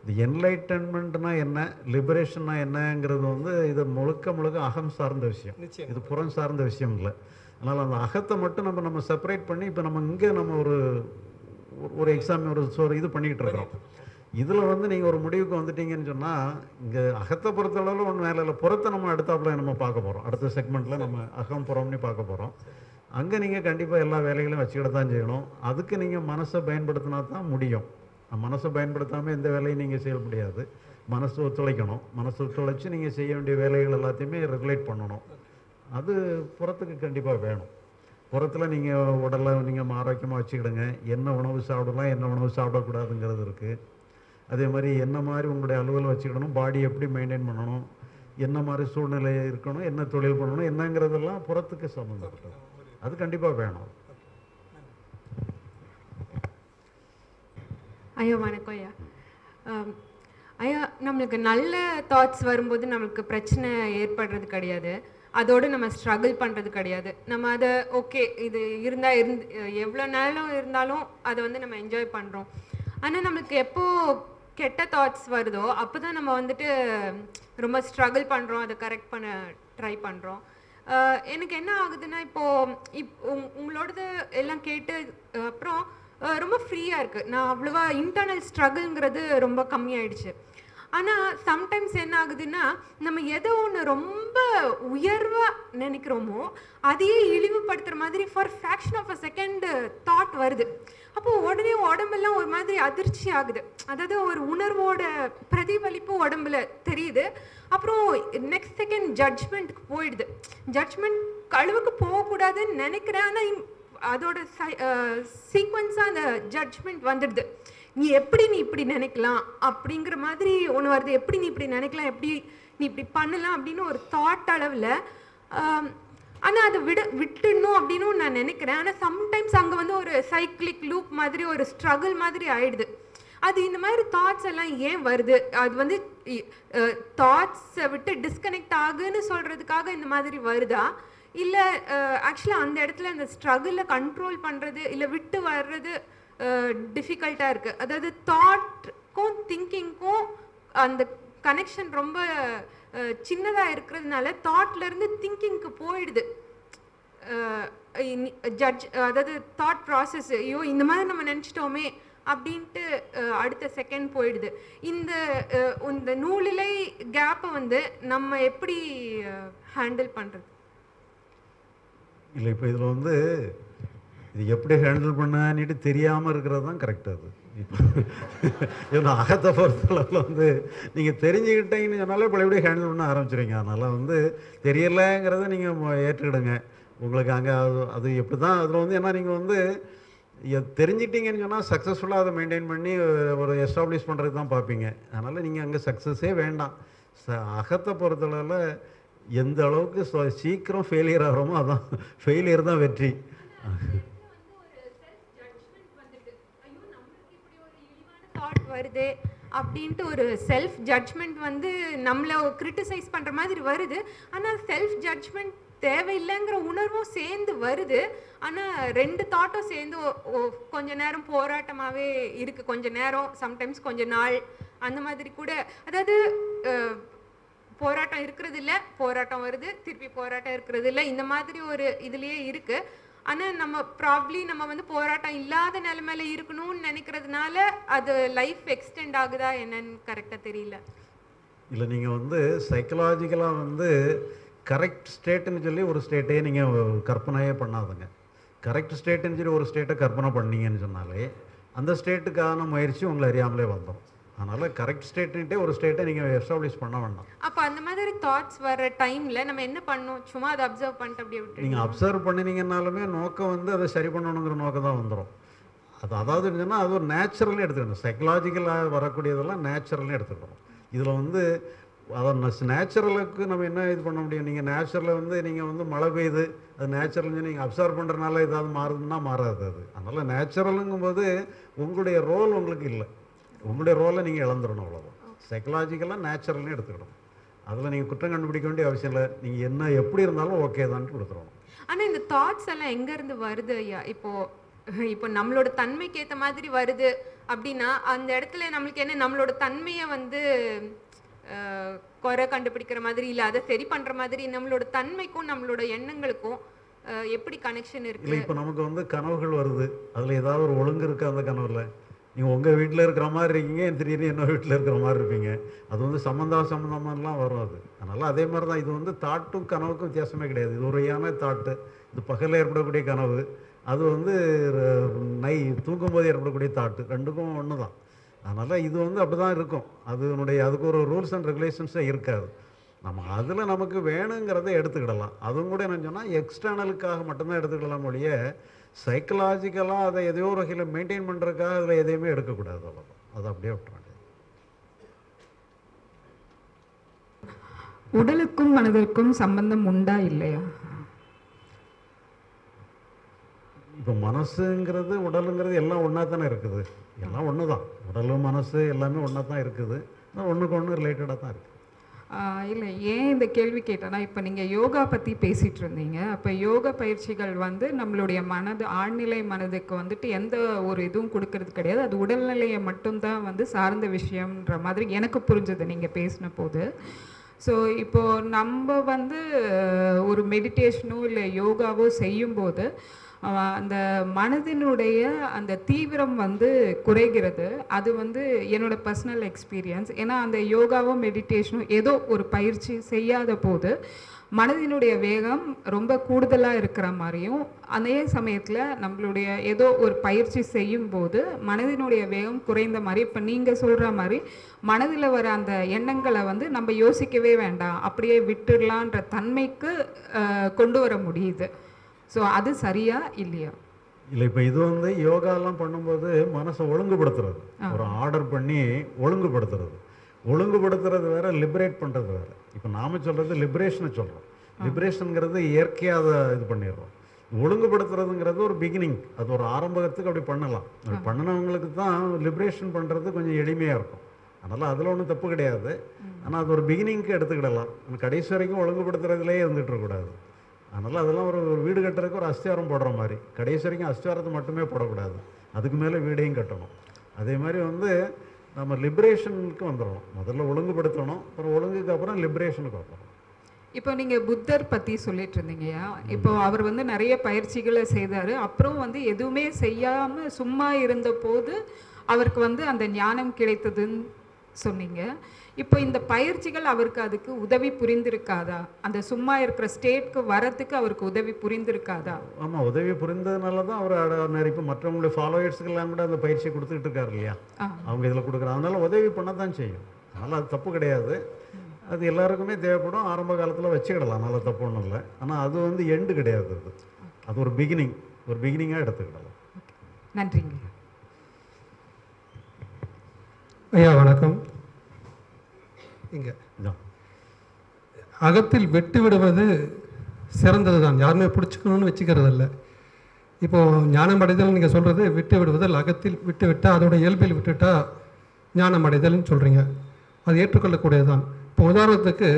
இந்த என்லைட்டன்மெண்ட்னா என்ன லிபரேஷன்னா என்னங்கிறது வந்து இது முழுக்க முழுக்க அகம் சார்ந்த விஷயம். இது புறம் சார்ந்த விஷயம் இல்லை அதனால் அந்த அகத்தை மட்டும் நம்ம நம்ம செப்பரேட் பண்ணி இப்போ நம்ம இங்கே நம்ம ஒரு ஒரு- எக்ஸாம் ஒரு ஒரு இது பண்ணிக்கிட்டு இருக்கிறோம் இதில் வந்து நீங்கள் ஒரு முடிவுக்கு வந்துட்டீங்கன்னு சொன்னால் இங்கே அகத்தை பொறுத்தளவில் ஒன்றும் வேலை இல்லை. புறத்தை நம்ம அடுத்தாப்புல நம்ம பார்க்க போகிறோம் அடுத்த செக்மெண்ட்டில் நம்ம அகம் புறம்னு பார்க்க போகிறோம் அங்கே நீங்கள் கண்டிப்பாக எல்லா வேலைகளையும் வச்சுக்கிட்டு தான் செய்யணும். அதுக்கு நீங்கள் மனசை பயன்படுத்தினா தான் முடியும். மனசை பயன்படுத்தாமல் எந்த வேலையும் நீங்கள் செய்ய முடியாது. மனசு ஒத்துழைக்கணும். மனசு ஒத்துழைச்சி நீங்கள் செய்ய வேண்டிய வேலைகள் எல்லாத்தையுமே ரெகுலேட் பண்ணணும். அது புறத்துக்கு கண்டிப்பாக வேணும். புறத்தில் நீங்கள் உடலை நீங்கள் ஆரோக்கியமாக வச்சுக்கிடுங்க. என்ன உணவு சாப்பிடலாம் என்ன உணவு சாப்பிடக்கூடாதுங்கிறது இருக்குது அதே மாதிரி என்ன மாதிரி உங்களுடைய அலுவல் வச்சுக்கணும் பாடி எப்படி மெயின்டைன் பண்ணணும் என்ன மாதிரி சூழ்நிலை இருக்கணும் என்ன தொழில் பண்ணணும் என்னங்கிறதெல்லாம் புறத்துக்கு சம்மந்தப்பட்டது. அது கண்டிப்பாக வேணும். ஐயா வணக்கம் ஐயா. ஐயா நம்மளுக்கு நல்ல தாட்ஸ் வரும்போது நம்மளுக்கு பிரச்சனை ஏற்படுறது கிடையாது. அதோடு நம்ம ஸ்ட்ரகிள் பண்ணுறது கிடையாது. நம்ம அதை ஓகே இது இருந்தால் இருந்து எவ்வளோ நேரம் இருந்தாலும் அதை வந்து நம்ம என்ஜாய் பண்ணுறோம் ஆனால் நம்மளுக்கு எப்போ கெட்ட தாட்ஸ் வருதோ அப்போ தான் நம்ம வந்துட்டு ரொம்ப ஸ்ட்ரகிள் பண்ணுறோம் அதை கரெக்ட் பண்ண ட்ரை பண்ணுறோம் எனக்கு என்ன ஆகுதுன்னா இப்போது இப் உங் உங்களோடது எல்லாம் கேட்டு அப்புறம் ரொம்ப ஃப்ரீயாக இருக்குது நான் அவ்வளோவா இன்டர்னல் ஸ்ட்ரகிள்ங்கிறது ரொம்ப கம்மியாயிடுச்சு. ஆனால் சம்டைம்ஸ் என்ன ஆகுதுன்னா நம்ம எதை ஒன்று ரொம்ப உயர்வாக நினைக்கிறோமோ அதையே இழிவுபடுத்துகிற மாதிரி for fraction of a second thought வருது. அப்போ உடனே உடம்பெல்லாம் ஒரு மாதிரி அதிர்ச்சி ஆகுது. அதாவது ஒரு உணர்வோட பிரதிபலிப்பு உடம்புல தெரியுது. அப்புறம் நெக்ஸ்ட் செகண்ட் ஜட்ஜ்மெண்ட்டுக்கு போயிடுது. ஜட்ஜ்மெண்ட் கழுவுக்கு போகக்கூடாதுன்னு நினைக்கிறேன். ஆனால் அதோட சீக்வன்ஸாக அந்த ஜட்ஜ்மெண்ட் வந்துடுது. நீ எப்படி நீ இப்படி நினைக்கலாம்? அப்படிங்கிற மாதிரி ஒன்று வருது. எப்படி நீ இப்படி நினைக்கலாம்? எப்படி நீ இப்படி பண்ணலாம்? அப்படின்னு ஒரு தாட் அளவில் ஆனால் அதை விட விட்டுடணும் அப்படின்னு நான் நினைக்கிறேன். ஆனால் சம்டைம்ஸ் அங்கே வந்து ஒரு சைக்கிளிக் லூப் மாதிரி ஒரு ஸ்ட்ரகிள் மாதிரி ஆயிடுது. அது இந்த மாதிரி தாட்ஸ் எல்லாம் ஏன் வருது? அது வந்து தாட்ஸை விட்டு டிஸ்கனெக்ட் ஆகுன்னு சொல்கிறதுக்காக இந்த மாதிரி வருதா? இல்லை ஆக்சுவலாக அந்த இடத்துல அந்த ஸ்ட்ரகிளை கண்ட்ரோல் பண்ணுறது இல்லை விட்டு வர்றது டிஃபிகல்ட்டாக இருக்குது அதாவது தாட்க்கும் திங்கிங்க்கும் அந்த கனெக்ஷன் ரொம்ப சின்னதாக இருக்கிறதுனால தாட்லேருந்து திங்கிங்க்கு போயிடுது. ஜட்ஜ் அதாவது தாட் ப்ராசஸ் ஐயோ இந்த மாதிரி நம்ம நினச்சிட்டோமே அப்படின்ட்டு அடுத்த செகண்ட் போயிடுது. இந்த இந்த நூலிலை கேப்பை வந்து நம்ம எப்படி ஹேண்டில் பண்ணுறது இல்லை இப்போ இதில் வந்து இது எப்படி ஹேண்டில் பண்ணான்னுட்டு தெரியாமல் இருக்கிறது தான் கரெக்ட் அது. இப்போ அகத்தை பொறுத்தளவில் வந்து நீங்கள் தெரிஞ்சுக்கிட்டீங்கன்னு சொன்னாலே இப்போ எப்படி ஹேண்டில் பண்ண ஆரம்பிச்சிருங்க அதனால் வந்து தெரியலைங்கிறத நீங்கள் ஏற்றுக்கிடுங்க. உங்களுக்கு அங்கே அது அது எப்படி தான் அதில் வந்து ஏன்னா நீங்கள் வந்து எ- தெரிஞ்சிட்டீங்கன்னு சொன்னால் சக்ஸஸ்ஃபுல்லாக அதை மெயின்டைன் பண்ணி ஒரு- எஸ்டாப்ளிஷ் பண்ணுறது தான் பார்ப்பீங்க. அதனால் நீங்கள் அங்கே சக்ஸஸே வேண்டாம். ச அகத்தை பொறுத்தளவில் எந்த அளவுக்கு சீக்கிரம் ஃபெயிலியர் ஆகிறோமோ அதான் ஃபெயிலியர் தான் வெற்றி தாட் வருது அப்படின்ட்டு ஒரு செல்ஃப் ஜட்ஜ்மெண்ட் வந்து நம்மளை கிரிட்டிசைஸ் பண்ணுற மாதிரி வருது. ஆனால் செல்ஃப் ஜட்ஜ்மெண்ட் தேவையில்லைங்கிற உணர்வும் சேர்ந்து வருது. ஆனால் ரெண்டு தாட்டும் சேர்ந்து கொஞ்ச நேரம் போராட்டமாகவே இருக்குது கொஞ்ச நேரம் சம்டைம்ஸ் கொஞ்ச நாள் அந்த மாதிரி கூட. அதாவது போராட்டம் இருக்கிறது இல்லை போராட்டம் வருது. திருப்பி போராட்டம் இருக்கிறது இல்லை இந்த மாதிரி ஒரு இதுலேயே இருக்குது ஆனால் நம்ம ப்ராப்ளி நம்ம வந்து போராட்டம் இல்லாத நிலமையில இருக்கணும்னு நினைக்கிறதுனால அது லைஃப் எக்ஸ்டெண்ட் ஆகுதா என்னன்னு கரெக்டாக தெரியல. இல்லை நீங்கள் வந்து சைக்கலாஜிக்கலாக வந்து கரெக்ட் ஸ்டேட்டுன்னு சொல்லி ஒரு ஸ்டேட்டையே நீங்கள் கற்பனையே பண்ணாதுங்க. கரெக்ட் ஸ்டேட்டுன்னு சொல்லி ஒரு ஸ்டேட்டை கற்பனை பண்ணீங்கன்னு சொன்னாலே அந்த ஸ்டேட்டுக்கான முயற்சி உங்களை அறியாமலே வந்துடும் அதனால் கரெக்ட் ஸ்டேட்டுன்ட்டே ஒரு ஸ்டேட்டை நீங்கள் எஸ்டாப்ளிஷ் பண்ண வேண்டாம். அப்ப அந்த மாதிரி தாட்ஸ் வர்ற டைம்ல நம்ம என்ன பண்ணணும்? சும்மா அதை அப்சர்வ் பண்ணிட்டு அப்படியே விட்டு நீங்கள் அப்சர்வ் பண்ணினீங்கன்னாலுமே நோக்கம் வந்து அதை சரி பண்ணணுங்கிற நோக்கம் தான் வந்துடும் அது அதாவது என்னன்னா அது ஒரு நேச்சுரல்னு எடுத்துக்கணும். சைக்கலாஜிக்கலாக வரக்கூடியதெல்லாம் நேச்சுரல்னு எடுத்துக்கணும். இதில் வந்து அதை நேச்சுரலுக்கு நம்ம என்ன இது பண்ண முடியும்? நீங்கள் நேச்சுரலில் வந்து நீங்கள் வந்து மழை பெய்யுது அது நேச்சுரல்னு நீங்கள் அப்சர்வ் பண்ணுறதுனால ஏதாவது மாறுதுன்னா மாறாது அது. அதனால் நேச்சுரலுங்கும்போது உங்களுடைய ரோல் உங்களுக்கு இல்லை. உங்களுடைய ரோலை நீங்கள் இழந்துடணும் அவ்வளோதான் சைக்கலாஜிக்கலாக நேச்சுரல்னு எடுத்துக்கணும் அதில் நீங்கள் குற்றம் கண்டுபிடிக்க வேண்டிய அவசியம் இல்லை. நீங்கள் என்ன எப்படி இருந்தாலும் ஓகே தான்ட்டு கொடுத்துருவோம் ஆனா இந்த தாட்ஸ் எல்லாம் எங்க இருந்து வருது ஐயா? இப்போ இப்போ நம்மளோட தன்மைக்கு ஏத்த மாதிரி வருது அப்படின்னா அந்த இடத்துல நம்மளுக்கு என்ன நம்மளோட தன்மையை வந்து குறை கண்டுபிடிக்கிற மாதிரி இல்ல அதை சரி பண்ற மாதிரி நம்மளோட தன்மைக்கும் நம்மளோட எண்ணங்களுக்கும் எப்படி கனெக்ஷன் இருக்கு? இப்போ நமக்கு வந்து கனவுகள் வருது. அதில் ஏதாவது ஒரு ஒழுங்கு இருக்கா அந்த கனவுல? நீங்கள் உங்கள் வீட்டில் இருக்கிற மாதிரி இருக்கீங்க திடீர்னு இன்னொரு வீட்டில் இருக்கிற மாதிரி இருப்பீங்க. அது வந்து சம்மந்தா சம்மந்தமானலாம் வரும் அது அதனால் அதே மாதிரி தான் இது வந்து தாட்டும் கனவுக்கும் வித்தியாசமே கிடையாது. இது உரையான தாட்டு. இது பகலில் ஏற்படக்கூடிய கனவு. அது வந்து நை தூங்கும்போது ஏற்படக்கூடிய தாட்டு. ரெண்டுக்கும் ஒன்று தான் அதனால் இது வந்து அப்படி தான் இருக்கும் அதனுடைய அதுக்கு ஒரு ரூல்ஸ் அண்ட் ரெகுலேஷன்ஸே இருக்காது. நம்ம அதில் நமக்கு வேணுங்கிறத எடுத்துக்கிடலாம். அதுவும் கூட என்ன சொன்னால் எக்ஸ்டர்னலுக்காக மட்டும்தான் எடுத்துக்கிடலாம் ஒழிய சைக்கலாஜிக்கலாக அதை எதையோ ஒரு வகையில் மெயின்டைன் பண்ணுறதுக்காக அதில் எதையுமே எடுக்கக்கூடாது அவ்வளோதான் அதை அப்படியே விட்டுற வேண்டியது. உடலுக்கும் மனதிற்கும் சம்பந்தம் உண்டா இல்லையா? இப்போ மனசுங்கிறது உடலுங்கிறது எல்லாம் ஒன்றா தானே இருக்குது. எல்லாம் ஒன்று தான் உடலும் மனசு எல்லாமே ஒன்றா தான் இருக்குது ஒன்றுக்கு ஒன்று ரிலேட்டடாக தான் இருக்குது இல்லை ஏன் இந்த கேள்வி கேட்டேன்னா இப்போ நீங்கள் யோகா பற்றி பேசிகிட்டு இருந்தீங்க. அப்போ யோகா பயிற்சிகள் வந்து நம்மளுடைய மனது ஆழ்நிலை மனதுக்கு வந்துட்டு எந்த ஒரு இதுவும் கொடுக்கறது கிடையாது. அது உடல்நிலையை மட்டும்தான் வந்து சார்ந்த விஷயம்ன்ற மாதிரி எனக்கு புரிஞ்சது நீங்கள் பேசின போது ஸோ இப்போது நம்ம வந்து ஒரு மெடிடேஷனோ இல்லை யோகாவோ செய்யும்போது அந்த மனதினுடைய அந்த தீவிரம் வந்து குறைகிறது. அது வந்து என்னோட பர்சனல் எக்ஸ்பீரியன்ஸ் ஏன்னா அந்த யோகாவும் மெடிடேஷனும் ஏதோ ஒரு பயிற்சி செய்யாத போது மனதினுடைய வேகம் ரொம்ப கூடுதலாக இருக்கிற மாதிரியும் அதே சமயத்தில் நம்மளுடைய ஏதோ ஒரு பயிற்சி செய்யும் போது மனதினுடைய வேகம் குறைந்த மாதிரி இப்போ நீங்கள் சொல்கிற மாதிரி மனதில் வர அந்த எண்ணங்களை வந்து நம்ம யோசிக்கவே வேண்டாம். அப்படியே விட்டுடலான்ற தன்மைக்கு கொண்டு வர முடியுது. ஸோ அது சரியா இல்லையா? இல்லை இப்போ இது வந்து யோகாலாம் பண்ணும்போது மனசை ஒழுங்குபடுத்துறது. ஒரு ஆர்டர் பண்ணி ஒழுங்குபடுத்துறது. ஒழுங்குபடுத்துறது வேற லிபரேட் பண்ணுறது வேற. இப்போ நாம சொல்கிறது லிபரேஷனை சொல்கிறோம் லிபரேஷனுங்கிறது இயற்கையாக அதை இது பண்ணிடுறோம். ஒழுங்குபடுத்துறதுங்கிறது ஒரு பிகினிங் அது ஒரு ஆரம்பத்துக்கு அப்படி பண்ணலாம். அப்படி பண்ணினவங்களுக்கு தான் லிபரேஷன் பண்ணுறது கொஞ்சம் எளிமையாக இருக்கும். அதனால் அதில் ஒன்றும் தப்பு கிடையாது. ஆனால் அது ஒரு பிகினிங்க்கு எடுத்துக்கிடலாம். கடைசி வரைக்கும் ஒழுங்குபடுத்துறதுலேயே இருந்துட்டு இருக்கக்கூடாது. அதனால் அதெல்லாம் ஒரு ஒரு வீடு கட்டுறதுக்கு ஒரு அஸ்திவாரம் போடுற மாதிரி. கடைசி வரைக்கும் அஸ்திவாரத்தை மட்டுமே போடக்கூடாது. அதுக்கு மேலே வீடையும் கட்டணும். அதே மாதிரி வந்து நம்ம லிபரேஷனுக்கு வந்துடணும். முதல்ல ஒழுங்குபடுத்தணும் அப்புறம் ஒழுங்குக்கு அப்புறம் லிபரேஷனுக்கு வரணும் இப்போ நீங்கள் புத்தர் பற்றி சொல்லிட்டு இருந்தீங்கயா இப்போ அவர் வந்து நிறைய பயிற்சிகளை செய்தார். அப்புறம் வந்து எதுவுமே செய்யாமல் சும்மா இருந்த போது அவருக்கு வந்து அந்த ஞானம் கிடைத்ததுன்னு சொன்னீங்க. இப்போ இந்த பயிற்சிகள் அவருக்கு அதுக்கு உதவி புரிந்திருக்காதா? அந்த சும்மா இருக்கிற ஸ்டேட்க்கு வரத்துக்கு அவருக்கு உதவி புரிந்திருக்காதா? ஆமாம் உதவி புரிந்ததுனால தான் அவர் இப்போ மற்றவங்களுடைய ஃபாலோவர்ஸுக்கெல்லாம் கூட அந்த பயிற்சி கொடுத்துக்கிட்டு இருக்காரு இல்லையா. அவங்க இதில் கொடுக்குறாங்க. அதனால உதவி பண்ண தான் செய்யும். அதனால் அது தப்பு கிடையாது. அது எல்லாருக்குமே தேவைப்படும். ஆரம்ப காலத்தில் வச்சுக்கிடலாம். அதனால தப்பு ஒன்றும் இல்லை. ஆனால் அது வந்து எண்டு கிடையாது அது. அது ஒரு பிகினிங் ஒரு பிகினிங்காக எடுத்துக்கிடலாம். நன்றிங்க. ஐயா வணக்கம். இங்கே அகத்தில் வெட்டு விடுவது சிறந்தது தான் யாருமே பிடிச்சிக்கணும்னு வச்சுக்கிறது இல்லை இப்போது ஞானம் அடைதல் நீங்கள் சொல்கிறது விட்டு விடுவதில் அகத்தில் விட்டு விட்டால் அதோட இயல்பில் விட்டுவிட்டால் ஞானம் அடைதல்னு சொல்கிறீங்க அது ஏற்றுக்கொள்ளக்கூடியது தான் இப்போ உதாரணத்துக்கு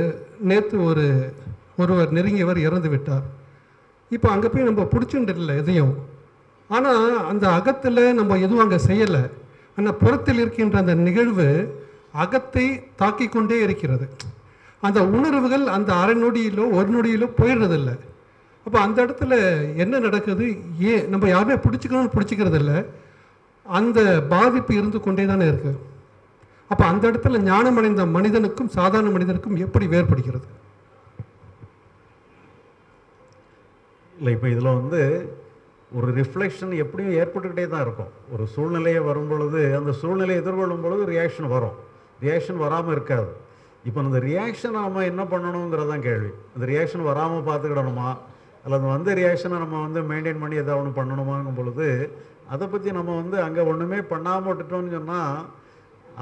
நேற்று ஒரு ஒருவர் நெருங்கியவர் இறந்து விட்டார். இப்போ அங்கே போய் நம்ம பிடிச்சுட்டு இல்லை எதையும். ஆனால் அந்த அகத்தில் நம்ம எதுவும் அங்கே செய்யலை. ஆனால் புறத்தில் இருக்கின்ற அந்த நிகழ்வு அகத்தை தாக்கிக் கொண்டே இருக்கிறது. அந்த உணர்வுகள் அந்த அரை நொடியிலோ ஒரு நொடியிலோ போயிடுறதில்ல. அப்போ அந்த இடத்துல என்ன நடக்குது? ஏன் நம்ம யாருமே பிடிச்சிக்கணும்னு பிடிச்சிக்கிறது இல்லை அந்த பாதிப்பு இருந்து கொண்டே தானே இருக்குது அப்போ அந்த இடத்துல ஞானமடைந்த மனிதனுக்கும் சாதாரண மனிதனுக்கும் எப்படி வேறுபடுகிறது? இல்லை இப்போ இதில் வந்து ஒரு ரிஃப்ளெக்ஷன் எப்படியும் ஏற்பட்டுக்கிட்டே தான் இருக்கும். ஒரு சூழ்நிலையை வரும் பொழுது அந்த சூழ்நிலையை எதிர்கொள்ளும் பொழுது ரியாக்ஷன் வரும். ரியாக்ஷன் வராமல் இருக்காது. இப்போ அந்த ரியாக்ஷனை நம்ம என்ன பண்ணணுங்கிறதான் கேள்வி. அந்த ரியாக்ஷன் வராமல் பார்த்துக்கிடணுமா? அல்லது வந்த ரியாக்ஷனை நம்ம வந்து மெயின்டைன் பண்ணி எதாவது ஒன்று பண்ணணுமாங்கும் பொழுது அதை பற்றி நம்ம வந்து அங்கே ஒன்றுமே பண்ணாமல் விட்டுட்டோம்னு சொன்னால்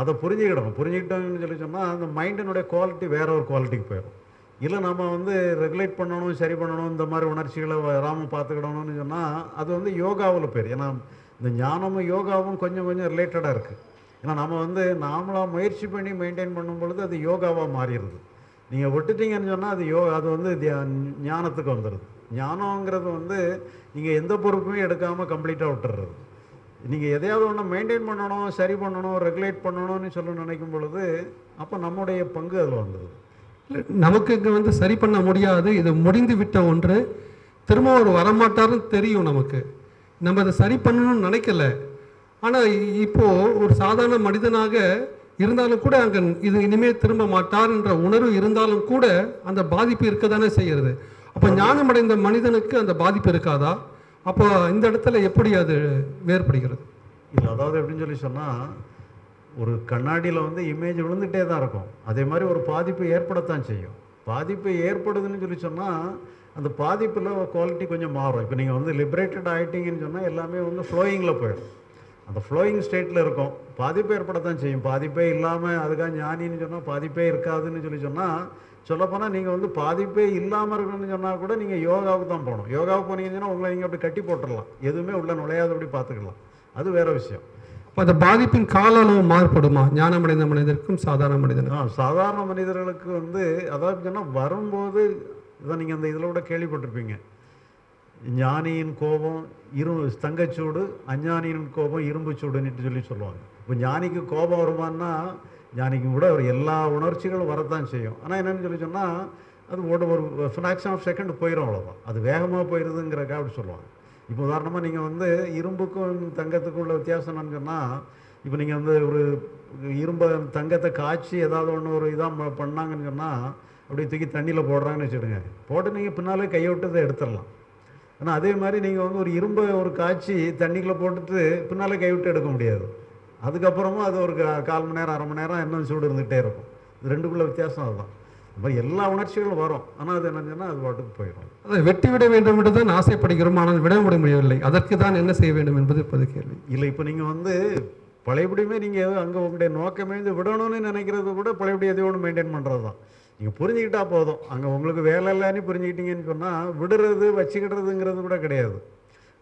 அதை புரிஞ்சுக்கிடணும். புரிஞ்சுக்கிட்டோம்னு சொல்லி சொன்னால் அந்த மைண்டினுடைய குவாலிட்டி வேற ஒரு குவாலிட்டிக்கு போயிடும் இல்லை நம்ம வந்து ரெகுலேட் பண்ணணும் சரி பண்ணணும் இந்த மாதிரி உணர்ச்சிகளை வராமல் பார்த்துக்கிடணும்னு சொன்னால் அது வந்து யோகாவில் பேர் ஏன்னா இந்த ஞானமும் யோகாவும் கொஞ்சம் கொஞ்சம் ரிலேட்டடாக இருக்குது ஏன்னா நம்ம வந்து நாமளாக முயற்சி பண்ணி மெயின்டைன் பண்ணும் பொழுது அது யோகாவாக மாறிடுது. நீங்கள் விட்டுட்டீங்கன்னு சொன்னால் அது யோ அது வந்து தியா- ஞானத்துக்கு வந்துடுது ஞானங்கிறது வந்து நீங்கள் எந்த பொறுப்புமே எடுக்காமல் கம்ப்ளீட்டாக விட்டுறது. நீங்கள் எதையாவது ஒன்று மெயின்டைன் பண்ணணும் சரி பண்ணணும் ரெகுலேட் பண்ணணும்னு சொல்ல நினைக்கும் பொழுது அப்போ நம்முடைய பங்கு அதில் வந்துடுது நமக்கு இங்கே வந்து சரி பண்ண முடியாது. இது முடிந்து விட்ட ஒன்று. திரும்ப அவர் வரமாட்டாருன்னு தெரியும் நமக்கு. நம்ம அதை சரி பண்ணணும்னு நினைக்கல. ஆனால் இப்போது ஒரு சாதாரண மனிதனாக இருந்தாலும் கூட அங்கே இது இனிமேல் திரும்ப மாட்டார்ன்ற உணர்வு இருந்தாலும் கூட அந்த பாதிப்பு இருக்க தானே செய்கிறது. அப்போ ஞானமடைந்த மனிதனுக்கு அந்த பாதிப்பு இருக்காதா? அப்போ இந்த இடத்துல எப்படி அது வேறுபடுகிறது? இல்லை அதாவது எப்படின்னு சொல்லி சொன்னால் ஒரு கண்ணாடியில் வந்து இமேஜ் விழுந்துகிட்டே தான் இருக்கும். அதே மாதிரி ஒரு பாதிப்பு ஏற்படத்தான் செய்யும். பாதிப்பு ஏற்படுதுன்னு சொல்லி சொன்னால் அந்த பாதிப்பில் குவாலிட்டி கொஞ்சம் மாறும். இப்போ நீங்கள் வந்து லிபரேட்டட் ஆகிட்டீங்கன்னு சொன்னால் எல்லாமே வந்து ஃப்ளோயிங்கில் போயிடும். அந்த ஃப்ளோயிங் ஸ்டேட்டில் இருக்கும். பாதிப்பு ஏற்படத்தான் செய்யும். பாதிப்பே இல்லாமல் அதுக்காக ஞானின்னு சொன்னால் பாதிப்பே இருக்காதுன்னு சொல்லி சொன்னால் சொல்லப்போனால் நீங்கள் வந்து பாதிப்பே இல்லாமல் இருக்கணும்னு சொன்னால் கூட நீங்கள் யோகாவுக்கு தான் போகணும். யோகாவுக்கு போனீங்கன்னு உங்களை நீங்கள் அப்படி கட்டி போட்டுடலாம். எதுவுமே உள்ள நுழையாதபடி பார்த்துக்கலாம். அது வேற விஷயம். அப்போ அந்த பாதிப்பின் கால அளவு மாறுபடுமா? ஞானமடைந்த மனிதருக்கும் சாதாரண மனிதனுக்கும்? ஆ சாதாரண மனிதர்களுக்கு வந்து அதாவது சொன்னால் வரும்போது இதை நீங்கள் அந்த இதில் கூட கேள்விப்பட்டிருப்பீங்க. ஞானியின் கோபம் இரு தங்கச்சூடு அஞ்ஞானியின் கோபம் இரும்பு சூடுன்னு சொல்லி சொல்லுவாங்க. இப்போ ஞானிக்கு கோபம் வருமானா ஞானிக்கும் கூட ஒரு எல்லா உணர்ச்சிகளும் வரத்தான் செய்யும். ஆனால் என்னன்னு சொல்லி சொன்னால் அது ஒரு ஒரு ஃப்ராக்ஷன் ஆஃப் செகண்ட் போயிடும் அவ்வளோதான் அது வேகமாக போயிடுதுங்கிறக்கா அப்படி சொல்லுவாங்க. இப்போ உதாரணமாக நீங்கள் வந்து இரும்புக்கும் தங்கத்துக்கும் உள்ள வித்தியாசம் என்னன்னு சொன்னால் இப்போ நீங்கள் வந்து ஒரு இரும்பை தங்கத்தை காய்ச்சி ஏதாவது ஒன்று ஒரு இதாக பண்ணாங்கன்னு சொன்னால் அப்படியே தூக்கி தண்ணியில் போடுறாங்கன்னு வச்சுடுங்க போட்டு நீங்கள் பின்னாலே கையை விட்டு எடுத்துடலாம். ஆனால் அதே மாதிரி நீங்கள் வந்து ஒரு இரும்பை ஒரு காய்ச்சி தண்ணிக்குள்ளே போட்டுட்டு பின்னால் கைவிட்டு எடுக்க முடியாது. அதுக்கப்புறமும் அது ஒரு கால் மணி நேரம் அரை மணி நேரம் இன்னும் சூடு இருந்துகிட்டே இருக்கும். இது ரெண்டுக்குள்ள வித்தியாசம் அதுதான். இந்த மாதிரி எல்லா உணர்ச்சிகளும் வரும். ஆனால் அது என்னன்னு சொன்னால் அது பாட்டுக்கு போயிடும். அதை வெட்டி விட வேண்டும் என்று தான் ஆசைப்படுகிறோம். ஆனால் விட முடியவில்லை. அதற்கு தான் என்ன செய்ய வேண்டும் என்பது இப்போது கேள்வி. இல்லை இப்போ நீங்கள் வந்து பழையபடியுமே நீங்கள் அங்கே உங்களுடைய நோக்கமே விடணும்னு நினைக்கிறது கூட பழையபடி எதையோ ஒன்று மெயின்டைன் பண்ணுறது தான் நீங்கள் புரிஞ்சுக்கிட்டா போதும். அங்கே உங்களுக்கு வேலை இல்லைன்னு புரிஞ்சுக்கிட்டீங்கன்னு சொன்னால் விடுறது வச்சுக்கிடுறதுங்கிறது கூட கிடையாது.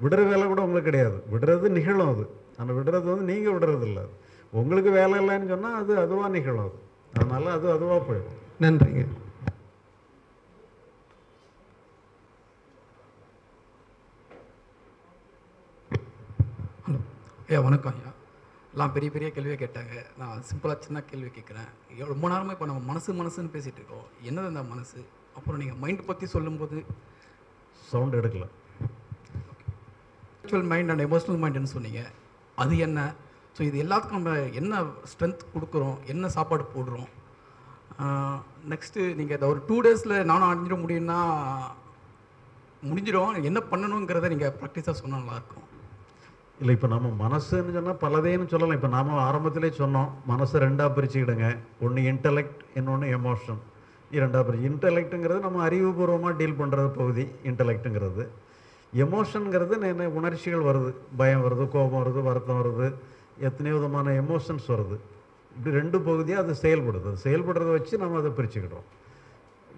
விடுற வேலை கூட உங்களுக்கு கிடையாது. விடுறது நிகழும் அது. ஆனால் விடுறது வந்து நீங்கள் விடுறது இல்லை அது. உங்களுக்கு வேலை இல்லைன்னு சொன்னால் அது அதுவாக நிகழும் அது. அதனால் அது அதுவாக போயிடும். நன்றிங்க. ஹலோ. ஐயா வணக்கம் ஐயா. எல்லாம் பெரிய பெரிய கேள்வியை கேட்டாங்க. நான் சிம்பிளாக சின்ன கேள்வி கேட்குறேன். ரொம்ப நேரமாக இப்போ நம்ம மனசு மனசுன்னு பேசிகிட்டு இருக்கோம். என்னது அந்த மனசு? அப்புறம் நீங்கள் மைண்ட் பற்றி சொல்லும்போது? சவுண்ட் எடுக்கல. ஆக்சுவல் மைண்ட் அண்ட் எமோஷனல் மைண்டுன்னு சொன்னீங்க. அது என்ன? ஸோ இது எல்லாத்துக்கும் நம்ம என்ன ஸ்ட்ரென்த் கொடுக்குறோம்? என்ன சாப்பாடு போடுறோம்? நெக்ஸ்ட்டு நீங்கள் இந்த ஒரு டூ டேஸில் நானும் அடைஞ்சிட முடியும்னா முடிஞ்சிடும். என்ன பண்ணணுங்கிறத நீங்கள் ப்ராக்டிஸாக சொன்னால் நல்லாயிருக்கும் இல்லை இப்போ நம்ம மனசுன்னு சொன்னால் பலதேன்னு சொல்லலாம். இப்போ நாம் ஆரம்பத்திலே சொன்னோம் மனசை ரெண்டாக பிரிச்சுக்கிடுங்க. ஒன்று இன்டலெக்ட் இன்னொன்று எமோஷன் இரண்டாக பிரிச்சு இன்டலெக்ட்டுங்கிறது நம்ம அறிவுபூர்வமாக டீல் பண்ணுறது பகுதி இன்டலெக்ட்டுங்கிறது எமோஷனுங்கிறது என்ன உணர்ச்சிகள் வருது. பயம் வருது கோபம் வருது வருத்தம் வருது எத்தனையோ விதமான எமோஷன்ஸ் வருது. இப்படி ரெண்டு பகுதியாக அது செயல்படுது. அது செயல்படுறத வச்சு நம்ம அதை பிரிச்சுக்கிடுறோம்.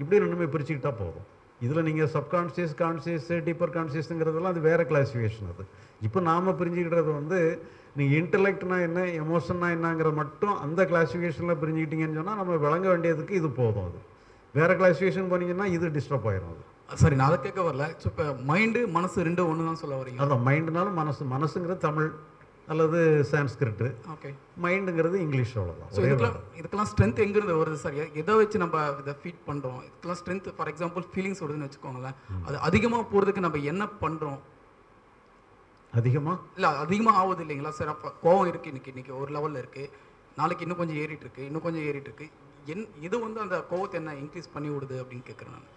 இப்படி ரெண்டுமே பிரிச்சுக்கிட்டால் போதும். இதில் நீங்கள் சப்கான்ஷியஸ் கான்ஷியஸ் டீப்பர் கான்ஷியஸுங்கிறதெல்லாம் அது வேறு கிளாசிஃபிகேஷன் அது. இப்போ நாம் பிரிஞ்சுக்கிட்டது வந்து நீங்கள் இன்டலெக்ட்னா என்ன எமோஷன்னா என்னங்கிற மட்டும் அந்த கிளாசிஃபிகேஷனில் பிரிஞ்சுக்கிட்டீங்கன்னு சொன்னால் நம்ம விளங்க வேண்டியதுக்கு இது போதும் அது. வேறு கிளாசிஃபிகேஷன் போனீங்கன்னா இது டிஸ்டர்ப் ஆயிரும் அது. சரி நான் அதை கேட்க வரல. இப்போ மைண்டு மனசு ரெண்டும் ஒன்று தான் சொல்ல வரீங்க. அதான் மைண்டுனாலும் மனசு மனசுங்கிறது தமிழ் அல்லது சான்ஸ்கிரிட்டு. ஓகே. மைண்டுங்கிறது இங்கிலீஷ் அவ்வளோதான் ஸோ இதுக்கெல்லாம் இதுக்கெல்லாம் ஸ்ட்ரென்த் எங்கிருந்து வருது சார் எதை வச்சு நம்ம இதை ஃபீட் பண்ணுறோம் இதுக்கெல்லாம் ஸ்ட்ரென்த் ஃபார் எக்ஸாம்பிள் ஃபீலிங்ஸ் வருதுன்னு வச்சுக்கோங்களேன். அது அதிகமாக போகிறதுக்கு நம்ம என்ன பண்ணுறோம் அதிகமாக இல்லை அதிகமாக ஆகுது இல்லைங்களா சார் அப்போ கோவம் இருக்குது இன்னைக்கு இன்னைக்கு ஒரு லெவலில் இருக்குது நாளைக்கு இன்னும் கொஞ்சம் ஏறிட்டு இருக்கு இன்னும் கொஞ்சம் ஏறிட்டு இருக்கு. என் இது வந்து அந்த கோவத்தை என்ன இன்க்ரீஸ் பண்ணி விடுது அப்படின்னு கேட்குறேன் நான்.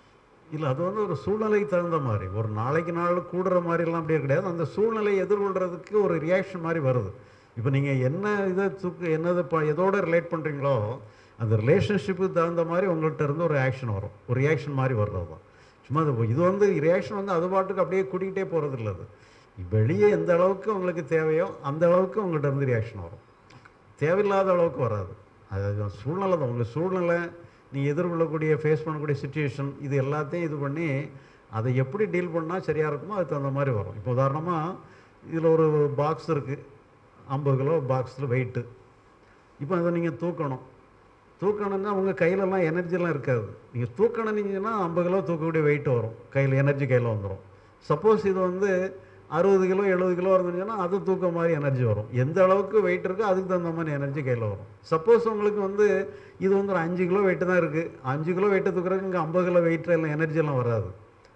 இல்லை அது வந்து ஒரு சூழ்நிலைக்கு தகுந்த மாதிரி. ஒரு நாளைக்கு நாள் கூடுற மாதிரிலாம் அப்படியே கிடையாது. அந்த சூழ்நிலையை எதிர்கொள்கிறதுக்கு ஒரு ரியாக்ஷன் மாதிரி வருது. இப்போ நீங்கள் என்ன இதை தூக்கு என்னது இப்போ எதோட ரிலேட் பண்ணுறீங்களோ அந்த ரிலேஷன்ஷிப்புக்கு தகுந்த மாதிரி உங்கள்கிட்ட இருந்து ஒரு ஆக்ஷன் வரும். ஒரு ரியாக்ஷன் மாதிரி வர்றது தான். சும்மா அது இது வந்து ரியாக்ஷன் வந்து அது பாட்டுக்கு அப்படியே கூட்டிகிட்டே போகிறது இல்லை அது. வெளியே எந்த அளவுக்கு உங்களுக்கு தேவையோ அந்த அளவுக்கு உங்கள்கிட்ட இருந்து ரியாக்ஷன் வரும். தேவையில்லாத அளவுக்கு வராது. அது சூழ்நிலை தான். உங்கள் சூழ்நிலை நீ எதிர்கொள்ளக்கூடிய ஃபேஸ் பண்ணக்கூடிய சுச்சுவேஷன் இது எல்லாத்தையும் இது பண்ணி அதை எப்படி டீல் பண்ணால் சரியாக இருக்குமோ அதுக்கு தகுந்த மாதிரி வரும். இப்போ உதாரணமாக இதில் ஒரு பாக்ஸ் இருக்குது ஐம்பது கிலோ பாக்ஸில் வெயிட்டு இப்போ அதை நீங்கள் தூக்கணும். தூக்கணும்னா உங்கள் கையிலலாம் எனர்ஜிலாம் இருக்காது. நீங்கள் தூக்கணுனீங்கன்னா ஐம்பது கிலோ தூக்கக்கூடிய வெயிட் வரும். கையில் எனர்ஜி கையில் வந்துடும் சப்போஸ் இது வந்து அறுபது கிலோ எழுபது கிலோ இருந்துச்சுன்னா அது தூக்க மாதிரி எனர்ஜி வரும். எந்த அளவுக்கு வெயிட் இருக்கோ அதுக்கு தகுந்த மாதிரி எனர்ஜி கையில் வரும். சப்போஸ் உங்களுக்கு வந்து இது வந்து ஒரு அஞ்சு கிலோ வெயிட்டு தான் இருக்குது அஞ்சு கிலோ வெயிட்டை தூக்குறதுக்கு இங்கே ஐம்பது கிலோ வெயிட் எல்லாம் எனர்ஜியெல்லாம் வராது.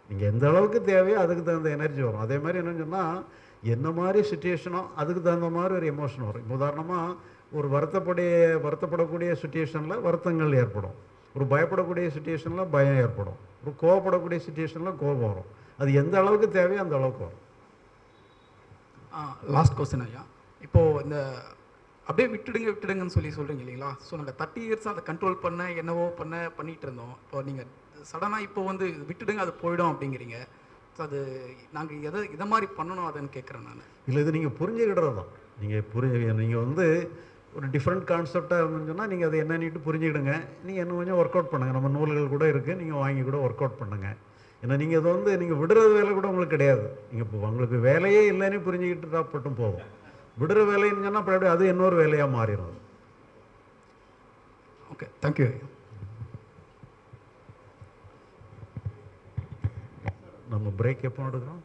நீங்கள் எந்த அளவுக்கு தேவையோ அதுக்கு தகுந்த எனர்ஜி வரும். அதே மாதிரி என்னன்னு சொன்னால் என்ன மாதிரி சுச்சுவேஷனோ அதுக்கு தகுந்த மாதிரி ஒரு எமோஷன் வரும். இப்போ உதாரணமாக ஒரு வருத்தப்படைய வருத்தப்படக்கூடிய சுச்சுவேஷனில் வருத்தங்கள் ஏற்படும். ஒரு பயப்படக்கூடிய சுச்சுவேஷனில் பயம் ஏற்படும். ஒரு கோவப்படக்கூடிய சுச்சுவேஷனில் கோபம் வரும். அது எந்த அளவுக்கு தேவையோ அந்த அளவுக்கு வரும். லாஸ்ட் கொஸ்டின் ஐயா. இப்போது இந்த அப்படியே விட்டுடுங்க விட்டுடுங்கன்னு சொல்லி சொல்கிறீங்க இல்லைங்களா? ஸோ நாங்கள் தேர்ட்டி இயர்ஸ் அதை கண்ட்ரோல் பண்ண என்னவோ பண்ண பண்ணிகிட்டு இருந்தோம். இப்போ நீங்கள் சடனாக இப்போ வந்து விட்டுடுங்க அது போயிடும் அப்படிங்கிறீங்க. ஸோ அது நாங்கள் எதை இதை மாதிரி பண்ணணும் அதுன்னு கேட்குறேன் நான். இல்லை இது நீங்கள் புரிஞ்சுக்கிடுறது தான் நீங்கள் புரிய நீங்கள் வந்து ஒரு டிஃப்ரெண்ட் கான்செப்டாக இருந்துச்சுன்னா நீங்கள் அதை என்னன்னுட்டு புரிஞ்சுக்கிடுங்க. நீங்கள் இன்னும் கொஞ்சம் ஒர்க் அவுட் பண்ணுங்கள் நம்ம நூல்கள் கூட இருக்குது நீங்கள் வாங்கி கூட ஒர்க் அவுட் பண்ணுங்கள் ஏன்னா நீங்கள் இதை வந்து நீங்கள் விடுறது வேலை கூட உங்களுக்கு கிடையாது. நீங்கள் இப்போ உங்களுக்கு வேலையே இல்லைன்னு புரிஞ்சுக்கிட்டு மட்டும் போதும் விடுற வேலைன்னு சொன்னால் அப்படியே அது இன்னொரு வேலையாக மாறிடும் அது. ஓகே தேங்க்யூ நம்ம பிரேக் எப்போ எடுக்கிறோம்?